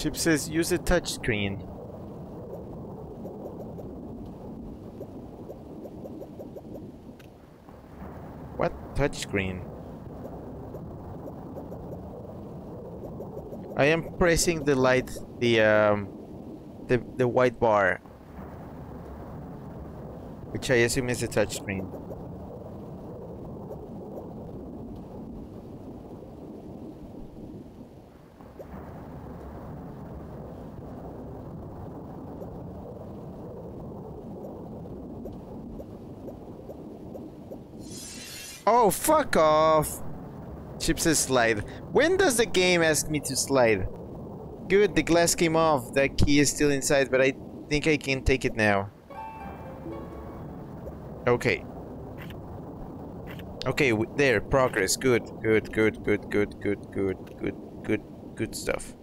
Chip says use a touchscreen. What touchscreen? I am pressing the light, the um, the the white bar, which I assume is a touchscreen. Oh, fuck off! Chip says slide. When does the game ask me to slide? Good, the glass came off. That key is still inside, but I think I can take it now. Okay. Okay, there, progress. Good, good, good, good, good, good, good, good, good, good stuff.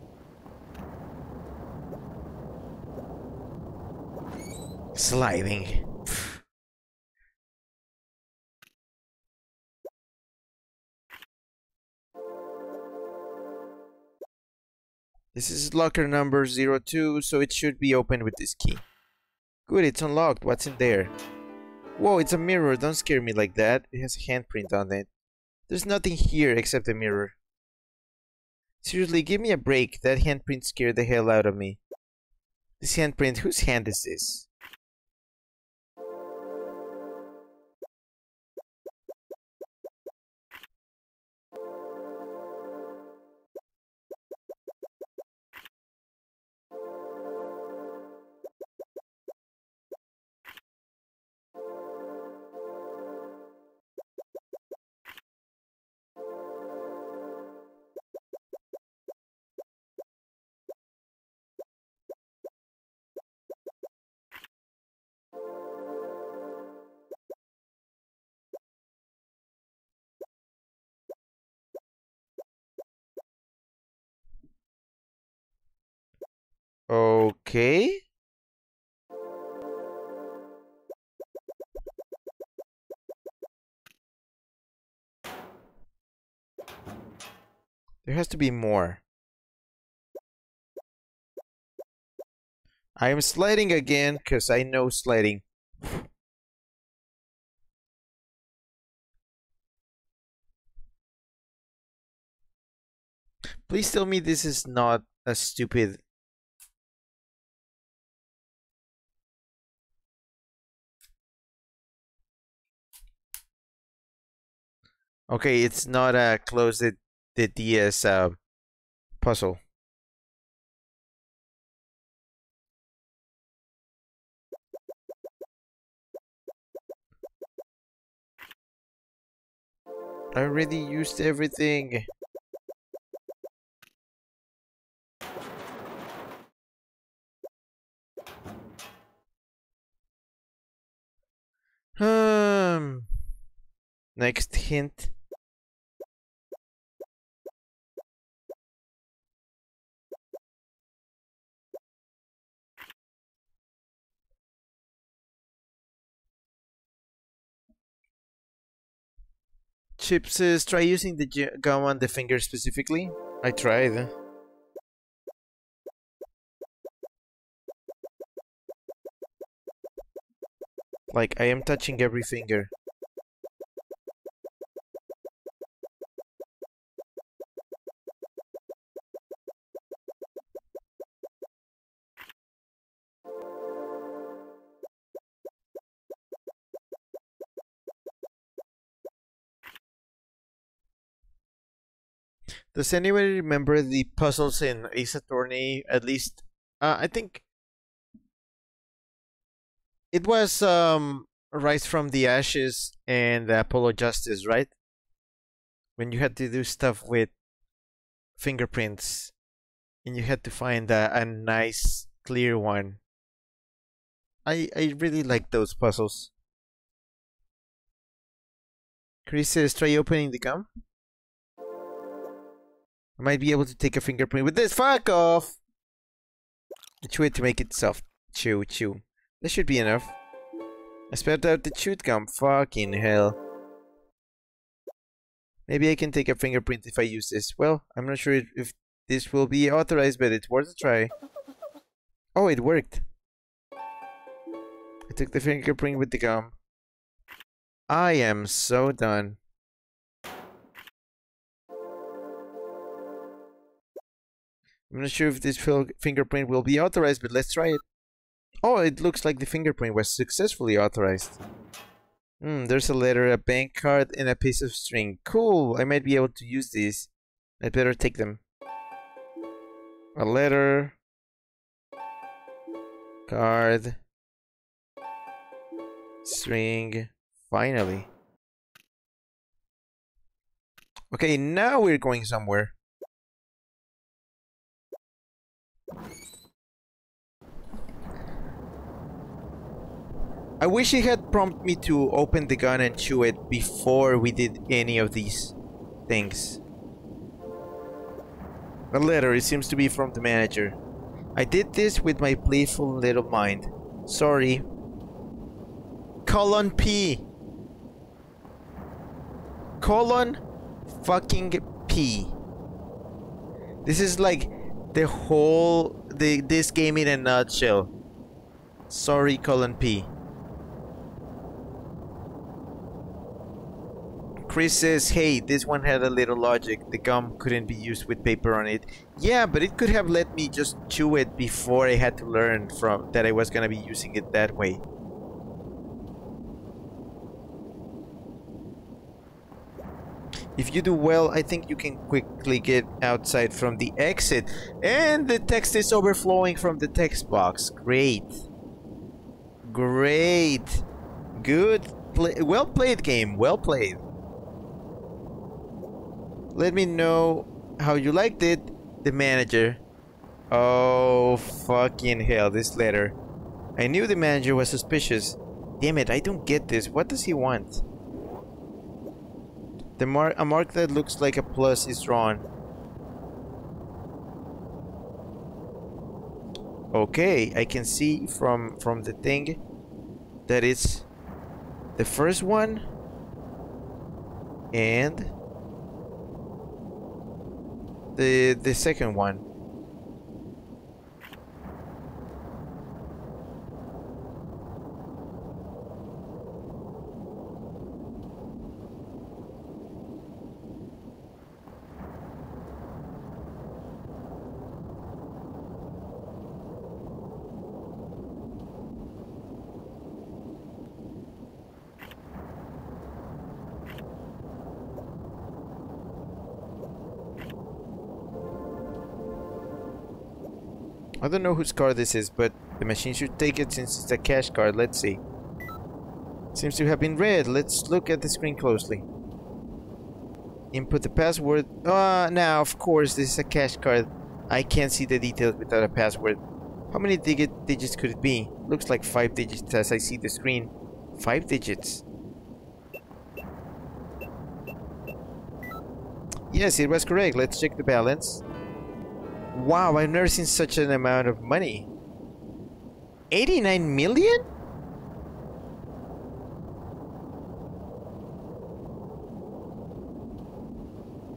Sliding. This is locker number 02, so it should be opened with this key. Good, it's unlocked. What's in there? Whoa, it's a mirror. Don't scare me like that. It has a handprint on it. There's nothing here except a mirror. Seriously, give me a break. That handprint scared the hell out of me. This handprint, whose hand is this? Okay. There has to be more. I am sliding again because I know sliding. Please tell me this is not a stupid Okay, it's not a close the, the DS uh, puzzle. I already used everything. Um, next hint. Chips says, try using the gum on the finger specifically. I tried. Like, I am touching every finger. Does anybody remember the puzzles in Ace Attorney? At least, uh, I think it was um, Rise from the Ashes and Apollo Justice, right? When you had to do stuff with fingerprints and you had to find a, a nice clear one. I I really like those puzzles. Chris says try opening the gum. I might be able to take a fingerprint with this. Fuck off! chew it to make it soft. Chew, chew. That should be enough. I spat out the chewed gum. Fucking hell. Maybe I can take a fingerprint if I use this. Well, I'm not sure if this will be authorized, but it's worth a try. Oh, it worked. I took the fingerprint with the gum. I am so done. I'm not sure if this fingerprint will be authorized, but let's try it. Oh, it looks like the fingerprint was successfully authorized. Hmm, there's a letter, a bank card, and a piece of string. Cool, I might be able to use these. I better take them. A letter. Card. String. Finally. Okay, now we're going somewhere. I wish he had prompted me to open the gun and chew it before we did any of these things. A letter, it seems to be from the manager. I did this with my playful little mind. Sorry. Colon P. Colon fucking P. This is like the whole the this game in a nutshell. Sorry, colon P. Chris says, hey, this one had a little logic. The gum couldn't be used with paper on it. Yeah, but it could have let me just chew it before I had to learn from that I was gonna be using it that way. If you do well, I think you can quickly get outside from the exit. And the text is overflowing from the text box. Great. Great. Good. Play well played game. Well played. Let me know how you liked it. The manager. Oh, fucking hell. This letter. I knew the manager was suspicious. Damn it, I don't get this. What does he want? The mark, a mark that looks like a plus is drawn. Okay, I can see from from the thing that it's the first one and the the second one. I don't know whose card this is, but the machine should take it since it's a cash card. Let's see. Seems to have been read. Let's look at the screen closely. Input the password. Ah, uh, now, of course, this is a cash card. I can't see the details without a password. How many dig digits could it be? Looks like five digits as I see the screen. Five digits. Yes, it was correct. Let's check the balance. Wow, I've never seen such an amount of money. 89 million?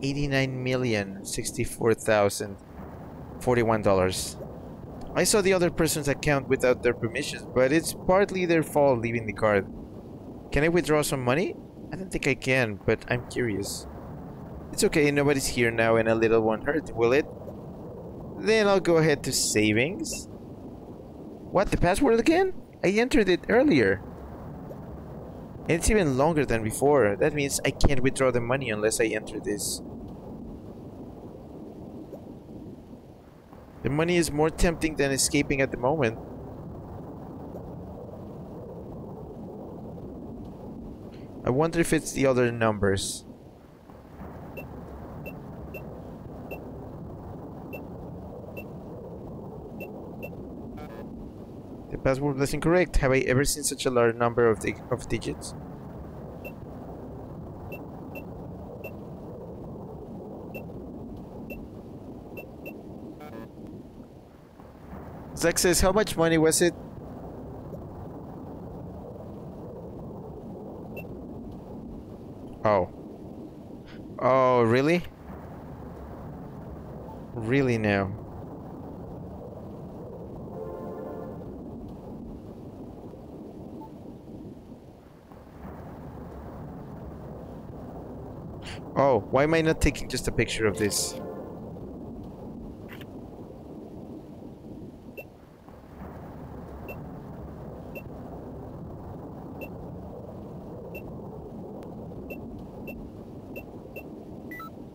Eighty-nine million sixty-four thousand forty-one dollars. I saw the other person's account without their permission, but it's partly their fault leaving the card. Can I withdraw some money? I don't think I can, but I'm curious. It's okay, nobody's here now and a little won't hurt, will it? Then I'll go ahead to savings. What, the password again? I entered it earlier. And it's even longer than before. That means I can't withdraw the money unless I enter this. The money is more tempting than escaping at the moment. I wonder if it's the other numbers. Password was incorrect. Have I ever seen such a large number of, of digits? Zach says, how much money was it? Oh. Oh, really? Really now? Oh, why am I not taking just a picture of this?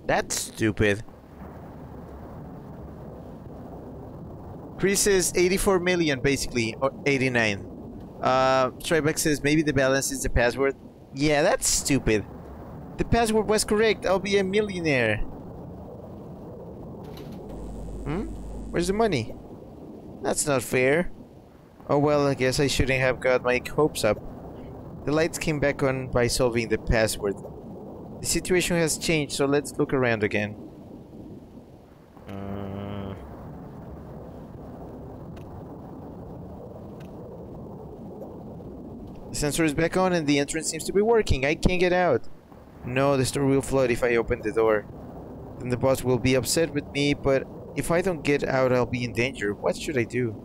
That's stupid. Chris says 84 million, basically, or 89. Uh, Tribex says maybe the balance is the password. Yeah, that's stupid. The password was correct. I'll be a millionaire. Hmm? Where's the money? That's not fair. Oh well, I guess I shouldn't have got my hopes up. The lights came back on by solving the password. The situation has changed, so let's look around again. Uh... The sensor is back on and the entrance seems to be working. I can't get out. No, the store will flood if I open the door. Then the boss will be upset with me, but if I don't get out, I'll be in danger. What should I do?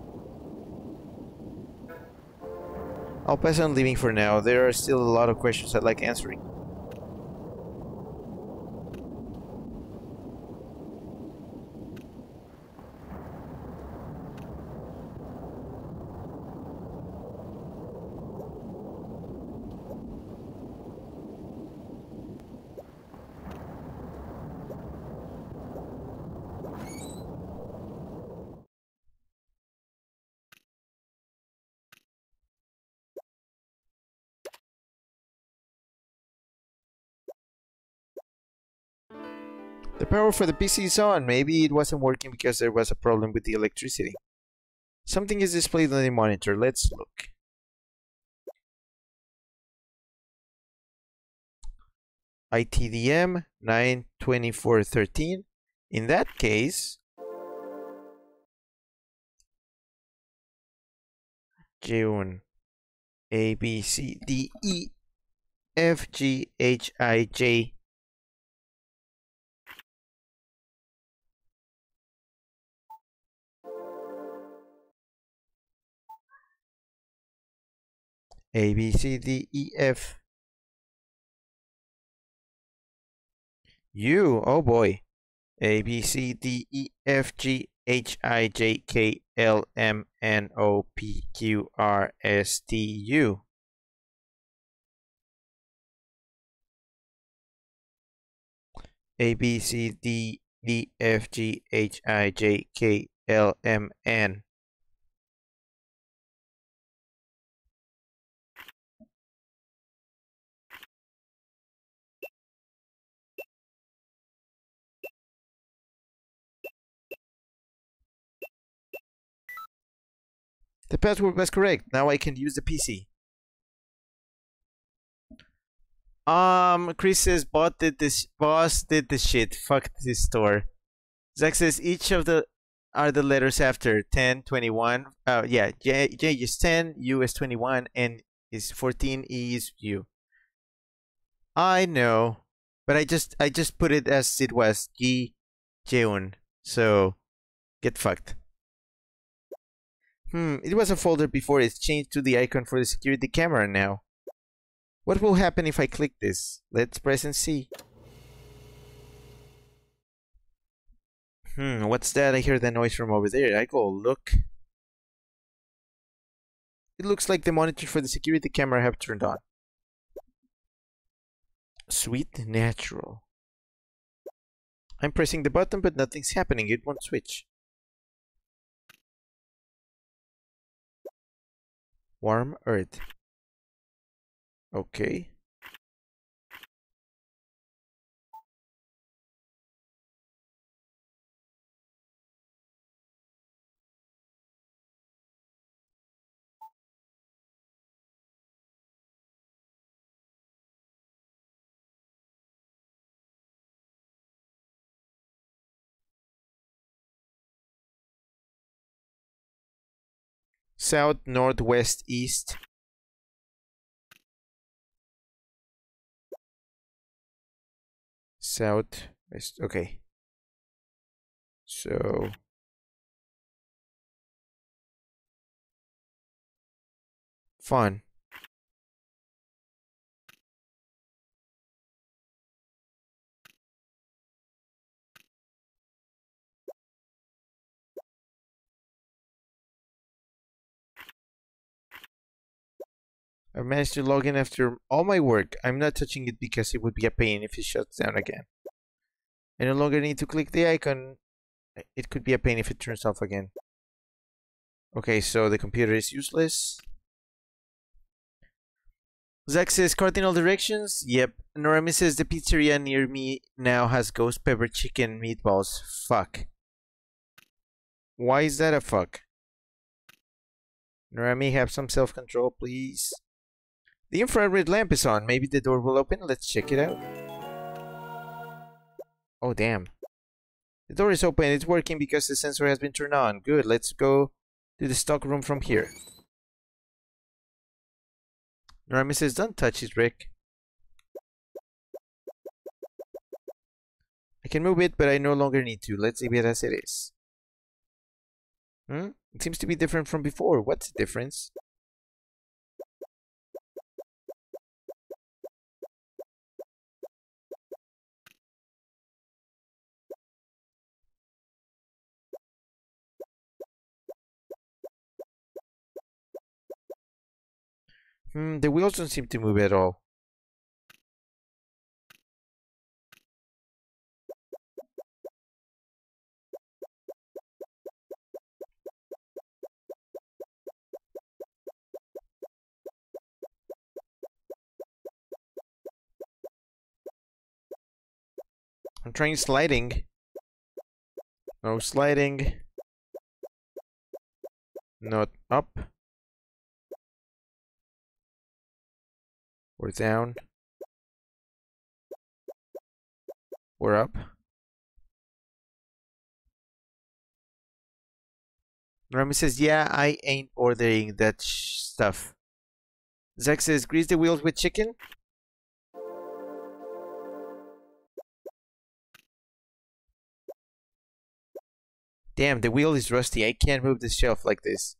I'll pass on leaving for now. There are still a lot of questions I'd like answering. The power for the PC is on. Maybe it wasn't working because there was a problem with the electricity. Something is displayed on the monitor. Let's look. ITDM 92413. In that case, June A B C D E F G H I J A, B, C, D, E, F. U, oh boy. A, B, C, D, E, F, G, H, I, J, K, L, M, N, O, P, Q, R, S, T, U. A, B, C, D, E, F, G, H, I, J, K, L, M, N. The password was correct. Now I can use the PC. Um, Chris says, "Bot did this. Boss did this shit. Fuck this store." Zach says, "Each of the are the letters after 10, 21. Uh, yeah, J, J is 10, U is 21, and is 14, E is U. I know, but I just I just put it as it was G, Jeon. So, get fucked. Hmm, it was a folder before it's changed to the icon for the security camera now. What will happen if I click this? Let's press and see. Hmm, what's that? I hear the noise from over there. I go look. It looks like the monitor for the security camera have turned on. Sweet natural. I'm pressing the button but nothing's happening. It won't switch. Warm earth. Okay. South, north, west, east. South, west, okay. So... Fun. I managed to log in after all my work. I'm not touching it because it would be a pain if it shuts down again. I no longer need to click the icon. It could be a pain if it turns off again. Okay, so the computer is useless. Zach says cardinal directions. Yep. Norami says the pizzeria near me now has ghost pepper chicken meatballs. Fuck. Why is that a fuck? Norami, have some self-control, please. The infrared lamp is on. Maybe the door will open. Let's check it out. Oh, damn. The door is open. It's working because the sensor has been turned on. Good. Let's go to the stock room from here. Norami says, don't touch it, Rick. I can move it, but I no longer need to. Let's leave it as it is. Hmm? It seems to be different from before. What's the difference? Hmm, the wheels don't seem to move at all. I'm trying sliding. No sliding. Not up. We're down. We're up. Rami says, yeah, I ain't ordering that stuff. Zach says, grease the wheels with chicken? Damn, the wheel is rusty. I can't move this shelf like this.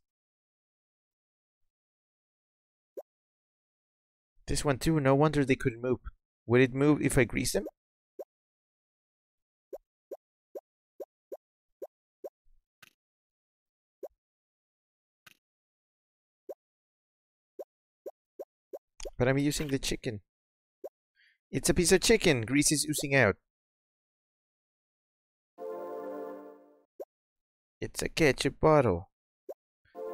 This one too, no wonder they couldn't move. Would it move if I grease them? But I'm using the chicken. It's a piece of chicken. Grease is oozing out. It's a ketchup bottle.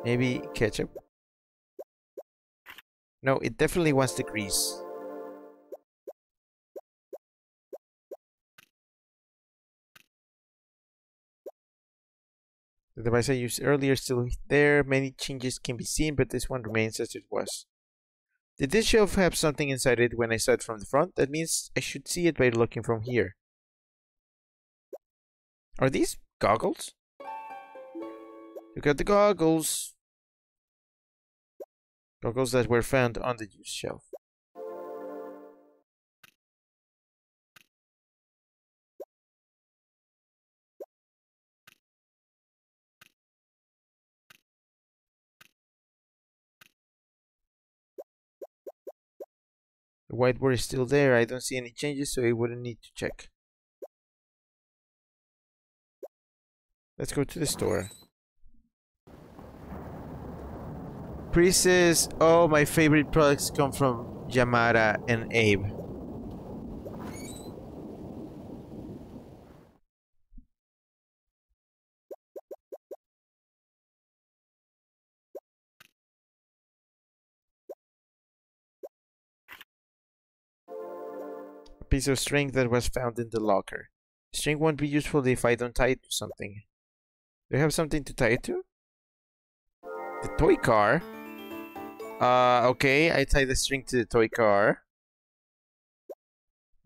Maybe ketchup? No, it definitely wants the grease. The device I used earlier still there. Many changes can be seen, but this one remains as it was. Did this shelf have something inside it when I saw it from the front? That means I should see it by looking from here. Are these goggles? Look at the goggles. Goggles that were found on the used shelf. The whiteboard is still there. I don't see any changes, so I wouldn't need to check. Let's go to the store. Pri says, oh, my favorite products come from Yamada and Abe. A piece of string that was found in the locker. String won't be useful if I don't tie it to something. Do you have something to tie it to? The toy car? Uh, okay, I tie the string to the toy car.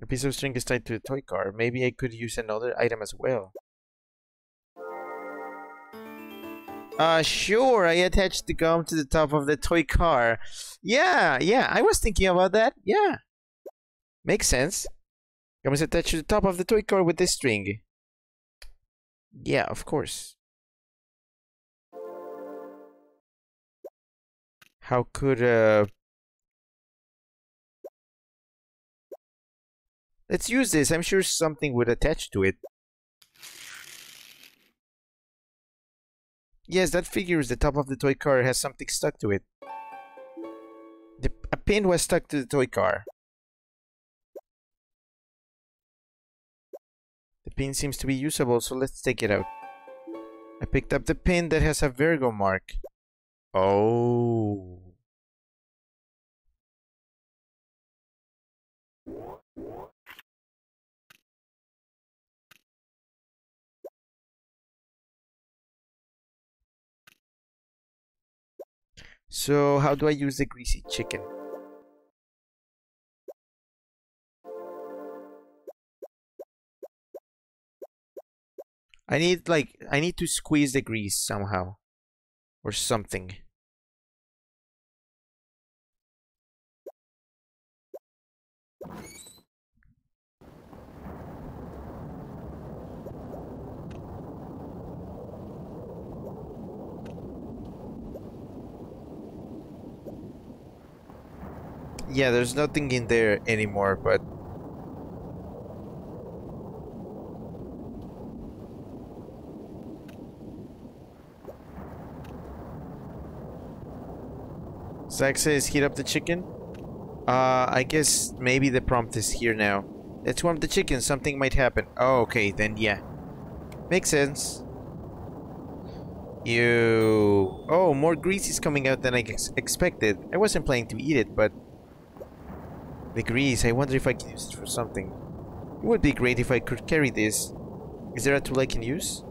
A piece of string is tied to the toy car. Maybe I could use another item as well. Uh, sure, I attached the gum to the top of the toy car. Yeah, yeah, I was thinking about that. Yeah. Makes sense. Gum is attached to the top of the toy car with this string. Yeah, of course. How could, uh... Let's use this. I'm sure something would attach to it. Yes, that figures the top of the toy car has something stuck to it. The, a pin was stuck to the toy car. The pin seems to be usable, so let's take it out. I picked up the pin that has a Virgo mark. Oh. So how do I use the greasy chicken? I need like I need to squeeze the grease somehow or something. Yeah, there's nothing in there anymore, but... Zach says heat up the chicken. Uh, I guess maybe the prompt is here now. Let's warm the chicken, something might happen. Oh, okay, then yeah. Makes sense. You... Oh, more grease is coming out than I expected. I wasn't planning to eat it, but the grease, I wonder if I can use it for something. It would be great if I could carry this. Is there a tool I can use?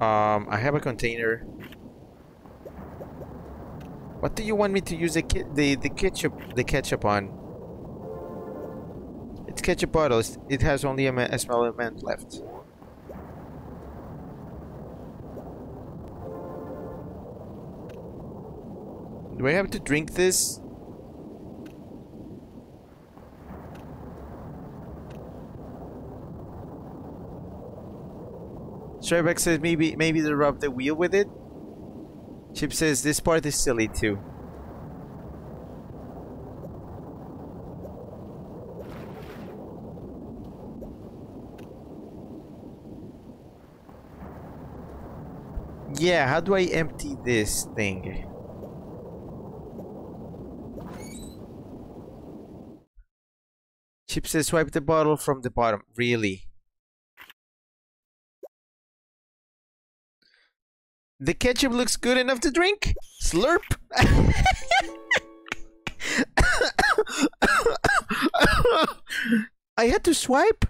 Um, I have a container. What do you want me to use the the the ketchup the ketchup on? It's ketchup bottles. It has only a, a small amount left. Do I have to drink this? Stripex says maybe maybe they rub the wheel with it. Chip says this part is silly too. Yeah, how do I empty this thing? Chip says swipe the bottle from the bottom. Really? The ketchup looks good enough to drink? Slurp? I had to swipe?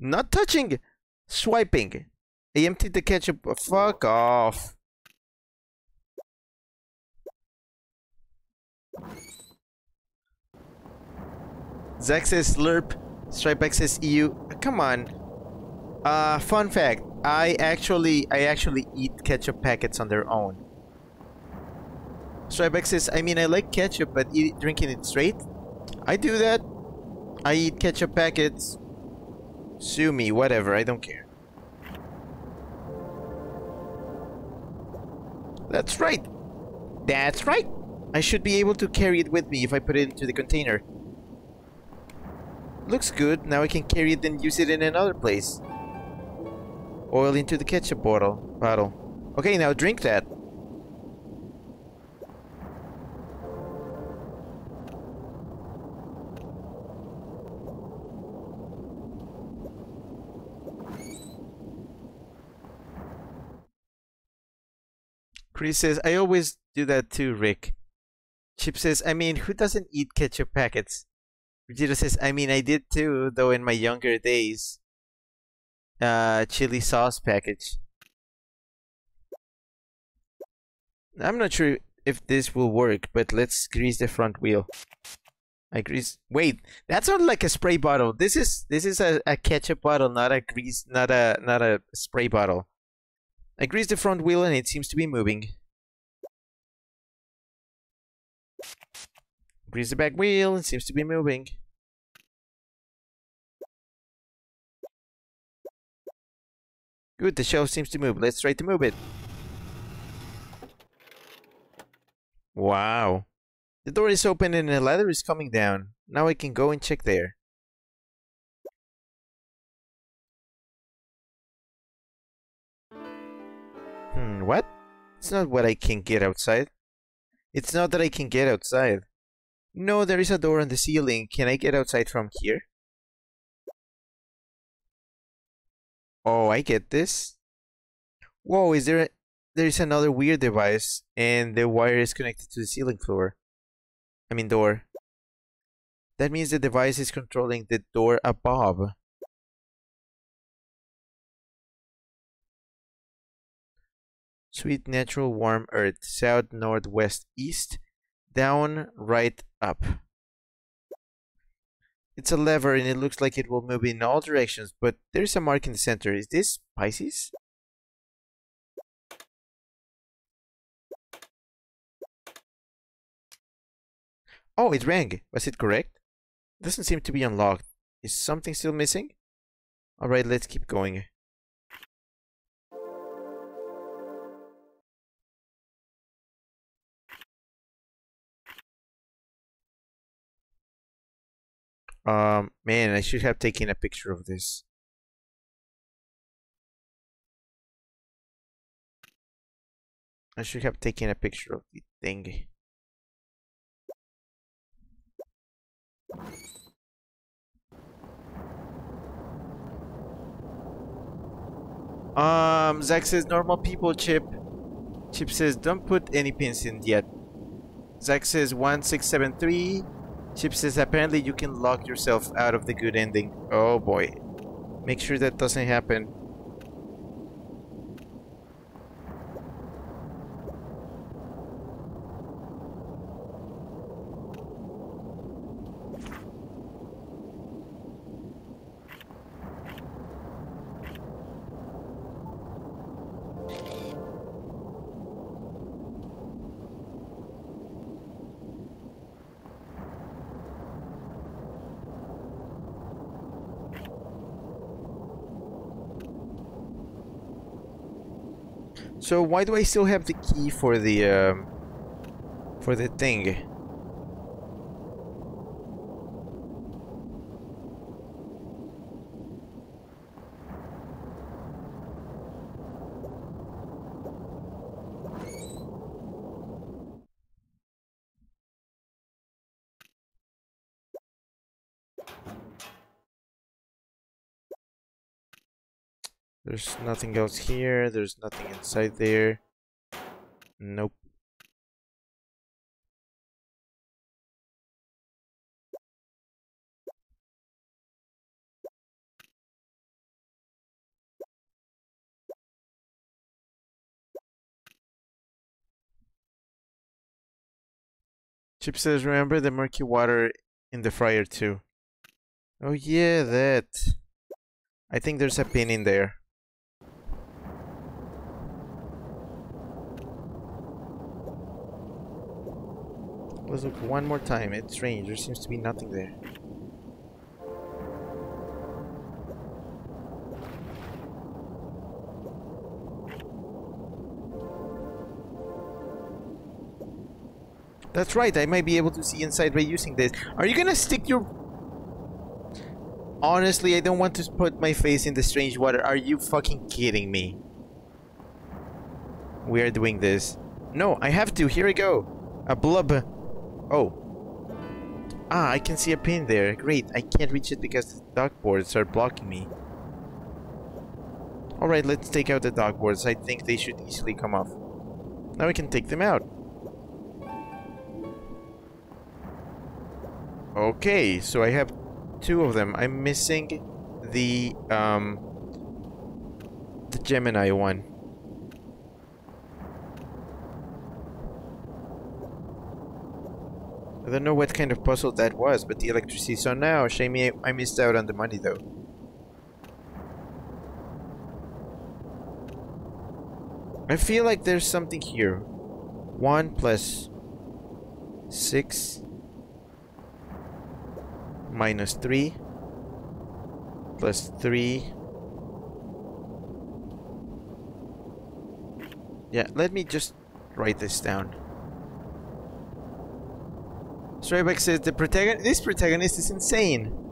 Not touching. Swiping. I emptied the ketchup. Fuck off. Zach says slurp. Stripex says EU. Come on. Uh, fun fact. I actually, I actually eat ketchup packets on their own. Stripex says, I mean, I like ketchup, but eat, drinking it straight? I do that. I eat ketchup packets. Sue me, whatever, I don't care. That's right. That's right. I should be able to carry it with me if I put it into the container. Looks good. Now I can carry it and use it in another place. Oil into the ketchup bottle. bottle. Okay, now drink that. Chris says, I always do that too, Rick. Chip says, I mean, who doesn't eat ketchup packets? Vegeta says, I mean, I did too, though in my younger days. Uh, chili sauce package. I'm not sure if this will work, but let's grease the front wheel. I grease. Wait, that's not like a spray bottle. This is this is a, a ketchup bottle, not a grease, not a not a spray bottle. I grease the front wheel and it seems to be moving. Grease the back wheel, it seems to be moving. Good, the shelf seems to move. Let's try to move it. Wow. The door is open and a ladder is coming down. Now I can go and check there. Hmm, what? It's not what I can get outside. It's not that I can get outside. No, there is a door on the ceiling. Can I get outside from here? Oh, I get this. Whoa, is there a, there is another weird device and the wire is connected to the ceiling floor. I mean door. That means the device is controlling the door above. Sweet natural warm earth, south, north, west, east, down, right, up. It's a lever and it looks like it will move in all directions, but there's a mark in the center. Is this Pisces? Oh, it rang. Was it correct? Doesn't seem to be unlocked. Is something still missing? Alright, let's keep going. Um, man, I should have taken a picture of this. I should have taken a picture of the thing. Um, Zach says normal people, Chip. Chip says don't put any pins in yet. Zach says 1673. Chip says apparently you can lock yourself out of the good ending. Oh boy. Make sure that doesn't happen. So why do I still have the key for the um, for the thing? There's nothing else here. There's nothing inside there. Nope. Chip says, remember the murky water in the fryer too. Oh yeah, that. I think there's a pin in there. Let's look one more time. It's strange. There seems to be nothing there. That's right, I might be able to see inside by using this. Are you gonna stick your... Honestly, I don't want to put my face in the strange water. Are you fucking kidding me? We are doing this. No, I have to. Here we go. A blub. Oh. Ah, I can see a pin there. Great. I can't reach it because the dog boards are blocking me. Alright, let's take out the dog boards. I think they should easily come off. Now we can take them out. Okay, so I have two of them. I'm missing the, um, the Gemini one. I don't know what kind of puzzle that was, but the electricity. So now, shame me I missed out on the money though. I feel like there's something here. 1 plus 6 minus 3 plus 3 Yeah, let me just write this down. Strayback says the protagonist this protagonist is insane.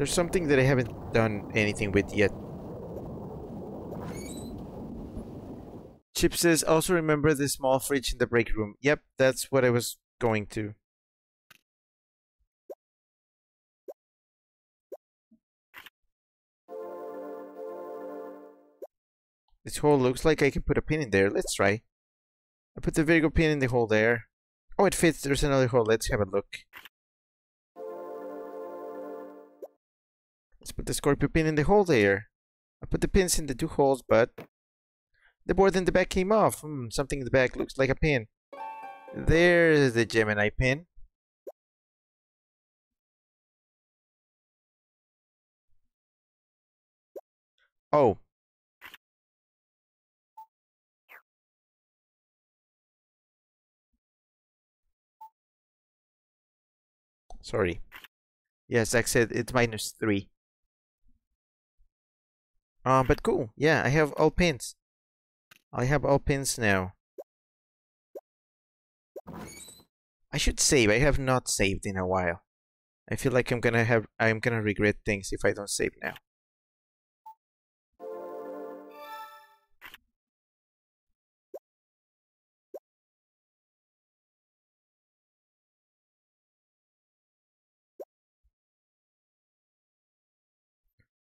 There's something that I haven't done anything with yet. Chip says, also remember the small fridge in the break room. Yep, that's what I was going to. This hole looks like I can put a pin in there. Let's try. I put the Virgo pin in the hole there. Oh, it fits. There's another hole. Let's have a look. Let's put the Scorpio pin in the hole there. I put the pins in the two holes, but the board in the back came off. Hmm, something in the back looks like a pin. There's the Gemini pin. Oh. Sorry. Yes, I said it's minus 3. Um, but cool. Yeah, I have all pins. I have all pins now. I should save. I have not saved in a while. I feel like I'm gonna have I'm gonna regret things if I don't save now.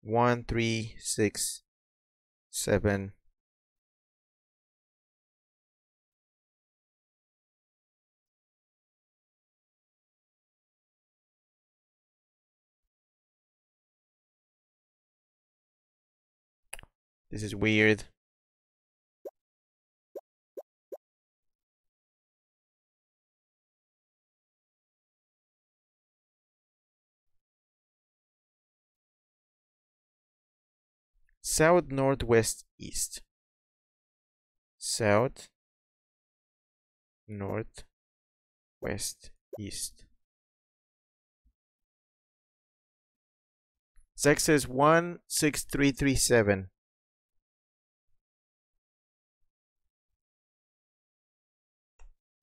One, three, six, seven. This is weird. South northwest east. South north west east. Zach says 16337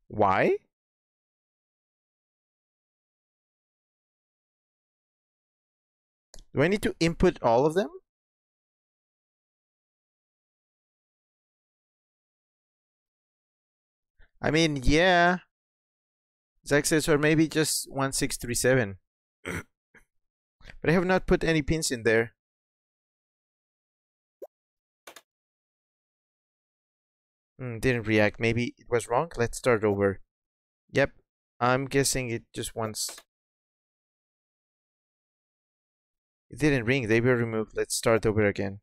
why? Do I need to input all of them I mean, yeah. Zach says, or maybe just 1637. but I have not put any pins in there. Mm, didn't react. Maybe it was wrong. Let's start over. Yep. I'm guessing it just wants... It didn't ring. They were removed. Let's start over again.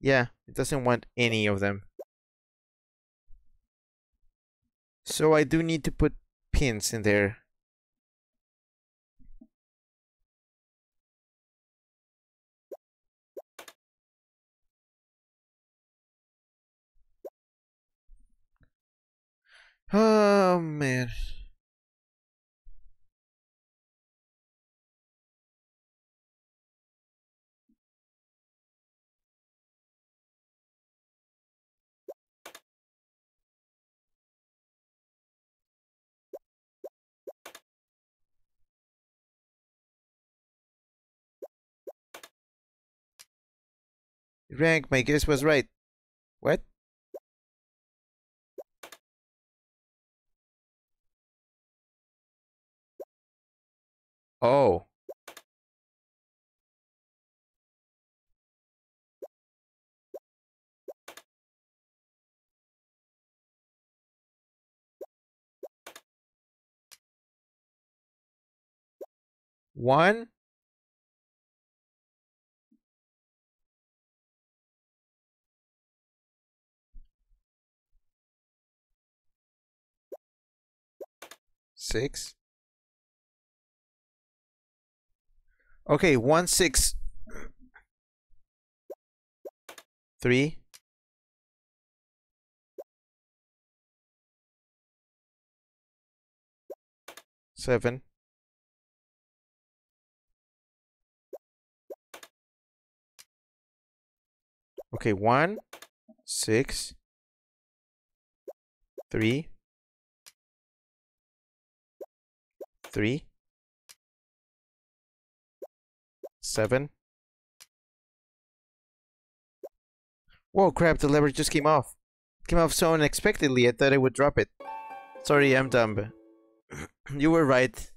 Yeah, it doesn't want any of them. So I do need to put pins in there. Oh man. Rank, my guess was right. What? Oh. One. Six. Okay, one, six. Three. Seven. Okay, one, six, three, three, seven. Whoa, crap, the lever just came off. Came off so unexpectedly, I thought I would drop it. Sorry, I'm dumb. you were right.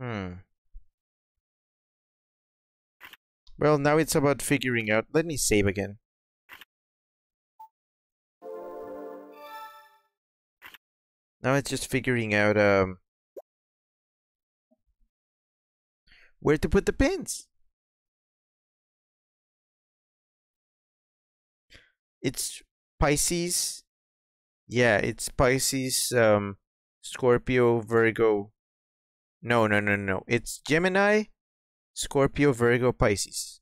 Hmm. Well, now it's about figuring out. Let me save again. Now it's just figuring out um where to put the pins. It's Pisces. Yeah, it's Pisces, um, Scorpio, Virgo. No, no, no, no. It's Gemini, Scorpio, Virgo, Pisces.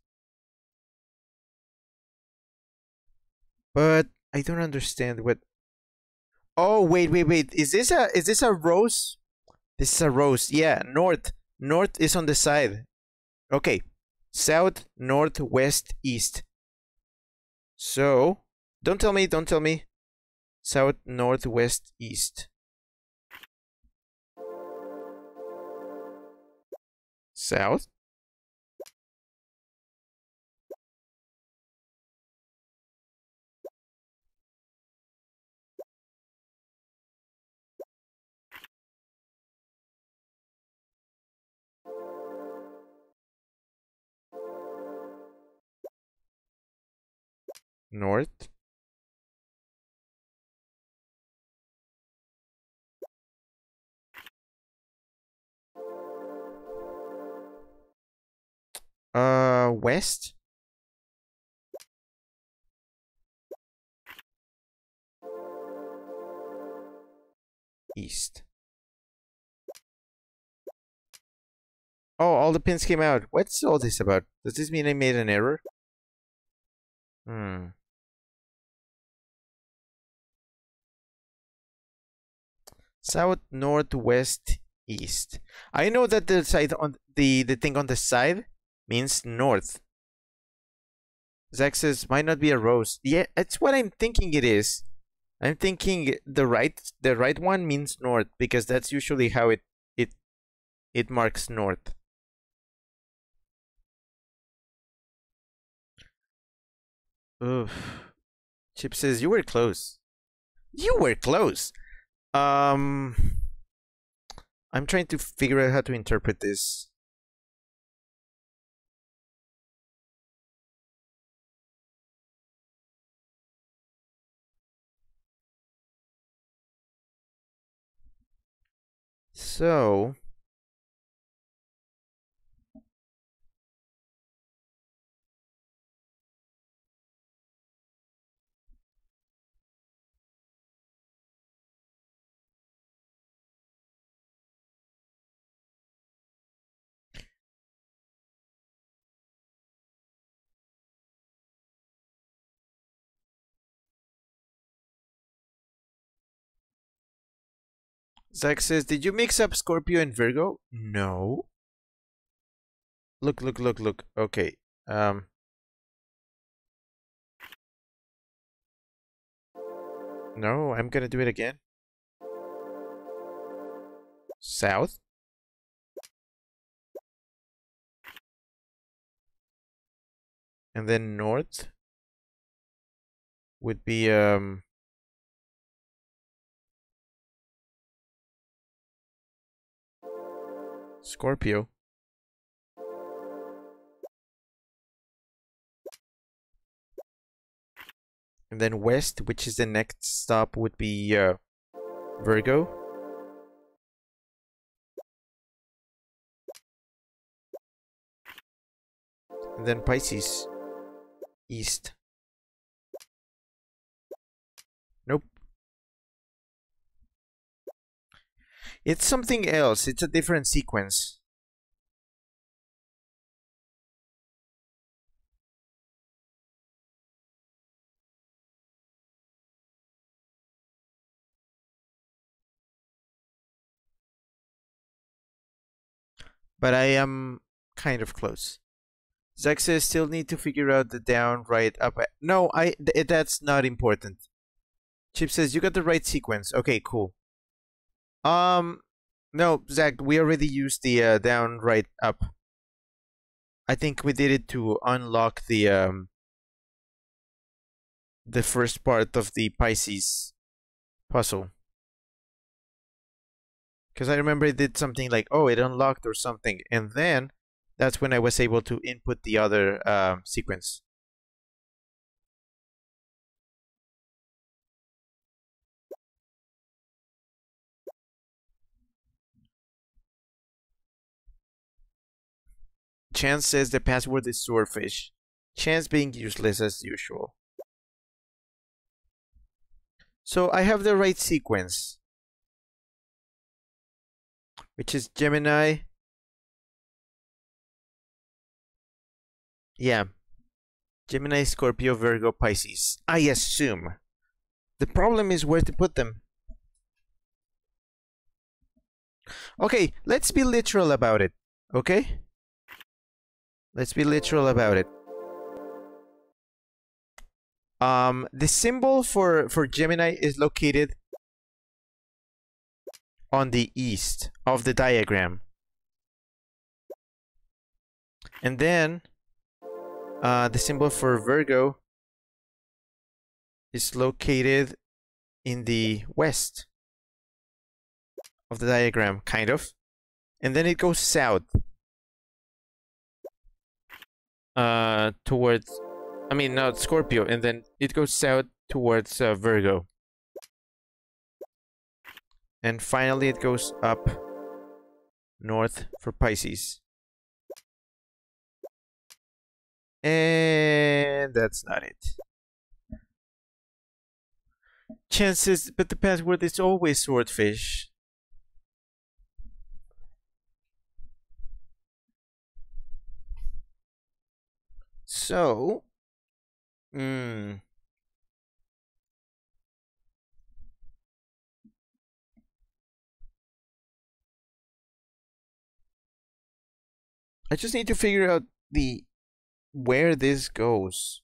But I don't understand what. Oh wait, wait, wait. Is this a is this a rose? This is a rose. Yeah, north. North is on the side. Okay, south, north, west, east. So, don't tell me. Don't tell me. South, north, west, east. South. North. Uh west. East. Oh all the pins came out. What's all this about? Does this mean I made an error? Hmm South, north, west, east. I know that the side on the the thing on the side means north. Zach says might not be a rose. Yeah, that's what I'm thinking it is. I'm thinking the right the right one means north because that's usually how it it it marks north. Oof. Chip says you were close. You were close. Um, I'm trying to figure out how to interpret this. So, Zach says, Did you mix up Scorpio and Virgo? No. Look, look, look, look. Okay. Um. No, I'm gonna do it again. South. And then north would be um Scorpio. And then west, which is the next stop, would be uh, Virgo. And then Pisces, east. It's something else. It's a different sequence. but I am kind of close. Zach says still need to figure out the down, right, up. No, I th that's not important. Chip says you got the right sequence. Okay, cool. Um, no, Zach, we already used the uh, down, right, up. I think we did it to unlock the um the first part of the Pisces puzzle. Because I remember it did something like, oh, it unlocked or something. And then that's when I was able to input the other uh, sequence. Chance says the password is swordfish. Chance being useless as usual. So I have the right sequence which is Gemini. Yeah. Gemini, Scorpio, Virgo, Pisces. I assume. The problem is where to put them. Okay, let's be literal about it. Okay? Let's be literal about it. Um, the symbol for, for Gemini is located on the east of the diagram. And then uh, the symbol for Virgo is located in the west of the diagram, kind of. And then it goes south uh, towards, I mean, not Scorpio, and then it goes south towards uh, Virgo. And finally it goes up north for Pisces. And that's not it. Chances, but the password is always swordfish. So, hmm. I just need to figure out the where this goes.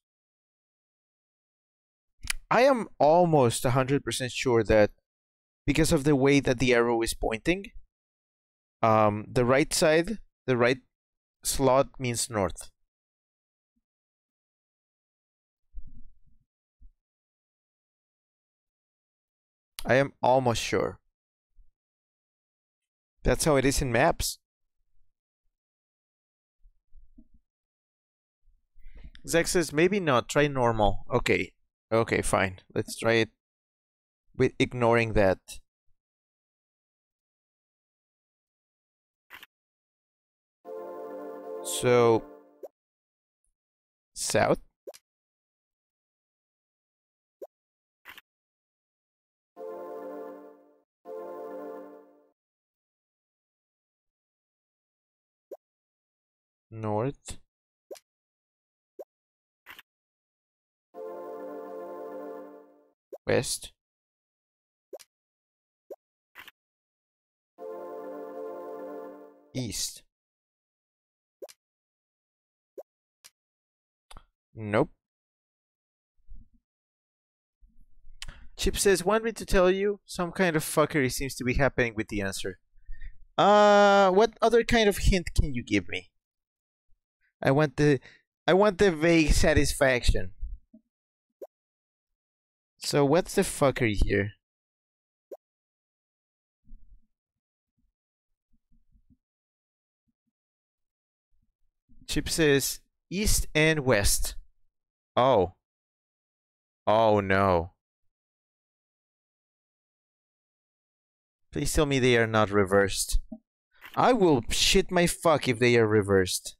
I am almost 100% sure that because of the way that the arrow is pointing, um, the right side, the right slot means north. I am almost sure. That's how it is in maps. Zach says, maybe not. Try normal. Okay. Okay, fine. Let's try it with ignoring that. So, south. North. west east nope Chip says, want me to tell you? Some kind of fuckery seems to be happening with the answer. Uh, what other kind of hint can you give me? I want the I want the vague satisfaction. So what's the fuckery here? Chip says east and west. Oh. Oh no. Please tell me they are not reversed. I will shit my fuck if they are reversed.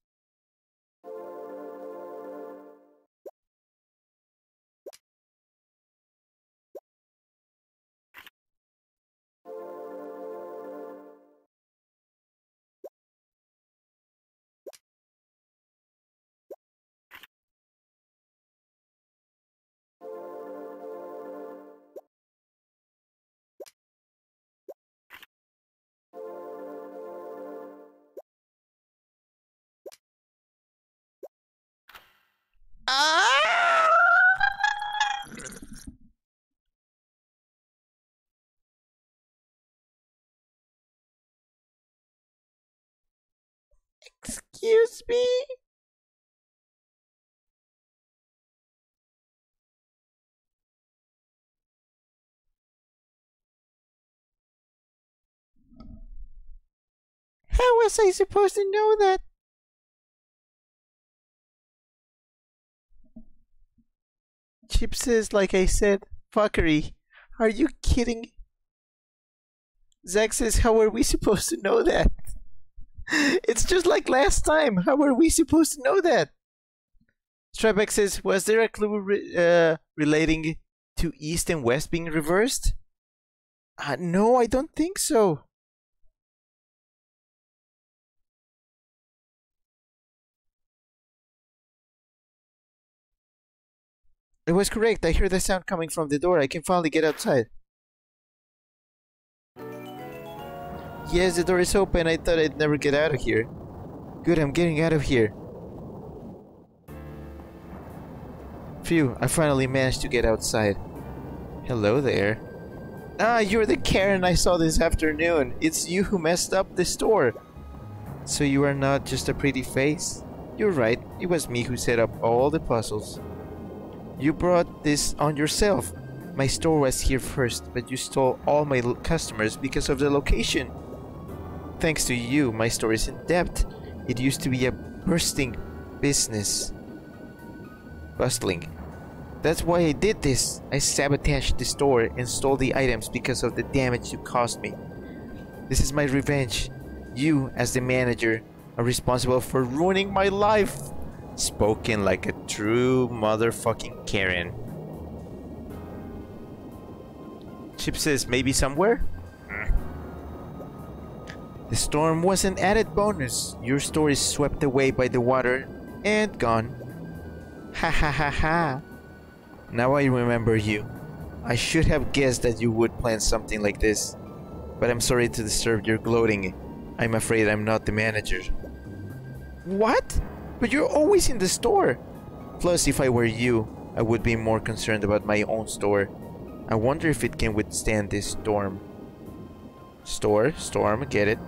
Excuse me? How was I supposed to know that? Chip says, like I said, fuckery. Are you kidding? Zack says, how are we supposed to know that? It's just like last time. How are we supposed to know that? Strabeck says, was there a clue re uh, relating to east and west being reversed? Uh, no, I don't think so. It was correct. I hear the sound coming from the door. I can finally get outside. Yes, the door is open. I thought I'd never get out of here. Good, I'm getting out of here. Phew, I finally managed to get outside. Hello there. Ah, you're the Karen I saw this afternoon. It's you who messed up the store. So you are not just a pretty face? You're right, it was me who set up all the puzzles. You brought this on yourself. My store was here first, but you stole all my customers because of the location. Thanks to you, my store is in debt. It used to be a bursting business. Bustling. That's why I did this. I sabotaged the store and stole the items because of the damage you caused me. This is my revenge. You, as the manager, are responsible for ruining my life. Spoken like a true motherfucking Karen. Chip says maybe somewhere? The storm was an added bonus. Your store is swept away by the water and gone. Ha ha ha ha. Now I remember you. I should have guessed that you would plan something like this. But I'm sorry to disturb your gloating. I'm afraid I'm not the manager. What? But you're always in the store. Plus, if I were you, I would be more concerned about my own store. I wonder if it can withstand this storm. Store? Storm, get it.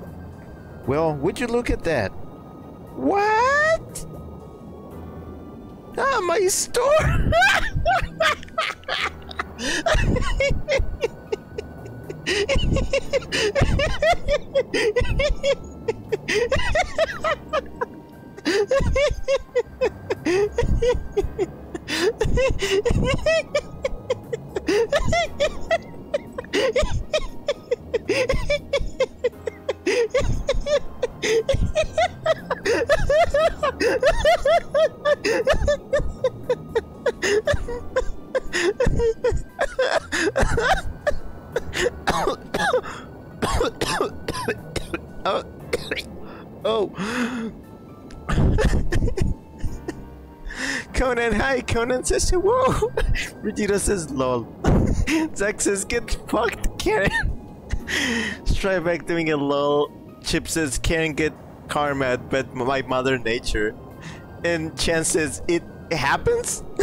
Well, would you look at that? What? Ah, my store! oh. Conan, hi. Conan says, whoa. Regina says, lol. Zack says, get fucked, Karen. Stripeback doing a lol. Chip says, can't get karma, but my mother nature. And Chan says, it happens?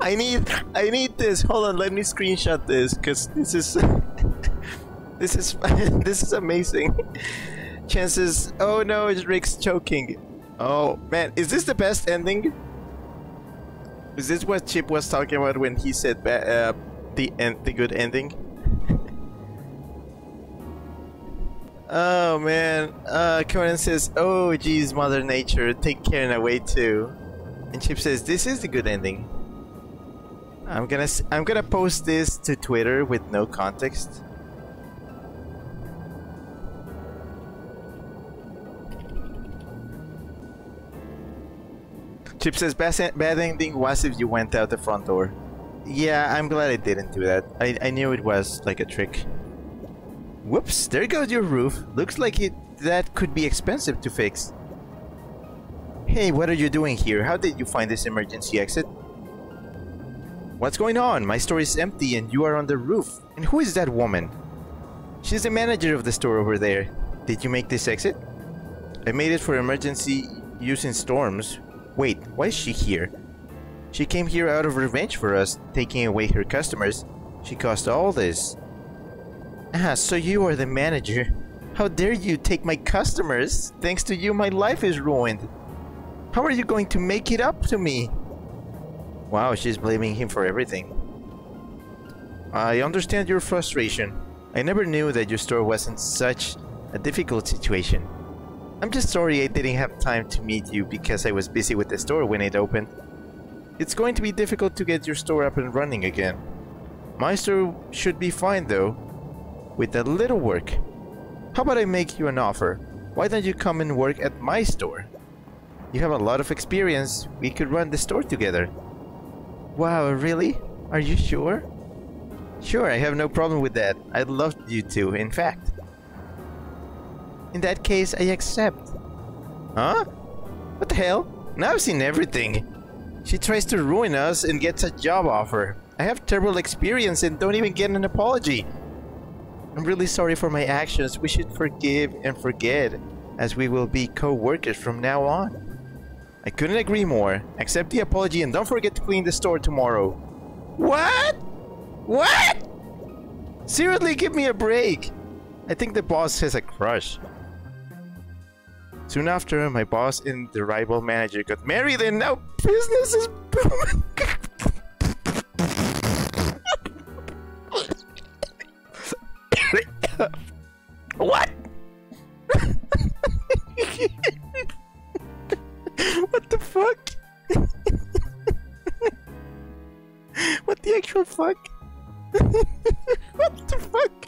I need, I need this. Hold on, let me screenshot this, because this is, this is, this is amazing. Chances, oh no, Rick's choking. Oh man, is this the best ending? Is this what Chip was talking about when he said uh, the end, the good ending? Oh man, uh, Conan says, "Oh geez, Mother Nature, take care Karen away too," and Chip says, "This is the good ending." I'm gonna I'm gonna post this to Twitter with no context. Chip says bad ending was if you went out the front door. Yeah, I'm glad I didn't do that. I, I knew it was like a trick. Whoops, there goes your roof. Looks like it that could be expensive to fix. Hey, what are you doing here? How did you find this emergency exit? What's going on? My store is empty and you are on the roof. And who is that woman? She's the manager of the store over there. Did you make this exit? I made it for emergency use in storms. Wait, why is she here? She came here out of revenge for us, taking away her customers. She caused all this. Ah, so you are the manager. How dare you take my customers? Thanks to you, my life is ruined. How are you going to make it up to me? Wow, she's blaming him for everything. I understand your frustration. I never knew that your store was in such a difficult situation. I'm just sorry I didn't have time to meet you because I was busy with the store when it opened. It's going to be difficult to get your store up and running again. My store should be fine though, with a little work. How about I make you an offer? Why don't you come and work at my store? You have a lot of experience, we could run the store together. Wow, really? Are you sure? Sure, I have no problem with that. I'd love you to, in fact. In that case, I accept. Huh? What the hell? Now I've seen everything. She tries to ruin us and gets a job offer. I have terrible experience and don't even get an apology. I'm really sorry for my actions. We should forgive and forget, as we will be co-workers from now on. I couldn't agree more. Accept the apology and don't forget to clean the store tomorrow. What? What? Seriously, give me a break. I think the boss has a crush. Soon after, my boss and the rival manager got married and now business is booming. what? what the fuck? what the actual fuck? what the fuck?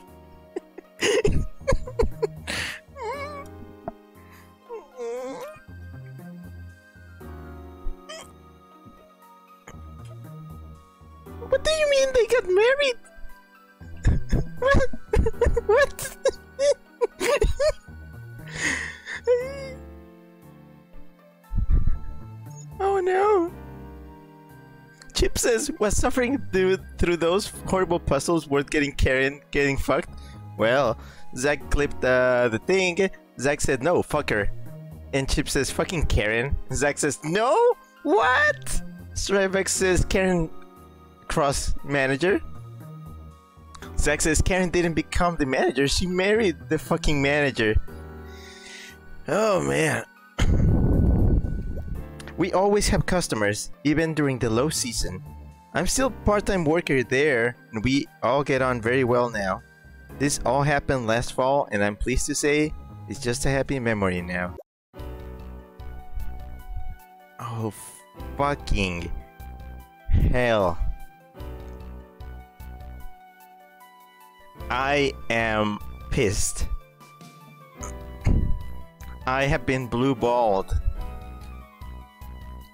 What do you mean they got married? what? what? oh no. Chip says, was suffering through, through those horrible puzzles worth getting Karen getting fucked? Well, Zach clipped uh, the thing. Zach said, no, fuck her. And Chip says, fucking Karen. Zach says, no? What? Stryvex says, Karen cross manager. Zach says Karen didn't become the manager, she married the fucking manager. Oh man. we always have customers, even during the low season. I'm still part-time worker there, and we all get on very well now. This all happened last fall, and I'm pleased to say it's just a happy memory now. Oh, fucking hell. I am pissed. I have been blue balled.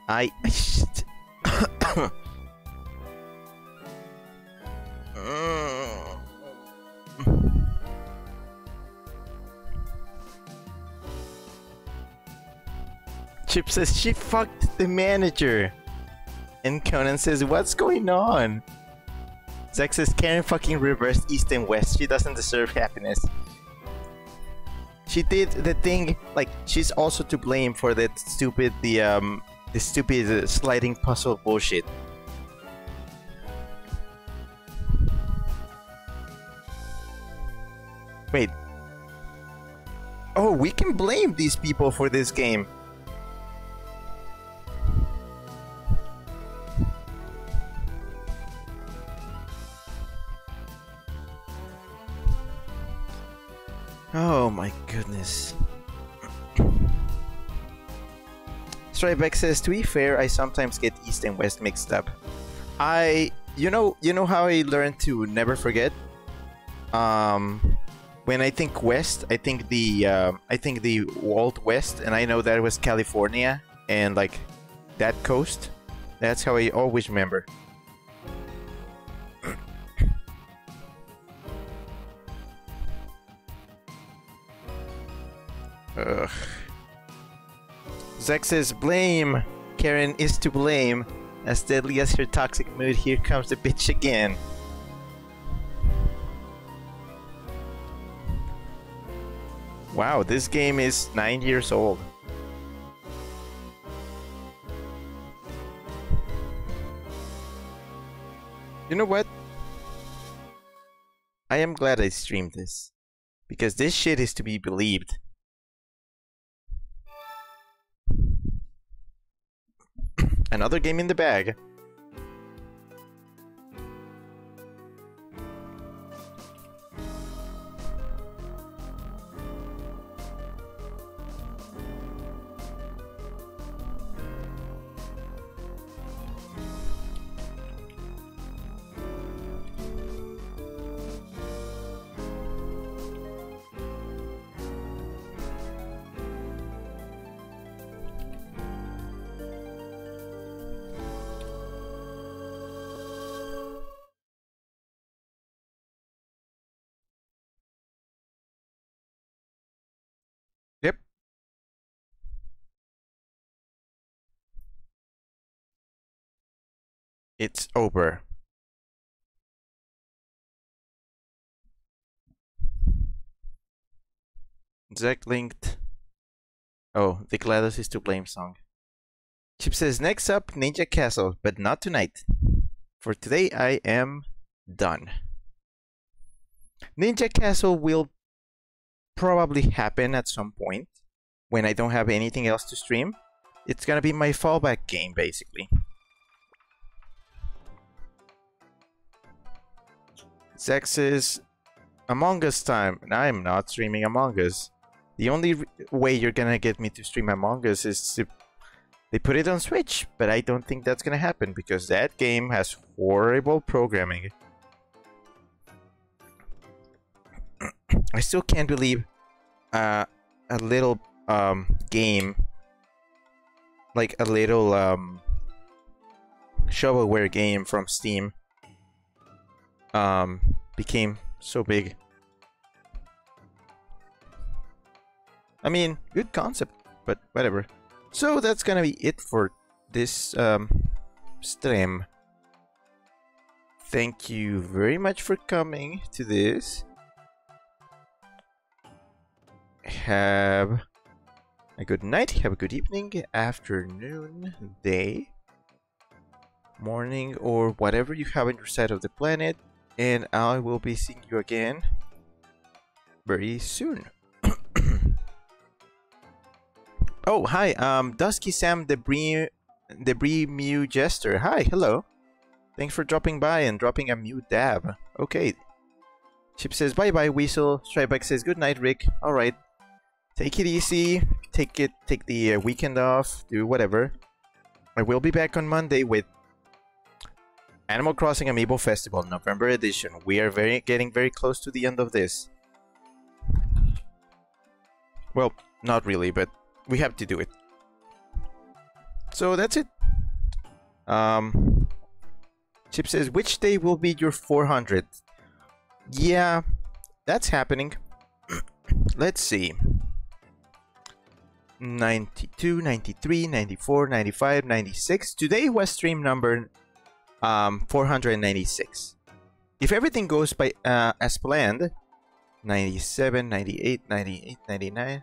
I. Chip says she fucked the manager. And Conan says, What's going on? Zach says Karen fucking reversed east and west. She doesn't deserve happiness. She did the thing like she's also to blame for that stupid the um the stupid sliding puzzle bullshit. Wait. Oh, we can blame these people for this game. Oh my goodness. Stripeback says, to be fair, I sometimes get East and West mixed up. I, you know, you know how I learned to never forget? Um, when I think West, I think the, um, I think the Old West, and I know that was California, and like, that coast. That's how I always remember. Ugh. Zach says, blame! Karen is to blame. As deadly as her toxic mood, here comes the bitch again. Wow, this game is 9 years old. You know what? I am glad I streamed this. Because this shit is to be believed. Another game in the bag. It's over. Zack linked. Oh, the GLaDOS is to blame song. Chip says, next up, Ninja Castle, but not tonight. For today, I am done. Ninja Castle will probably happen at some point when I don't have anything else to stream. It's gonna be my fallback game, basically. Zach says, Among Us time, and I'm not streaming Among Us. The only way you're gonna get me to stream Among Us is to they put it on Switch, but I don't think that's gonna happen because that game has horrible programming. I still can't believe uh, a little um, game, like a little um, shovelware game from Steam, um, became so big. I mean, good concept, but whatever. So that's gonna be it for this um, stream. Thank you very much for coming to this. Have a good night, have a good evening, afternoon, day, morning, or whatever you have on your side of the planet. And I will be seeing you again very soon. oh, hi, um, Dusky Sam Debris, Debris Mew Jester. Hi, hello. Thanks for dropping by and dropping a Mew dab. Okay. Chip says bye bye, Weasel. Stripeback says good night, Rick. Alright. Take it easy. Take it. Take the uh, weekend off. Do whatever. I will be back on Monday with Animal Crossing Amiibo Festival November edition. We are very getting very close to the end of this. Well, not really, but we have to do it. So that's it. Um, Chip says, which day will be your 400th? Yeah, that's happening. Let's see. 92, 93, 94, 95, 96. Today was stream number um, 496. If everything goes by uh, as planned, 97, 98, 98, 99.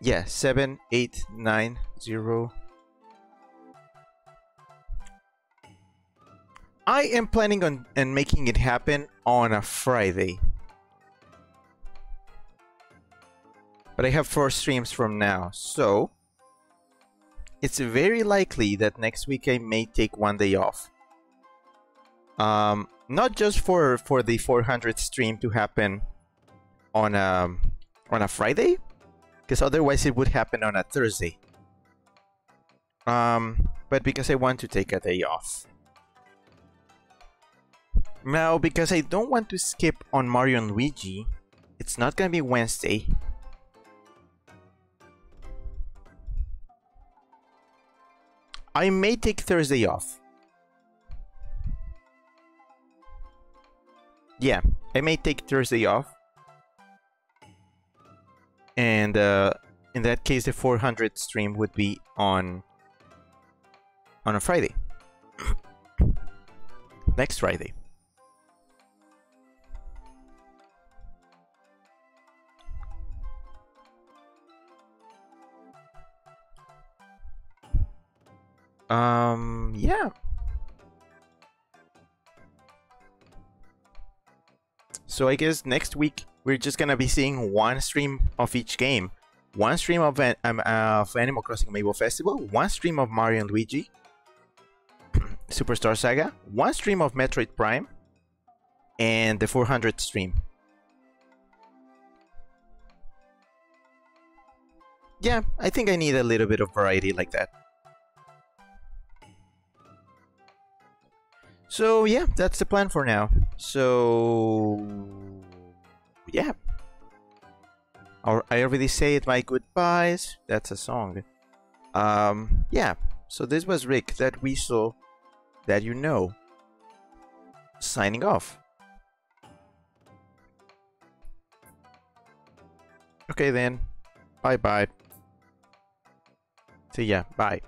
yeah, 7, 8, 9, 0. I am planning on and making it happen on a Friday. But I have four streams from now, so it's very likely that next week I may take one day off. Um, not just for for the 400th stream to happen on a on a Friday, because otherwise it would happen on a Thursday. Um, but because I want to take a day off. Now, because I don't want to skip on Mario and Luigi, it's not gonna be Wednesday. I may take Thursday off. Yeah, I may take Thursday off. And uh, in that case, the 400 stream would be on on a Friday. Next Friday. Um, yeah. So I guess next week we're just gonna be seeing one stream of each game. One stream of, um, of Animal Crossing Amiibo Festival, one stream of Mario and Luigi, Superstar Saga, one stream of Metroid Prime, and the 400th stream. Yeah, I think I need a little bit of variety like that. So yeah, that's the plan for now. So yeah. Or I already said my goodbyes. That's a song. Um yeah. So this was Rick that we saw that you know. Signing off. Okay then. Bye bye. See ya. Bye.